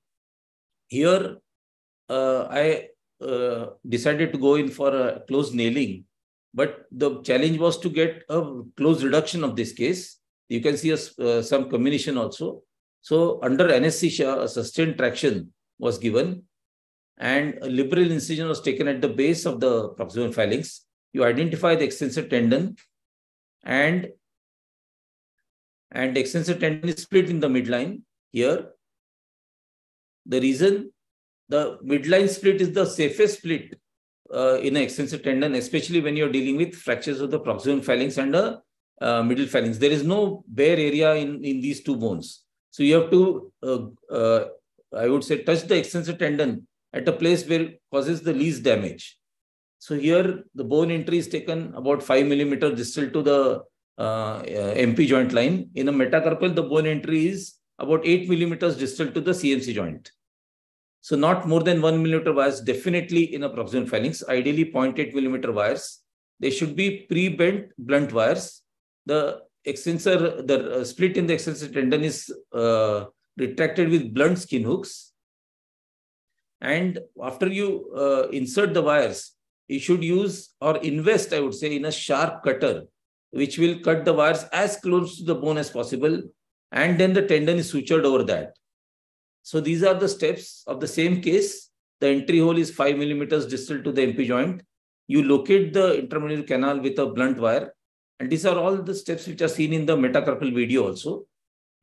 here uh, I uh, decided to go in for a closed nailing, but the challenge was to get a close reduction of this case. You can see a, uh, some combination also. So under anesthesia, a sustained traction was given and a liberal incision was taken at the base of the proximal phalanx. You identify the extensor tendon and and extensor tendon is split in the midline here. The reason the midline split is the safest split uh, in an extensor tendon, especially when you're dealing with fractures of the proximal phalanx and the uh, middle phalanx. There is no bare area in, in these two bones. So you have to, uh, uh I would say, touch the extensor tendon at a place where causes the least damage. So here the bone entry is taken about five millimeter distal to the uh, MP joint line. In a metacarpal, the bone entry is about eight millimeters distal to the CMC joint. So not more than one millimeter wires, definitely in a proximal phalanx, ideally 0.8 millimeter wires. They should be pre-bent blunt wires. The extensor, the uh, split in the extensor tendon is uh, retracted with blunt skin hooks. And after you uh, insert the wires, you should use or invest, I would say, in a sharp cutter, which will cut the wires as close to the bone as possible. And then the tendon is sutured over that. So these are the steps of the same case. The entry hole is 5 millimeters distal to the MP joint. You locate the intramedullary canal with a blunt wire. And these are all the steps which are seen in the metacarpal video also.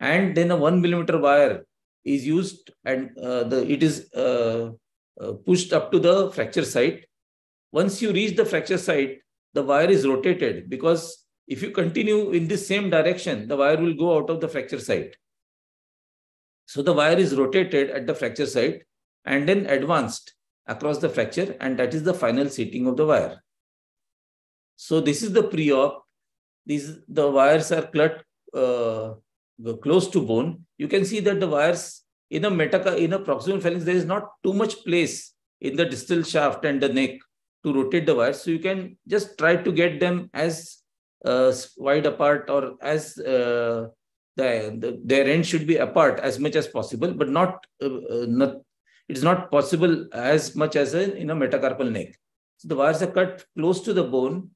And then a 1 millimeter wire is used and uh, the it is uh, uh, pushed up to the fracture site. Once you reach the fracture site, the wire is rotated because if you continue in this same direction, the wire will go out of the fracture site. So the wire is rotated at the fracture site and then advanced across the fracture and that is the final seating of the wire. So this is the pre-op. These the wires are cut uh, close to bone. You can see that the wires in a metaca in a proximal phalanx there is not too much place in the distal shaft and the neck to rotate the wires. So you can just try to get them as uh, wide apart or as uh, the, the, their end should be apart as much as possible, but not, uh, uh, not it's not possible as much as a, in a metacarpal neck. So the wires are cut close to the bone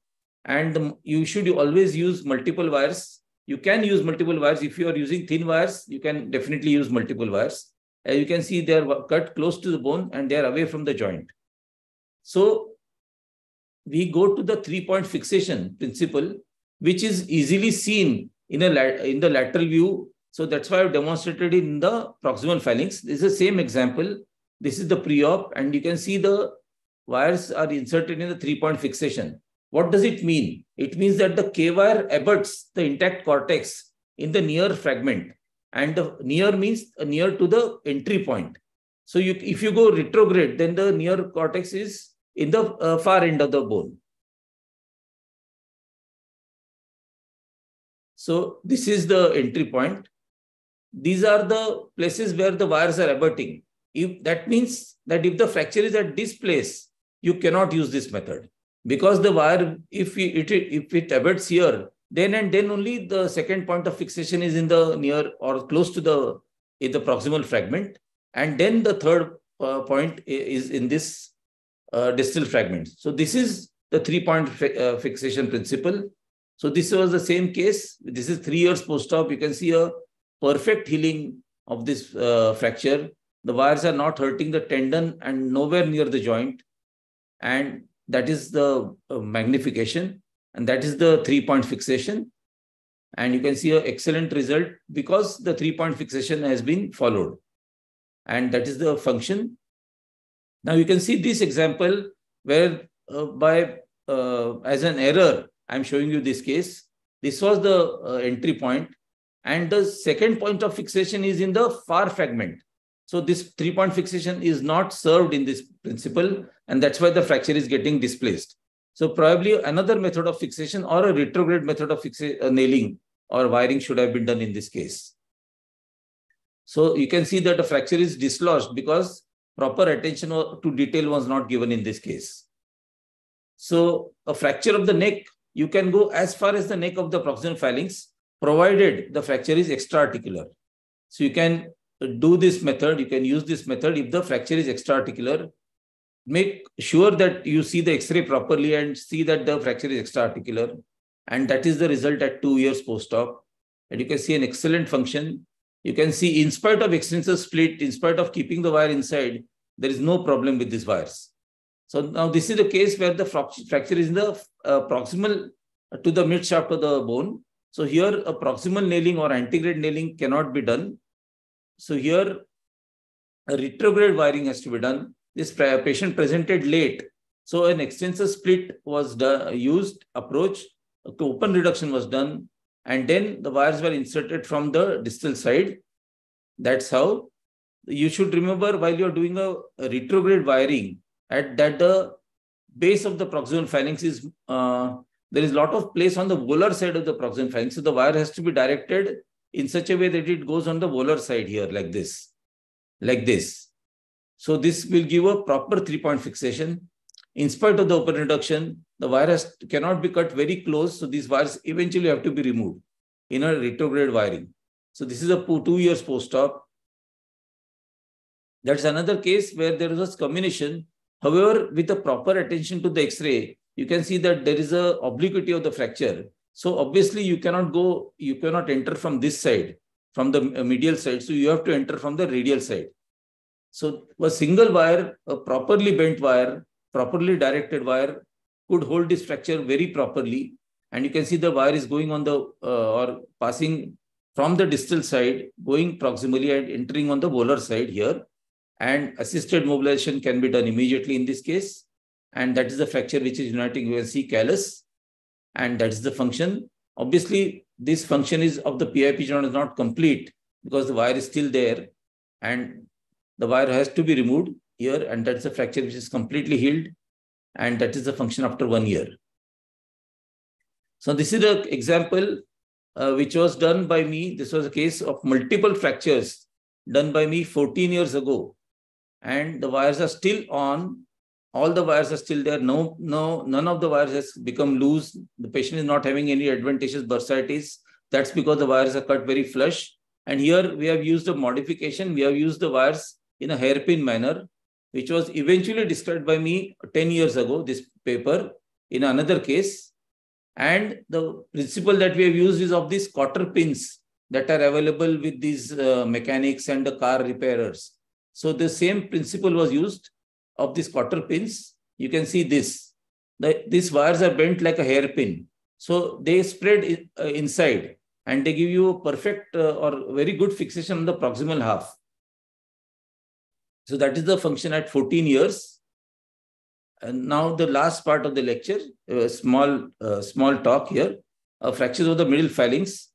and the, you should always use multiple wires. You can use multiple wires. If you are using thin wires, you can definitely use multiple wires. As you can see, they are cut close to the bone and they are away from the joint. So we go to the three-point fixation principle, which is easily seen in, a, in the lateral view. So that's why I've demonstrated in the proximal phalanx. This is the same example. This is the pre-op and you can see the wires are inserted in the three-point fixation. What does it mean? It means that the K-wire abuts the intact cortex in the near fragment and the near means near to the entry point. So you, if you go retrograde, then the near cortex is in the uh, far end of the bone. So this is the entry point. These are the places where the wires are abutting. If that means that if the fracture is at this place, you cannot use this method because the wire, if it, if it abuts here, then and then only the second point of fixation is in the near or close to the in the proximal fragment, and then the third uh, point is in this uh, distal fragment. So this is the three-point fi uh, fixation principle. So this was the same case. This is three years post-op. You can see a perfect healing of this uh, fracture. The wires are not hurting the tendon and nowhere near the joint. And that is the uh, magnification. And that is the three-point fixation. And you can see an excellent result because the three-point fixation has been followed. And that is the function. Now you can see this example where uh, by uh, as an error, I'm showing you this case. This was the uh, entry point, and the second point of fixation is in the far fragment. So this three-point fixation is not served in this principle, and that's why the fracture is getting displaced. So probably another method of fixation or a retrograde method of uh, nailing or wiring should have been done in this case. So you can see that the fracture is dislodged because proper attention to detail was not given in this case. So a fracture of the neck you can go as far as the neck of the proximal phalanx, provided the fracture is extra-articular. So you can do this method, you can use this method if the fracture is extra-articular. Make sure that you see the X-ray properly and see that the fracture is extra-articular. And that is the result at two years post-op. And you can see an excellent function. You can see in spite of extensor split, in spite of keeping the wire inside, there is no problem with these wires. So now this is the case where the fracture is in the uh, proximal to the mid shaft of the bone. So here a proximal nailing or antegrade nailing cannot be done. So here a retrograde wiring has to be done. This patient presented late. So an extensor split was done, used approach, open reduction was done, and then the wires were inserted from the distal side. That's how you should remember while you're doing a, a retrograde wiring at that the base of the proximal phalanx is uh, there is a lot of place on the volar side of the proximal phalanx. So the wire has to be directed in such a way that it goes on the volar side here like this, like this. So this will give a proper three-point fixation. In spite of the open reduction, the wire cannot be cut very close. So these wires eventually have to be removed in a retrograde wiring. So this is a two years post-op. That's another case where there was combination. However, with a proper attention to the X-ray, you can see that there is a obliquity of the fracture. So obviously you cannot go, you cannot enter from this side, from the uh, medial side. So you have to enter from the radial side. So a single wire, a properly bent wire, properly directed wire could hold this fracture very properly. And you can see the wire is going on the, uh, or passing from the distal side, going proximally and entering on the volar side here. And assisted mobilization can be done immediately in this case. And that is the fracture which is uniting UNC callus. And that is the function. Obviously, this function is of the PIP joint is not complete because the wire is still there. And the wire has to be removed here. And that's a fracture which is completely healed. And that is the function after one year. So this is an example uh, which was done by me. This was a case of multiple fractures done by me 14 years ago. And the wires are still on all the wires are still there. No, no, none of the wires has become loose. The patient is not having any adventitious bursitis. That's because the wires are cut very flush. And here we have used a modification. We have used the wires in a hairpin manner, which was eventually described by me 10 years ago, this paper, in another case. And the principle that we have used is of these cotter pins that are available with these uh, mechanics and the car repairers. So the same principle was used of these cotter pins, you can see this. The, these wires are bent like a hairpin. So they spread in, uh, inside and they give you a perfect uh, or very good fixation on the proximal half. So that is the function at 14 years. And now the last part of the lecture, a small, uh, small talk here, uh, fractures of the middle phalanx.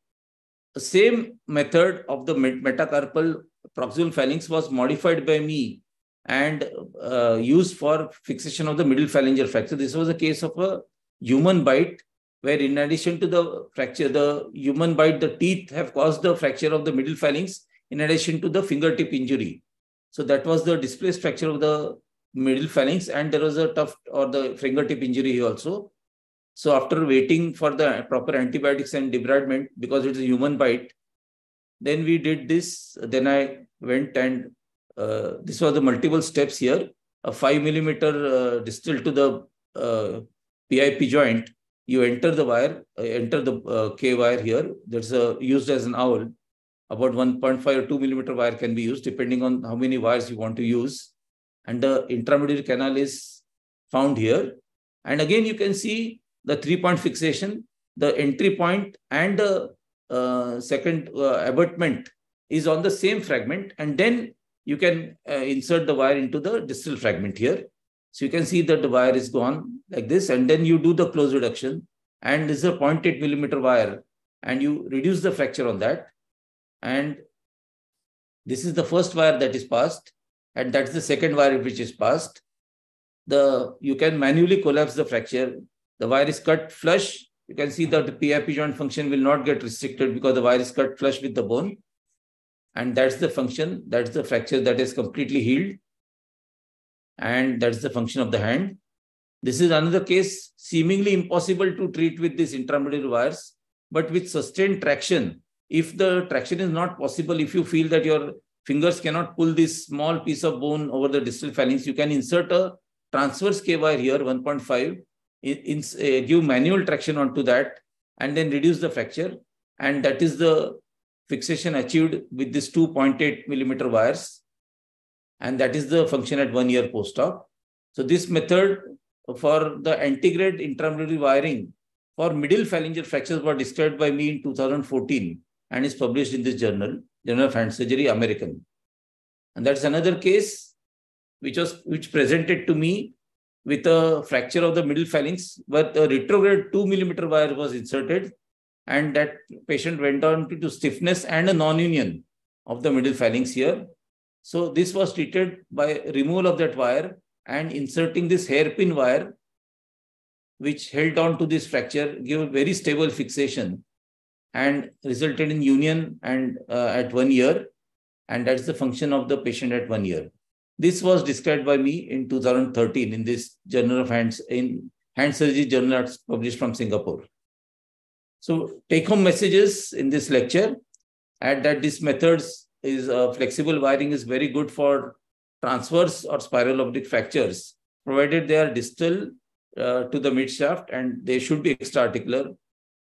The same method of the metacarpal proximal phalanx was modified by me and uh, used for fixation of the middle phalangeal fracture. This was a case of a human bite where in addition to the fracture, the human bite, the teeth have caused the fracture of the middle phalanx in addition to the fingertip injury. So that was the display structure of the middle phalanx and there was a tuft or the fingertip injury here also. So after waiting for the proper antibiotics and debridement because it's a human bite, then we did this. Then I went and uh, this was the multiple steps here. A five millimeter uh, distal to the uh, PIP joint. You enter the wire, uh, enter the uh, K wire here. That's a, used as an owl. About 1.5 or 2 millimeter wire can be used depending on how many wires you want to use. And the intramedullary canal is found here. And again, you can see the three point fixation, the entry point and the uh, second uh, abutment is on the same fragment. And then you can uh, insert the wire into the distal fragment here. So you can see that the wire is gone like this, and then you do the close reduction. And this is a 0.8 millimeter wire, and you reduce the fracture on that. And this is the first wire that is passed, and that's the second wire which is passed. The you can manually collapse the fracture. The wire is cut flush. You can see that the PIP joint function will not get restricted because the wire is cut flush with the bone. And that's the function, that's the fracture that is completely healed. And that's the function of the hand. This is another case seemingly impossible to treat with these intramedullary wires. but with sustained traction. If the traction is not possible, if you feel that your fingers cannot pull this small piece of bone over the distal phalanx, you can insert a transverse K wire here, 1.5, in, in, uh, give manual traction onto that, and then reduce the fracture. And that is the fixation achieved with these 2.8 millimeter wires. And that is the function at one year post-op. So this method for the antegrade intramedullary wiring for middle phalangeal fractures were described by me in 2014 and is published in this journal, Journal of Hand Surgery American. And that's another case which was which presented to me with a fracture of the middle phalanx, but a retrograde 2 millimeter wire was inserted and that patient went on to, to stiffness and a non-union of the middle phalanx here. So this was treated by removal of that wire and inserting this hairpin wire, which held on to this fracture, give a very stable fixation and resulted in union and uh, at one year. And that's the function of the patient at one year. This was described by me in 2013 in this Journal of Hands in Hand Surgery Journal published from Singapore. So take home messages in this lecture add that these methods is uh, flexible wiring is very good for transverse or spiral oblique fractures, provided they are distal uh, to the mid shaft and they should be extra-articular.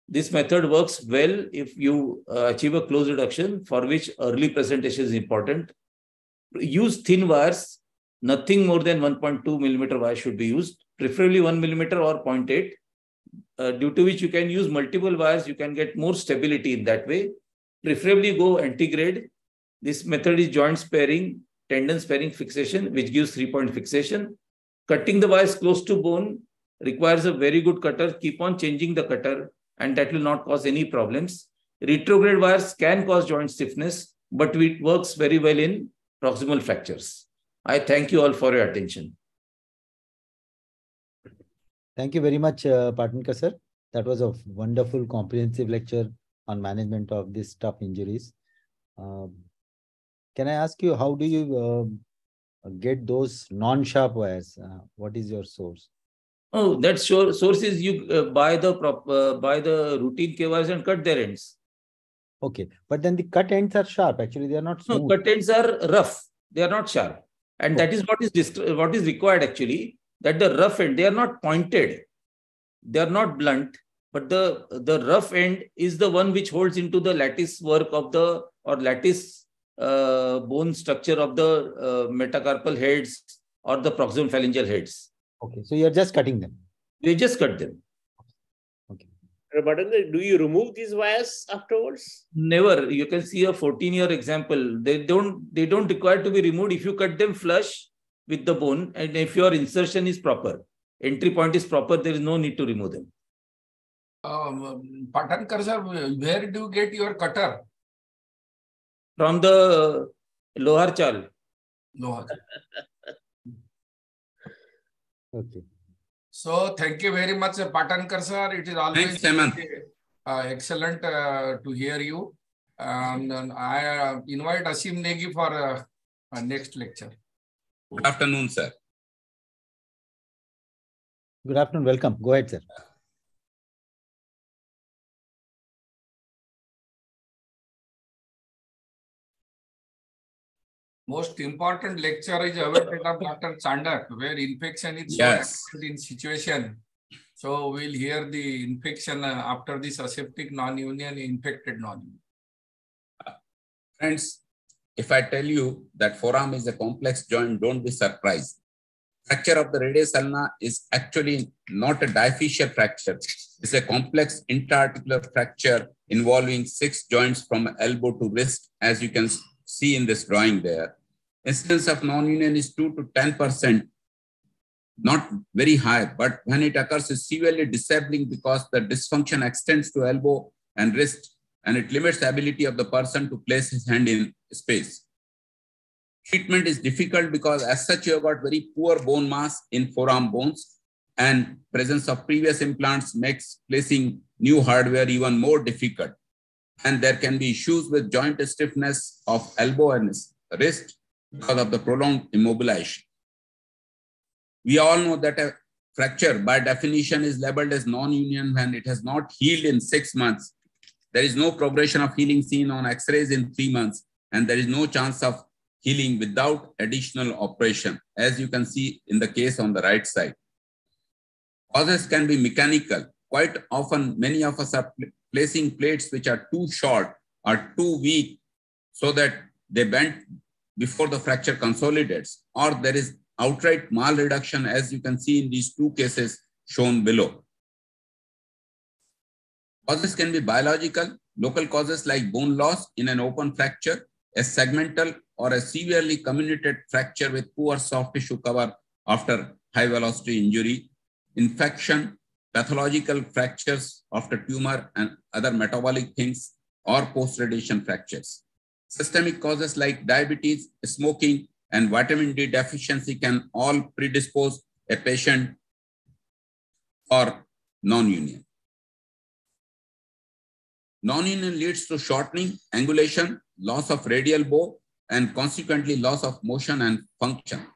This method works well if you uh, achieve a close reduction for which early presentation is important. Use thin wires, nothing more than 1.2 millimeter wire should be used, preferably 1 millimeter or 0.8 uh, due to which you can use multiple wires, you can get more stability in that way. Preferably go antegrade. This method is joint sparing, tendon sparing fixation, which gives three-point fixation. Cutting the wires close to bone requires a very good cutter. Keep on changing the cutter and that will not cause any problems. Retrograde wires can cause joint stiffness, but it works very well in proximal fractures. I thank you all for your attention. Thank you very much, uh, Patankar sir. That was a wonderful, comprehensive lecture on management of these tough injuries. Um, can I ask you, how do you uh, get those non-sharp wires? Uh, what is your source? Oh, that sure sources you uh, buy the prop, uh, buy the routine K wires and cut their ends. Okay, but then the cut ends are sharp. Actually, they are not smooth. No, cut ends are rough. They are not sharp, and Okay. that is what is what is required actually. That the rough end they are not pointed, they are not blunt, but the the rough end is the one which holds into the lattice work of the or lattice uh, bone structure of the uh, metacarpal heads or the proximal phalangeal heads. Okay, so you're just cutting them. We just cut them. Okay. But do you remove these wires afterwards? Never. You can see a 14 year example. They don't they don't require to be removed if you cut them flush with the bone and if your insertion is proper. Entry point is proper, there is no need to remove them. Um, Patankar sir, where do you get your cutter? From the Lohar Chawl. No. Okay. So thank you very much, Patankar sir. It is always Thanks, Hemant. uh, excellent uh, to hear you. Um, and I uh, invite Asim Negi for uh, uh, next lecture. Good afternoon, sir. Good afternoon. Welcome. Go ahead, sir. Most important lecture is awaited of Dr. Chandak, where infection is Yes. in situation. So we'll hear the infection uh, after this aseptic non-union, infected non-union. Friends, if I tell you that forearm is a complex joint, don't be surprised. Fracture of the radius ulna is actually not a diaphyseal fracture. It's a complex intra-articular fracture involving six joints from elbow to wrist, as you can see in this drawing there. Incidence of non-union is 2 to 10%, not very high, but when it occurs, it's severely disabling because the dysfunction extends to elbow and wrist, and it limits the ability of the person to place his hand in space. Treatment is difficult because as such, you have got very poor bone mass in forearm bones and presence of previous implants makes placing new hardware even more difficult. And there can be issues with joint stiffness of elbow and wrist because of the prolonged immobilization. We all know that a fracture by definition is labeled as non-union when it has not healed in six months There is no progression of healing seen on X-rays in three months, and there is no chance of healing without additional operation, as you can see in the case on the right side. Causes can be mechanical. Quite often, many of us are placing plates which are too short or too weak so that they bend before the fracture consolidates, or there is outright malreduction, as you can see in these two cases shown below. Causes can be biological, local causes like bone loss in an open fracture, a segmental or a severely comminuted fracture with poor soft tissue cover after high velocity injury, infection, pathological fractures after tumor and other metabolic things, or post-radiation fractures. Systemic causes like diabetes, smoking, and vitamin D deficiency can all predispose a patient for non-union. Non-union leads to shortening, angulation, loss of radial bow, and consequently loss of motion and function.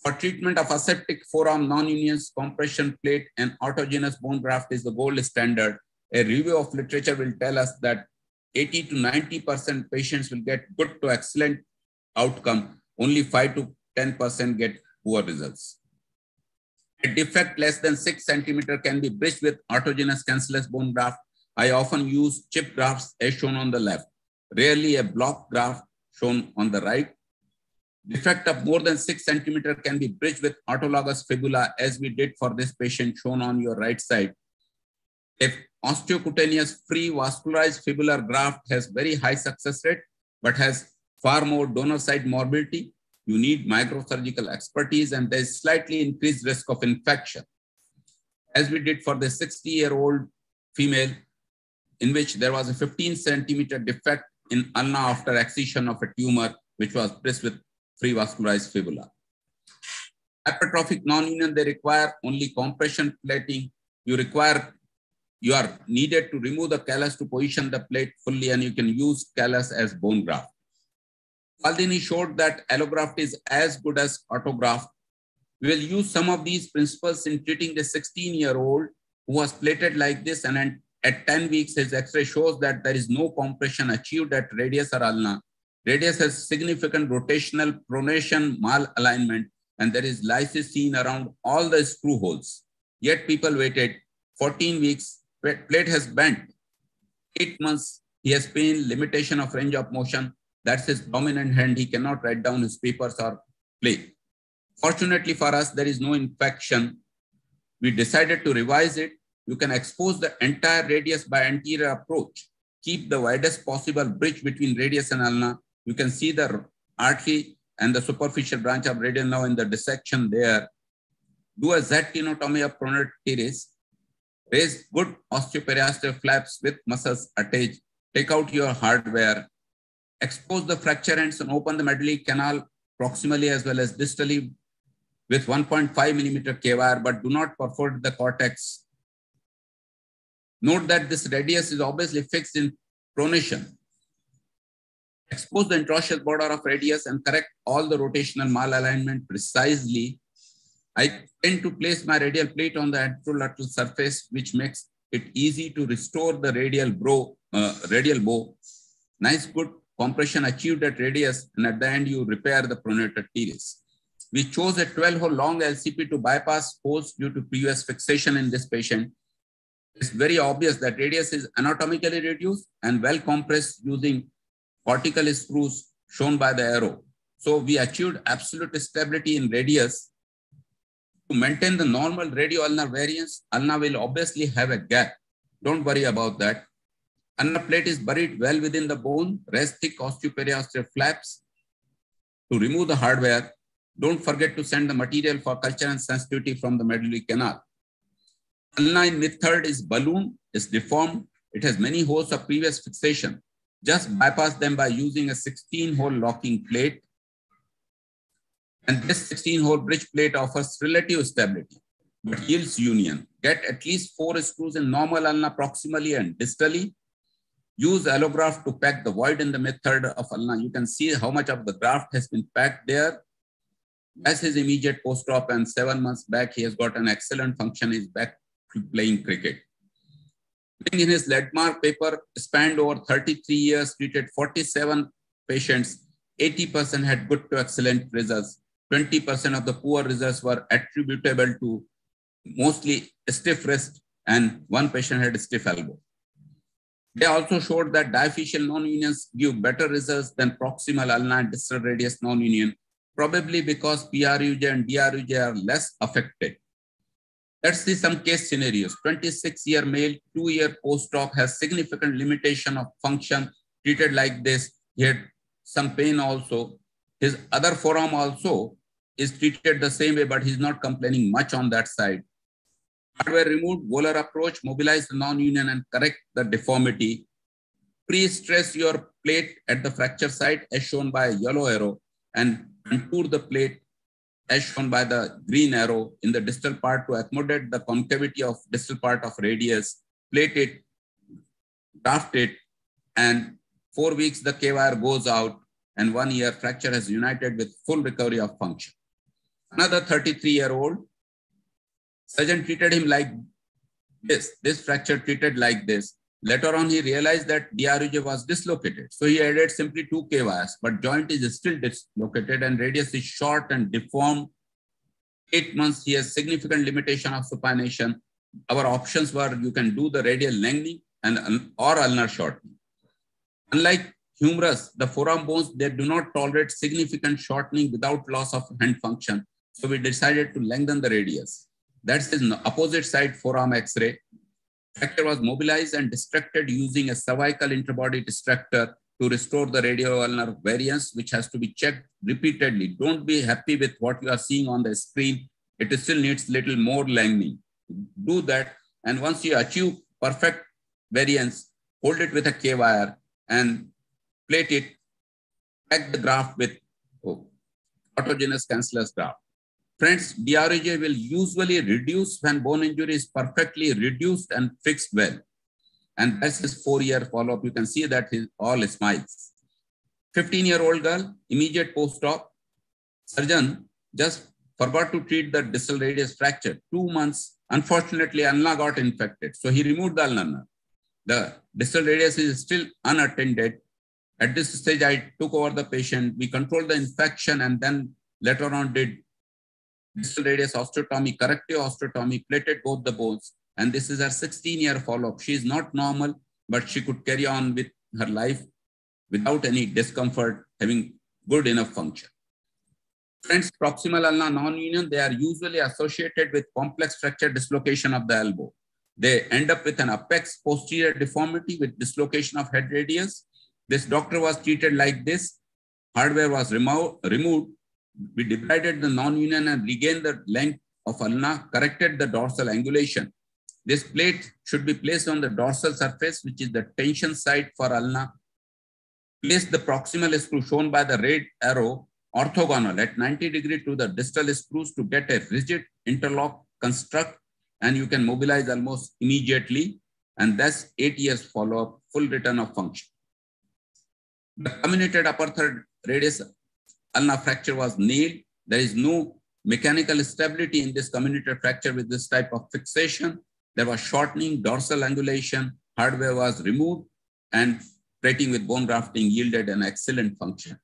For treatment of aseptic forearm non-unions, compression plate and autogenous bone graft is the gold standard. A review of literature will tell us that 80 to 90% patients will get good to excellent outcome. Only 5 to 10% get poor results. A defect less than 6 centimeter can be bridged with autogenous cancellous bone graft. I often use chip grafts as shown on the left, rarely a block graft shown on the right. Defect of more than 6 centimeter can be bridged with autologous fibula as we did for this patient shown on your right side. If osteocutaneous free vascularized fibular graft has very high success rate, but has far more donor side morbidity, you need microsurgical expertise and there's slightly increased risk of infection. As we did for the 60 year old female in which there was a 15 centimeter defect in ulna after excision of a tumor, which was placed with free vascularized fibula. Hypertrophic non-union, they require only compression plating. You require, you are needed to remove the callus to position the plate fully and you can use callus as bone graft. Baldini showed that allograft is as good as autograft. We will use some of these principles in treating the 16-year-old who was plated like this and at 10 weeks, his X-ray shows that there is no compression achieved at radius or ulna. Radius has significant rotational pronation malalignment and there is lysis seen around all the screw holes. Yet people waited 14 weeks, plate has bent. Eight months, he has pain, limitation of range of motion, that's his dominant hand. He cannot write down his papers or play. Fortunately for us, there is no infection. We decided to revise it. You can expose the entire radius by anterior approach. Keep the widest possible bridge between radius and ulna. You can see the artery and the superficial branch of radial now in the dissection there. Do a Z tenotomy of pronator teres. Raise good osteoperiosteal flaps with muscles attached. Take out your hardware expose the fracture ends and open the medullary canal proximally as well as distally with 1.5 millimeter K-wire, but do not perforate the cortex. Note that this radius is obviously fixed in pronation. Expose the interosseous border of radius and correct all the rotational malalignment precisely. I tend to place my radial plate on the anterolateral surface, which makes it easy to restore the radial, bro, uh, radial bow. Nice, good compression achieved at radius, and at the end you repair the pronator teres. We chose a 12-hole long LCP to bypass holes due to previous fixation in this patient. It's very obvious that radius is anatomically reduced and well compressed using cortical screws shown by the arrow. So we achieved absolute stability in radius. To maintain the normal radio-ulnar variance, ulna will obviously have a gap. Don't worry about that. Ulnar plate is buried well within the bone. Rest thick osteoperiosteal flaps. To remove the hardware, don't forget to send the material for culture and sensitivity from the medullary canal. Ulna in mid third is balloon, is deformed. It has many holes of previous fixation. Just bypass them by using a 16-hole locking plate. And this 16-hole bridge plate offers relative stability, but yields union. Get at least four screws in normal ulna proximally and distally. Use allograft to pack the void in the mid third of ulna. You can see how much of the graft has been packed there. As his immediate post-op and seven months back, he has got an excellent function. He's back playing cricket. In his landmark paper, spanned over 33 years, treated 47 patients. 80% had good to excellent results. 20% of the poor results were attributable to mostly stiff wrist, and one patient had a stiff elbow. They also showed that diaphyseal non-unions give better results than proximal ulnar and distal radius non-union, probably because PRUJ and DRUJ are less affected. Let's see some case scenarios. 26-year male, two-year post-op has significant limitation of function, treated like this. He had some pain also. His other forearm also is treated the same way, but he's not complaining much on that side. Hardware removed, volar approach, mobilize the non-union and correct the deformity. Pre-stress your plate at the fracture site as shown by a yellow arrow and contour the plate as shown by the green arrow in the distal part to accommodate the concavity of distal part of radius, plate it, graft it, and four weeks the K-wire goes out and one year fracture has united with full recovery of function. Another 33-year-old surgeon treated him like this, this fracture treated like this. Later on, he realized that DRUJ was dislocated. So he added simply two K wires, but joint is still dislocated and radius is short and deformed. Eight months, he has significant limitation of supination. Our options were you can do the radial lengthening and or ulnar shortening. Unlike humerus, the forearm bones, they do not tolerate significant shortening without loss of hand function. So we decided to lengthen the radius. That's the opposite side forearm X-ray. Fracture was mobilized and distracted using a cervical interbody distractor to restore the radio-ulnar variance, which has to be checked repeatedly. Don't be happy with what you are seeing on the screen. It still needs little more lengthening. Do that. And once you achieve perfect variance, hold it with a K-wire and plate it, pack the graft with oh, autogenous cancellous graft. Friends, DRUJ will usually reduce when bone injury is perfectly reduced and fixed well. And that's his four-year follow-up. You can see that he's all smiles. 15-year-old girl, immediate post-op. Surgeon just forgot to treat the distal radius fracture. Two months, unfortunately, ulna got infected. So he removed the ulnar. The distal radius is still unattended. At this stage, I took over the patient. We controlled the infection and then later on did distal radius osteotomy, corrective osteotomy, plated both the bones. And this is her 16 year follow up. She is not normal, but she could carry on with her life without any discomfort, having good enough function. Friends, proximal ulnar non-union, they are usually associated with complex fracture dislocation of the elbow. They end up with an apex posterior deformity with dislocation of head radius. This doctor was treated like this. Hardware was remo removed we divided the non-union and regained the length of ulna, corrected the dorsal angulation. This plate should be placed on the dorsal surface, which is the tension site for ulna. Place the proximal screw shown by the red arrow orthogonal at 90 degree to the distal screws to get a rigid interlock construct and you can mobilize almost immediately and thus eight years follow-up, full return of function. The comminuted upper third radius ulnar fracture was nailed. There is no mechanical stability in this comminuted fracture with this type of fixation. There was shortening, dorsal angulation, hardware was removed, and plating with bone grafting yielded an excellent function.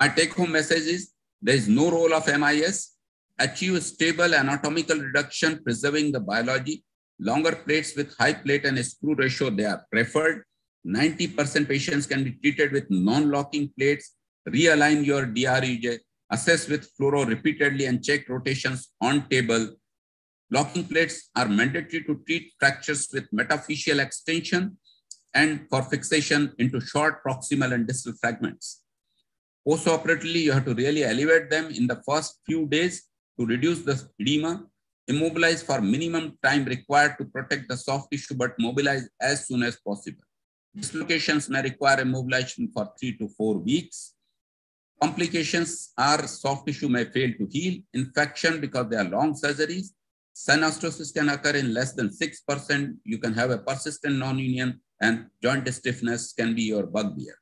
My take-home message is there is no role of MIS. Achieve stable anatomical reduction, preserving the biology. Longer plates with high plate and screw ratio, they are preferred. 90% patients can be treated with non-locking plates realign your DRUJ, assess with fluoro repeatedly and check rotations on table. Locking plates are mandatory to treat fractures with metaphyseal extension and for fixation into short proximal and distal fragments. Postoperatively, you have to really elevate them in the first few days to reduce the edema, immobilize for minimum time required to protect the soft tissue, but mobilize as soon as possible. Dislocations may require immobilization for three to four weeks. Complications are soft tissue may fail to heal, infection because they are long surgeries. Synostosis can occur in less than 6%. You can have a persistent non-union and joint stiffness can be your bugbear.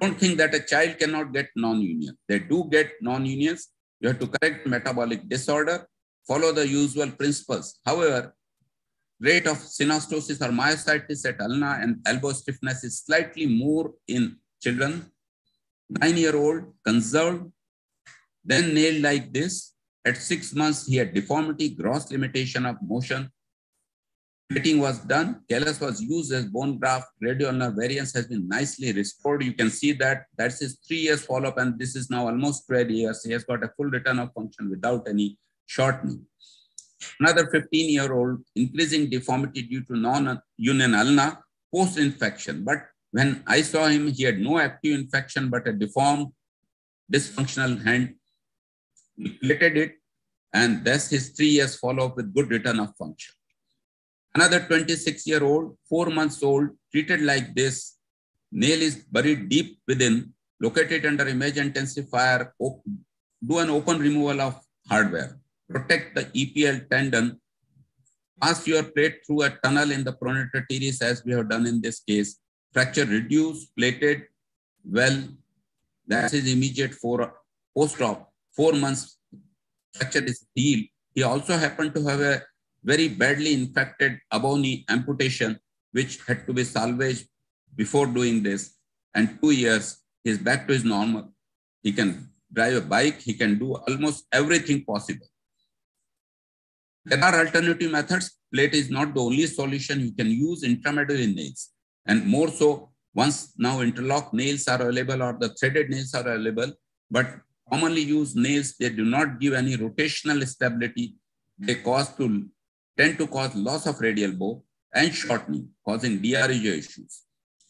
Don't think that a child cannot get non-union. They do get non-unions. You have to correct metabolic disorder, follow the usual principles. However, rate of synostosis or myositis at ulna and elbow stiffness is slightly more in children. Nine-year-old conserved, then nailed like this. At six months, he had deformity, gross limitation of motion. Plating was done. Callus was used as bone graft. Radioulnar variance has been nicely restored. You can see that that's his three years follow-up, and this is now almost 12 years. He has got a full return of function without any shortening. Another 15-year-old increasing deformity due to non-union ulna post-infection. But when I saw him, he had no active infection, but a deformed, dysfunctional hand. We plated it, and that's his three years follow-up with good return of function. Another 26 year old, four months old, treated like this. Nail is buried deep within, located under image intensifier. Do an open removal of hardware. Protect the EPL tendon. Pass your plate through a tunnel in the pronator teres as we have done in this case. Fracture reduced, plated well. That's his immediate for post-op. Four months fracture is healed. He also happened to have a very badly infected above knee amputation, which had to be salvaged before doing this. And two years, he's back to his normal. He can drive a bike, he can do almost everything possible. There are alternative methods. Plate is not the only solution. You can use intramedullary nails. And more so, once now interlock nails are available or the threaded nails are available, but commonly used nails, they do not give any rotational stability. They cause to tend to cause loss of radial bow and shortening, causing DRUJ issues.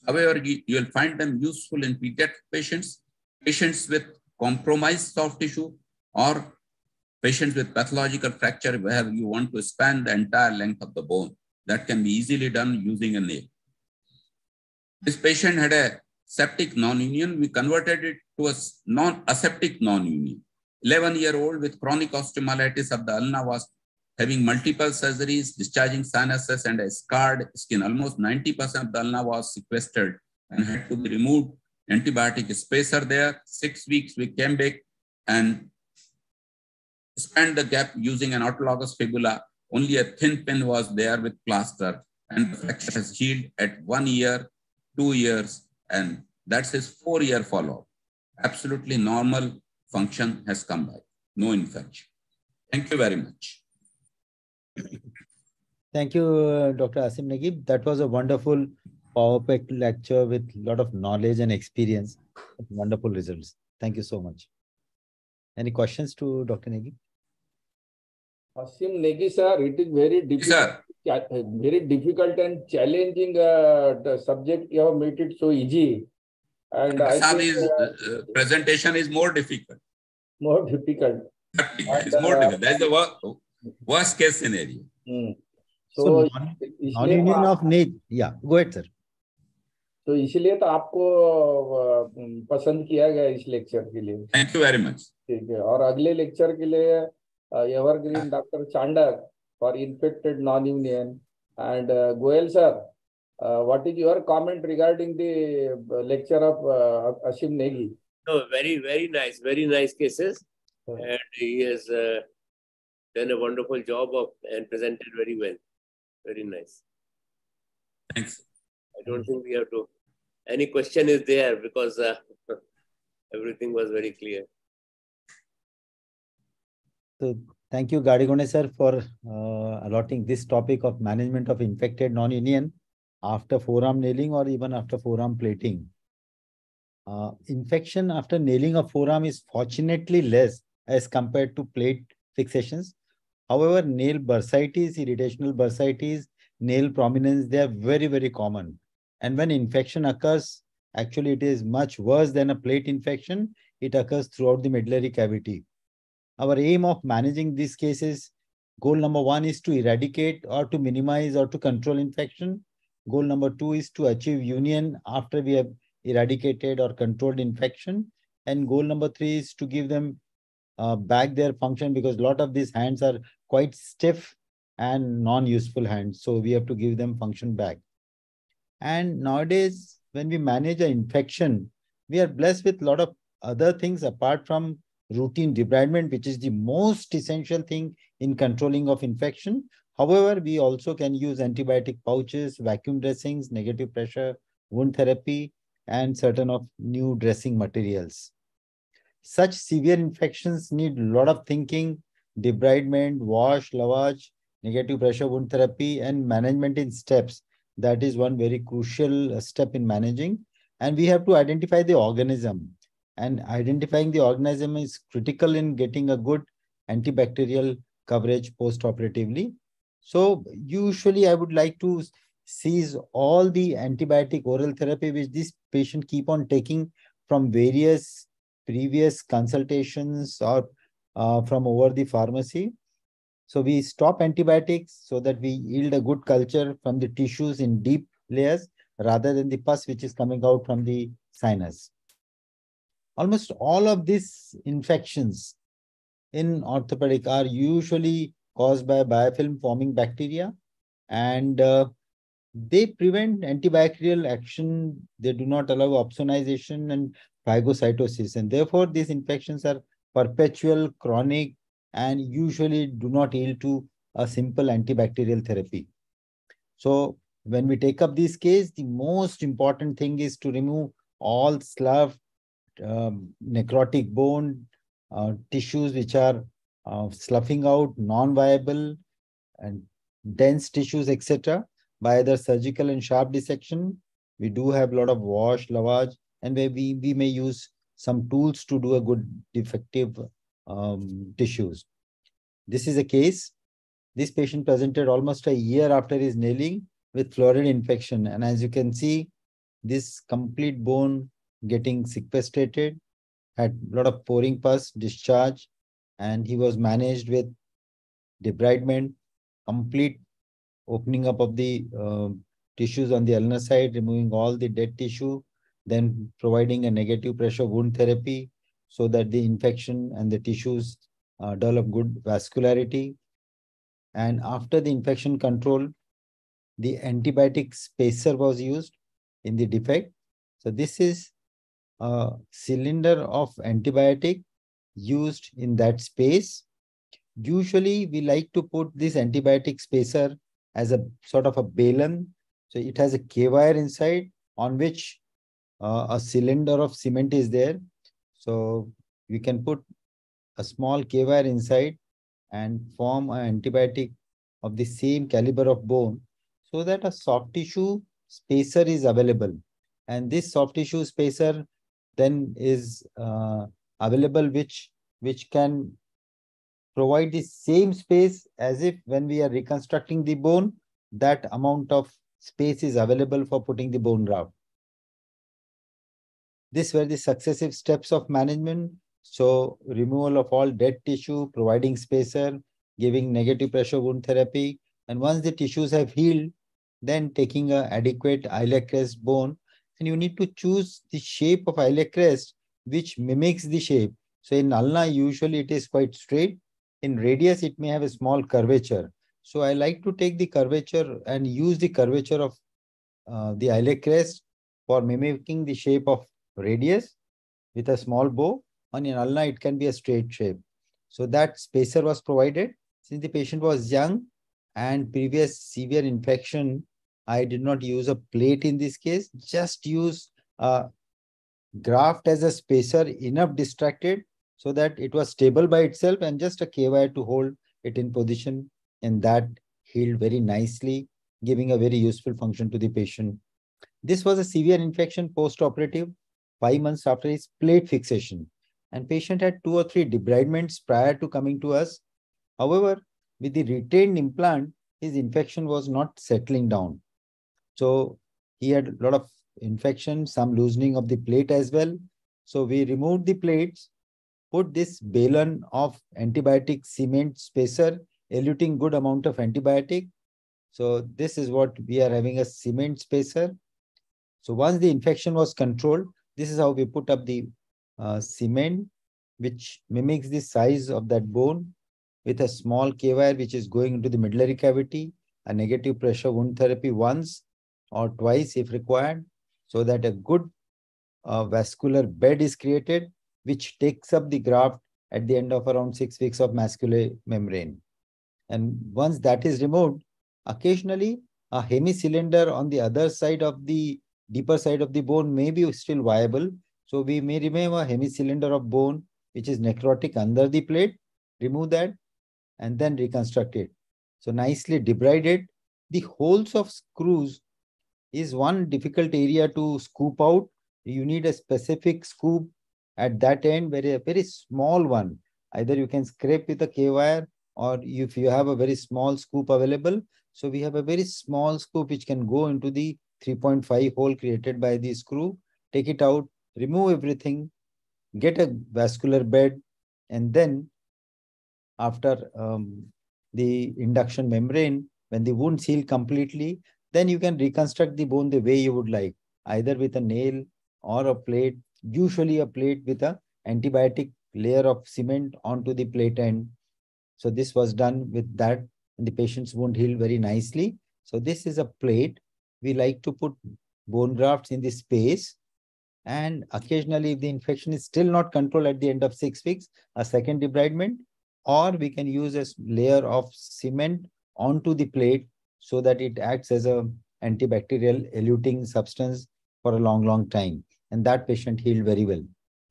However, you will find them useful in pediatric patients, patients with compromised soft tissue, or patients with pathological fracture where you want to span the entire length of the bone. That can be easily done using a nail. This patient had a septic non-union. We converted it to a non-aseptic non-union. 11-year-old with chronic osteomyelitis of the ulna was having multiple surgeries, discharging sinuses and a scarred skin. Almost 90% of the ulna was sequestered and had to be removed. Antibiotic spacer there. Six weeks we came back and spanned the gap using an autologous fibula. Only a thin pin was there with plaster and the fracture has healed at one year, two years, and that's his four-year follow-up. Absolutely normal function has come by, no infection. Thank you very much. Thank you, Dr. Asim Negi. That was a wonderful PowerPoint lecture with a lot of knowledge and experience. Wonderful results. Thank you so much. Any questions to Dr. Negi? Asim Negi sir, it is very difficult, very difficult and challenging uh, the subject. You have made it so easy. And I think, is, uh, presentation is more difficult. More difficult. It's and, more uh, difficult. That's the worst, worst case scenario. Hmm. So, so non-union of need. Yeah, go ahead, sir. तो इसलिए तो आपको पसंद किया गया इस lecture के लिए थैंक यू वेरी मच ठीक है और अगले लेक्चर के लिए Uh, evergreen ah. Dr. Chandak for infected non-union. And uh, Goel sir, uh, what is your comment regarding the uh, lecture of uh, Asim Negi? No, very, very nice, very nice cases. And he has done a wonderful job of and presented very well. Very nice. Thanks. I don't think we have to. Any question is there because uh, *laughs* everything was very clear so thank you Gadegone sir for uh, allotting this topic of management of infected non-union after forearm nailing or even after forearm plating uh, infection after nailing of forearm is fortunately less as compared to plate fixations. However, nail bursitis, irritational bursitis, nail prominence, they are very, very common. And when infection occurs, actually it is much worse than a plate infection. It occurs throughout the medullary cavity. Our aim of managing these cases, goal number one is to eradicate or to minimize or to control infection. Goal number two is to achieve union after we have eradicated or controlled infection. And goal number three is to give them uh, back their function because a lot of these hands are quite stiff and non-useful hands. So we have to give them function back. And nowadays, when we manage an infection, we are blessed with a lot of other things apart from routine debridement, which is the most essential thing in controlling of infection. However, we also can use antibiotic pouches, vacuum dressings, negative pressure, wound therapy, and certain of new dressing materials. Such severe infections need a lot of thinking, debridement, wash, lavage, negative pressure wound therapy, and management in steps. That is one very crucial step in managing. And we have to identify the organism. And identifying the organism is critical in getting a good antibacterial coverage post-operatively. So usually I would like to seize all the antibiotic oral therapy which this patient keep on taking from various previous consultations or uh, from over the pharmacy. So we stop antibiotics so that we yield a good culture from the tissues in deep layers rather than the pus which is coming out from the sinus. Almost all of these infections in orthopedic are usually caused by biofilm forming bacteria and uh, they prevent antibacterial action. They do not allow opsonization and phagocytosis. And therefore, these infections are perpetual, chronic, and usually do not yield to a simple antibacterial therapy. So when we take up this case, the most important thing is to remove all slough, um, necrotic bone, uh, tissues which are uh, sloughing out, non-viable, and dense tissues, etc. by either surgical and sharp dissection. We do have a lot of wash, lavage, and we, we may use some tools to do a good defective um, tissues. This is a case. This patient presented almost a year after his nailing with florid infection. And as you can see, this complete bone getting sequestrated, had a lot of pouring pus, discharge, and he was managed with debridement, complete opening up of the uh, tissues on the ulnar side, removing all the dead tissue, then providing a negative pressure wound therapy so that the infection and the tissues uh, develop good vascularity. And after the infection control, the antibiotic spacer was used in the defect. So this is a cylinder of antibiotic used in that space. Usually we like to put this antibiotic spacer as a sort of a balun. So it has a K-wire inside on which uh, a cylinder of cement is there. So we can put a small K-wire inside and form an antibiotic of the same caliber of bone so that a soft tissue spacer is available. And this soft tissue spacer then is uh, available which, which can provide the same space as if when we are reconstructing the bone, that amount of space is available for putting the bone graft. These were the successive steps of management. So removal of all dead tissue, providing spacer, giving negative pressure wound therapy. And once the tissues have healed, then taking a adequate iliac crest bone. And you need to choose the shape of iliac crest, which mimics the shape. So in ulna, usually it is quite straight. In radius, it may have a small curvature. So I like to take the curvature and use the curvature of uh, the iliac crest for mimicking the shape of radius with a small bow. On in ulna, it can be a straight shape. So that spacer was provided. Since the patient was young and previous severe infection, I did not use a plate in this case, just use a graft as a spacer enough distracted so that it was stable by itself and just a K-wire to hold it in position and that healed very nicely, giving a very useful function to the patient. This was a severe infection post-operative, five months after his plate fixation. And patient had two or three debridements prior to coming to us. However, with the retained implant, his infection was not settling down. So he had a lot of infection, some loosening of the plate as well. So we removed the plates, put this balun of antibiotic cement spacer eluting good amount of antibiotic. So this is what we are having a cement spacer. So once the infection was controlled, this is how we put up the uh, cement, which mimics the size of that bone with a small K-wire, which is going into the medullary cavity, a negative pressure wound therapy once or twice if required, so that a good uh, vascular bed is created, which takes up the graft at the end of around six weeks of Masquelet membrane. And once that is removed, occasionally a hemicylinder on the other side of the deeper side of the bone may be still viable. So we may remove a hemicylinder of bone, which is necrotic under the plate, remove that, and then reconstruct it. So nicely debrided. The holes of screws is one difficult area to scoop out. You need a specific scoop at that end, very, a very small one. Either you can scrape with a K-wire or if you have a very small scoop available. So we have a very small scoop which can go into the 3.5 hole created by the screw, take it out, remove everything, get a vascular bed, and then after um, the induction membrane, when the wound heal completely, then you can reconstruct the bone the way you would like, either with a nail or a plate, usually a plate with a antibiotic layer of cement onto the plate end. So this was done with that and the patient's wound healed very nicely. So this is a plate. We like to put bone grafts in this space. And occasionally, if the infection is still not controlled at the end of six weeks, a second debridement, or we can use a layer of cement onto the plate so that it acts as a antibacterial eluting substance for a long, long time. And that patient healed very well.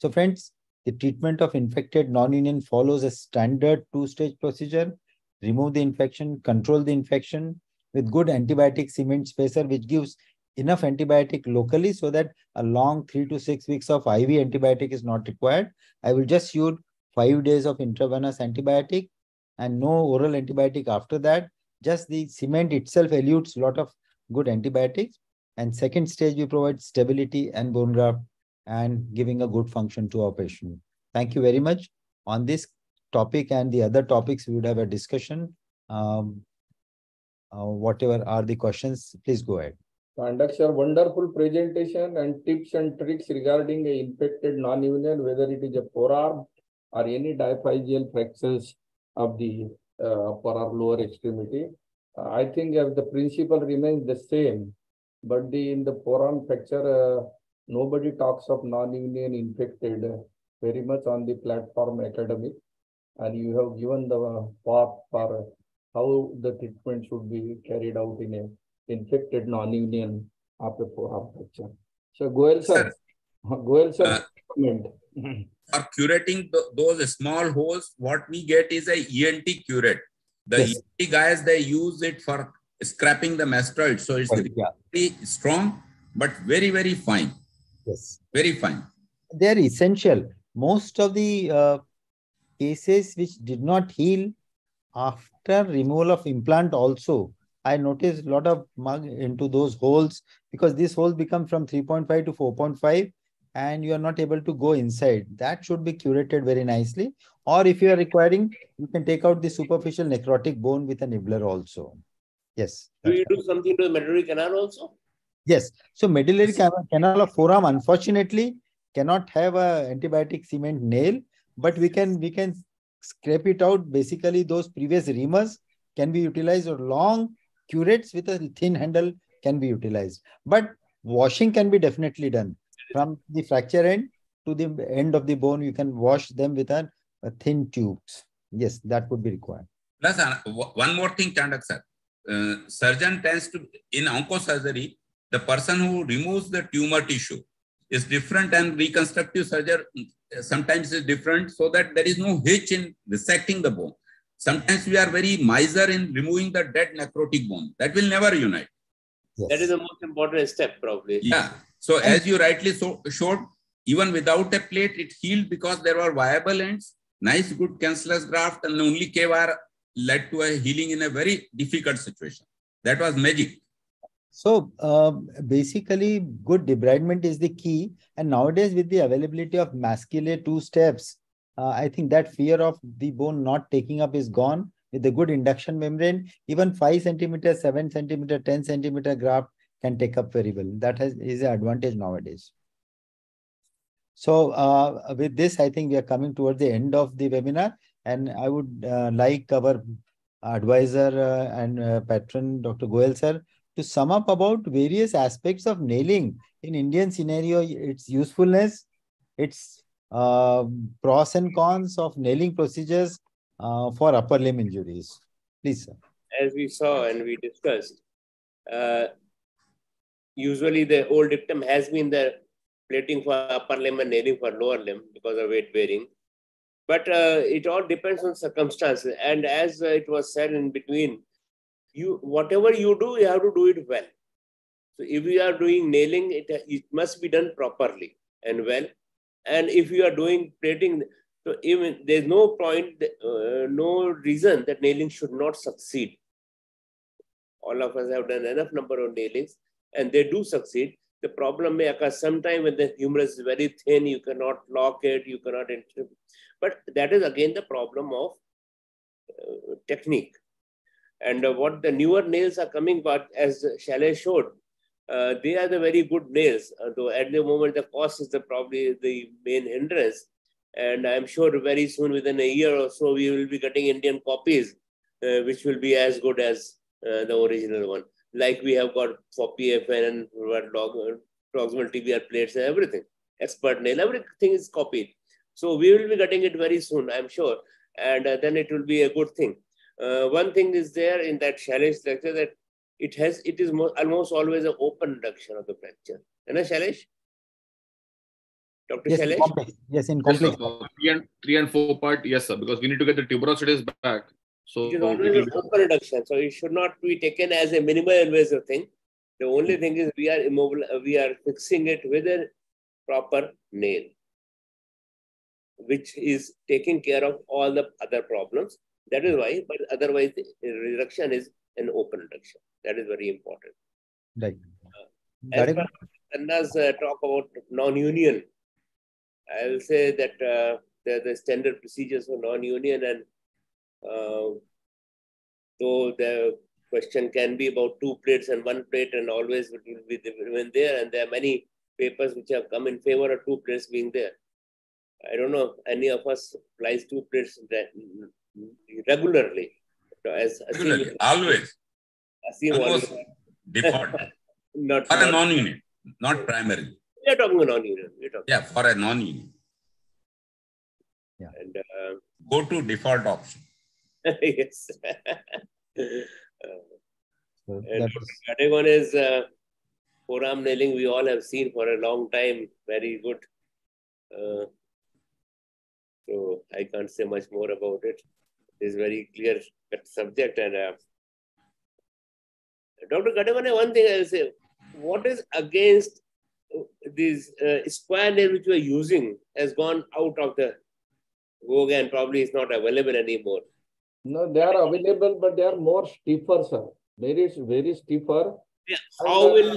So friends, the treatment of infected non-union follows a standard two-stage procedure. Remove the infection, control the infection with good antibiotic cement spacer, which gives enough antibiotic locally so that a long three to six weeks of IV antibiotic is not required. I will just use five days of intravenous antibiotic and no oral antibiotic after that. Just the cement itself elutes a lot of good antibiotics. And second stage, we provide stability and bone graft and giving a good function to our patient. Thank you very much. On this topic and the other topics, we would have a discussion. Um, uh, whatever are the questions, please go ahead. Conducts your wonderful presentation and tips and tricks regarding a infected non-union, whether it is a forearm or any diaphyseal fractures of the uh, upper or lower extremity. Uh, I think if the principle remains the same, but the in the forearm fracture, uh, nobody talks of non-union infected very much on the platform academic, and you have given the path for how the treatment should be carried out in a infected non-union of a forearm fracture. So Goel sir, Goel sir, comment. For curating th- those small holes, what we get is a ENT curette. The Yes. ENT guys, they use it for scrapping the mastoid. So it's Right, yeah. very strong, but very, very fine. Yes. Very fine. They're essential. Most of the uh, cases which did not heal after removal of implant also, I noticed a lot of mug into those holes because these holes become from 3.5 to 4.5 and you are not able to go inside. That should be curated very nicely. Or if you are requiring, you can take out the superficial necrotic bone with a nibbler also. Yes. Do you do something to the medullary canal also? Yes. So medullary canal, canal of forearm, unfortunately, cannot have a antibiotic cement nail, but we can we can scrape it out. Basically, those previous reamers can be utilized or long curettes with a thin handle can be utilized. But washing can be definitely done from the fracture end to the end of the bone. You can wash them with a, a thin tubes. Yes, that would be required. Plus, uh, one more thing, Chandak sir. Uh, surgeon tends to, in oncosurgery, the person who removes the tumor tissue is different and reconstructive surgery uh, sometimes is different so that there is no hitch in dissecting the bone. Sometimes we are very miser in removing the dead necrotic bone. That will never unite. That is the most important step, probably. Yeah. So as you rightly so, showed, even without a plate, it healed because there were viable ends, nice, good cancellous graft, and only K-wire led to a healing in a very difficult situation. That was magic. So um, basically, good debridement is the key. And nowadays, with the availability of Masquelet two steps, uh, I think that fear of the bone not taking up is gone. With the good induction membrane, even five centimeter, seven centimeter, ten centimeter graft can take up very well. That has is an advantage nowadays. So uh, with this, I think we are coming towards the end of the webinar, and I would uh, like our advisor uh, and uh, patron, Dr. Goel sir, to sum up about various aspects of nailing in Indian scenario, its usefulness, its uh, pros and cons of nailing procedures uh, for upper limb injuries. Please, sir. as we saw and we discussed, usually the old dictum has been the plating for upper limb and nailing for lower limb because of weight bearing. But uh, it all depends on circumstances. And as uh, it was said in between, you whatever you do, you have to do it well. So if you are doing nailing, it, it must be done properly and well. And if you are doing plating, so even there's no point, uh, no reason that nailing should not succeed. All of us have done enough number of nailings, and they do succeed. The problem may occur sometime when the humerus is very thin, you cannot lock it, you cannot enter. But that is again the problem of uh, technique. And uh, what the newer nails are coming, but as Shailesh showed, uh, they are the very good nails. Though at the moment the cost is the probably the main hindrance. And I'm sure very soon, within a year or so, we will be getting Indian copies, uh, which will be as good as uh, the original one. Like we have got for PFN and log, proximal TBR plates and everything. Expert nail, everything is copied. So we will be getting it very soon, I'm sure. And uh, then it will be a good thing. Uh, one thing is there in that Shailesh lecture that it has it is mo- almost always an open reduction of the fracture. And Shailesh? Dr. Yes, in Shailesh? complex. Yes, in Yes, complex. sir. Three and three and four part, yes, sir, because we need to get the tuberosities back. So It is always an open reduction, so it should not be taken as a minimal invasive thing. The only thing is we are immobile, uh, we are fixing it with a proper nail, which is taking care of all the other problems. That is why, but otherwise, the reduction is an open reduction. That is very important. Right. Far as uh, talk about non-union, I will say that uh, the, the standard procedures for non-union and uh, though the question can be about two plates and one plate and always it will be the there and there are many papers which have come in favor of two plates being there. I don't know any of us applies two plates that regularly. As Asim- Regularly, always. Asim Almost always- default. *laughs* not, For a non-union, not primary. we are talking non-union. We are talking. Yeah, for a non-union. Yeah. And uh, Go to default option. Yes. *laughs* So And that Dr. is- is uh, forearm nailing we all have seen for a long time. Very good. Uh, so I can't say much more about it. It's very clear subject. And uh, Dr. Gadegone, one thing I'll say, what is against uh, these uh, square nail which we are using has gone out of the vogue and probably is not available anymore. No, they are available, but they are more stiffer, sir. Very, very stiffer. Yeah, how will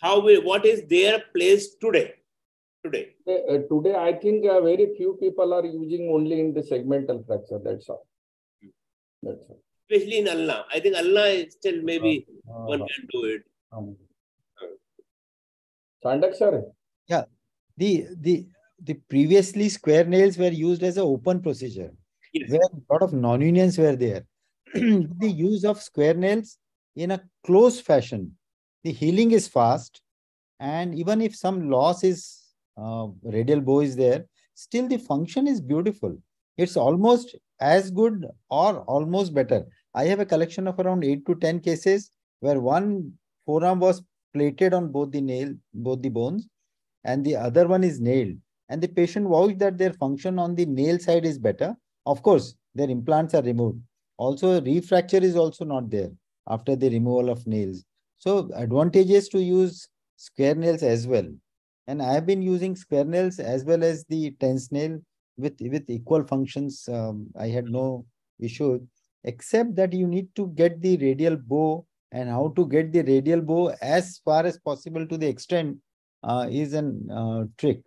how will what is their place today? Today. Uh, today, I think uh, very few people are using only in the segmental fracture. That's all. That's all. Especially in ulna. I think ulna is still maybe Uh, one can do it. um, Chandak sir. Yeah, the the the previously square nails were used as an open procedure, Yes. where a lot of non-unions were there. *clears throat* the use of square nails in a close fashion, the healing is fast, and even if some loss is uh, radial bow is there, still the function is beautiful. It's almost as good or almost better. I have a collection of around eight to ten cases where one forearm was plated on both the nail, both the bones, and the other one is nailed. And the patient vouched that their function on the nail side is better. Of course, their implants are removed. Also, refracture is also not there after the removal of nails. So, advantages to use square nails as well. And I have been using square nails as well as the TENS nail with, with equal functions. Um, I had no issue, except that you need to get the radial bow and how to get the radial bow as far as possible to the extent uh, is an uh, trick.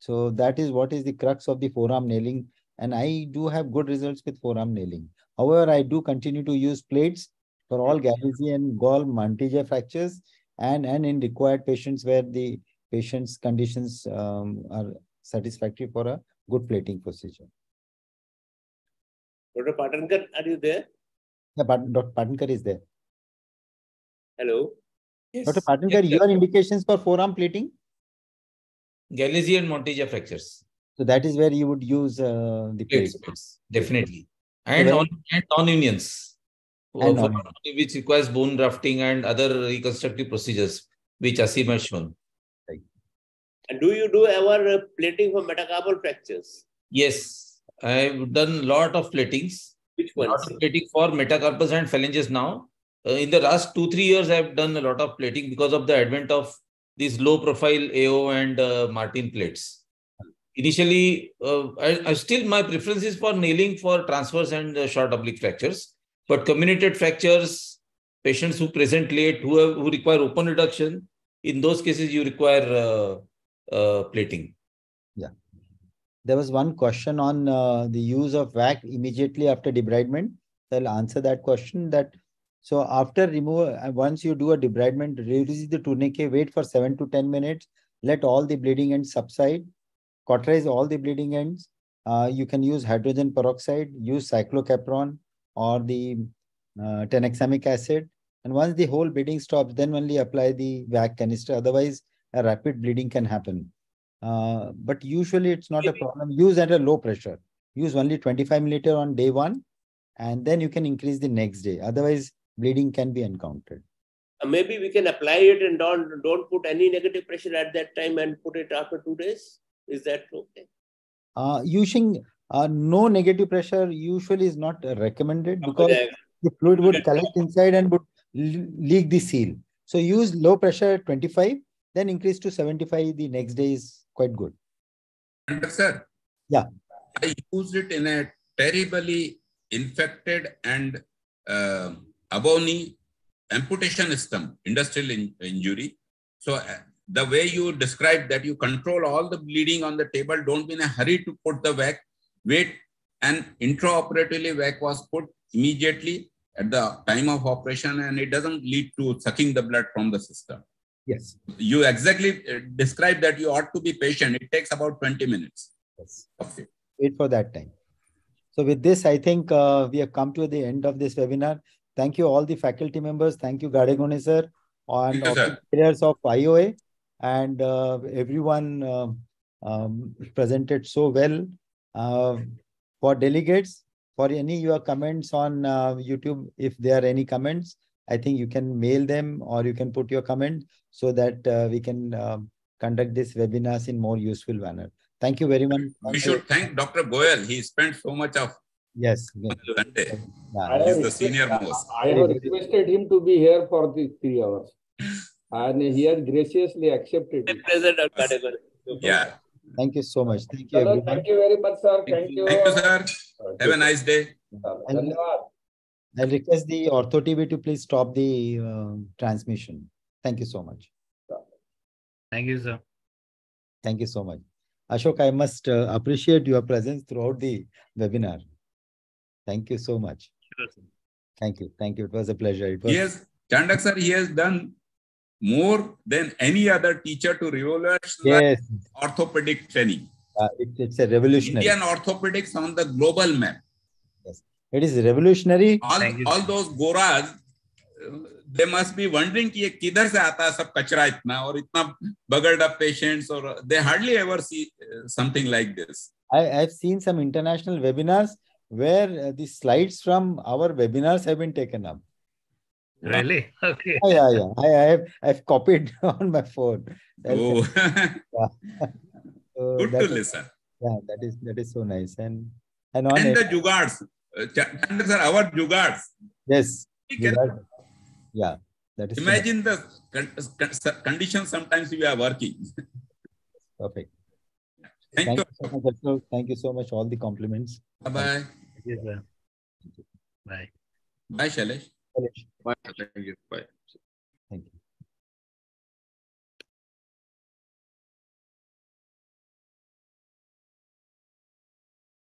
So that is what is the crux of the forearm nailing. And I do have good results with forearm nailing. However, I do continue to use plates for all Gallisian, Gall, Monteggia fractures and, and in required patients where the patient's conditions um, are satisfactory for a good plating procedure. Dr. Patankar, are you there? Yeah, but Dr. Patankar is there. Hello. Yes. Dr. Patankar, Yes, your indications for forearm plating? Galeazzi and Monteggia fractures. So that is where you would use uh, the Plates, plates. plates, definitely. And when- non and non-unions. And for- on- which requires bone grafting and other reconstructive procedures, which Asim has shown. And do you do ever uh, plating for metacarpal fractures? Yes, I've done a lot of platings. Which Lot ones? of plating for metacarpals and phalanges now. Uh, in the last two, three years, I've done a lot of plating because of the advent of these low profile AO and uh, Martin plates. Initially, uh, I, I still my preference is for nailing for transverse and uh, short oblique fractures, but comminuted fractures, patients who present late, who, have, who require open reduction, in those cases, you require uh, uh, plating. Yeah. There was one question on uh, the use of VAC immediately after debridement. I'll answer that question that so after remove once you do a debridement, release the tourniquet, wait for seven to 10 minutes, let all the bleeding ends subside, cauterize all the bleeding ends. Uh, you can use hydrogen peroxide, use Cyklokapron or the uh, tranexamic acid. And once the whole bleeding stops, then only apply the VAC canister. Otherwise, a rapid bleeding can happen. Uh, but usually it's not a problem. Use at a low pressure. Use only 25 milliliter on day one, and then you can increase the next day. Otherwise, bleeding can be encountered. Uh, maybe we can apply it and don't don't put any negative pressure at that time and put it after two days. Is that okay? Uh, using uh, no negative pressure usually is not recommended because yeah. the fluid would collect inside and would leak the seal. So use low pressure at 25, then increase to 75 the next day is quite good. And sir, Yeah. I used it in a terribly infected and uh, abony amputation system, industrial in- injury. So uh, the way you describe that you control all the bleeding on the table, don't be in a hurry to put the vac, wait and intraoperatively vac was put immediately at the time of operation and it doesn't lead to sucking the blood from the system. Yes. You exactly uh, describe that you ought to be patient. It takes about 20 minutes. Yes. Okay. wait for that time. So with this, I think uh, we have come to the end of this webinar. Thank you all the faculty members. Thank you Gadegone sir and all sir. of IOA and uh, everyone um, um, presented so well. Uh, for delegates, for any your comments on uh, YouTube, if there are any comments, I think you can mail them or you can put your comment so that uh, we can um, conduct this webinars in more useful manner. Thank you very much. We should thank Dr. Goel. He spent so much of Yes. yes. Sunday. I He's the senior most. I have requested him to be here for these three hours. And he has graciously accepted it. Present at Kadagar. Yeah. Thank you so much. Thank you, Hello, everyone. thank you very much, sir. Thank you. Thank you, sir. Have a nice day. Dhanyawad. I'll request the Ortho TV to please stop the uh, transmission. Thank you so much. Thank you, sir. Thank you so much. Ashok, I must uh, appreciate your presence throughout the webinar. Thank you so much. Sure, sir. Thank you. Thank you. It was a pleasure. It was He has, Chandak sir, he has done more than any other teacher to revolutionize yes, orthopedic training. uh, it, it's a revolutionary. Indian orthopedics on the global map. It is revolutionary. All, all those goras, uh, they must be wondering कि ये किधर से आता है सब कचरा इतना और इतना buggered up patients or they hardly ever see uh, something like this. I, I've seen some international webinars where uh, the slides from our webinars have been taken up. Really? *laughs* Okay. Yeah, yeah. I, I have I've copied *laughs* on my phone. Oh, *laughs* yeah. So good to is- listen. Yeah, that is that is so nice. And and on And it, the jugards, uh, sir, our jugards. yes, can yeah, that is so imagine the con- con- conditions sometimes we are working. perfect. Thank, Thank you. you so much. Ashok. Thank you so much. All the compliments. Bye bye. Yes, sir. Bye. Bye, Shailesh. Shailesh. Bye. Thank you. Bye. Thank you.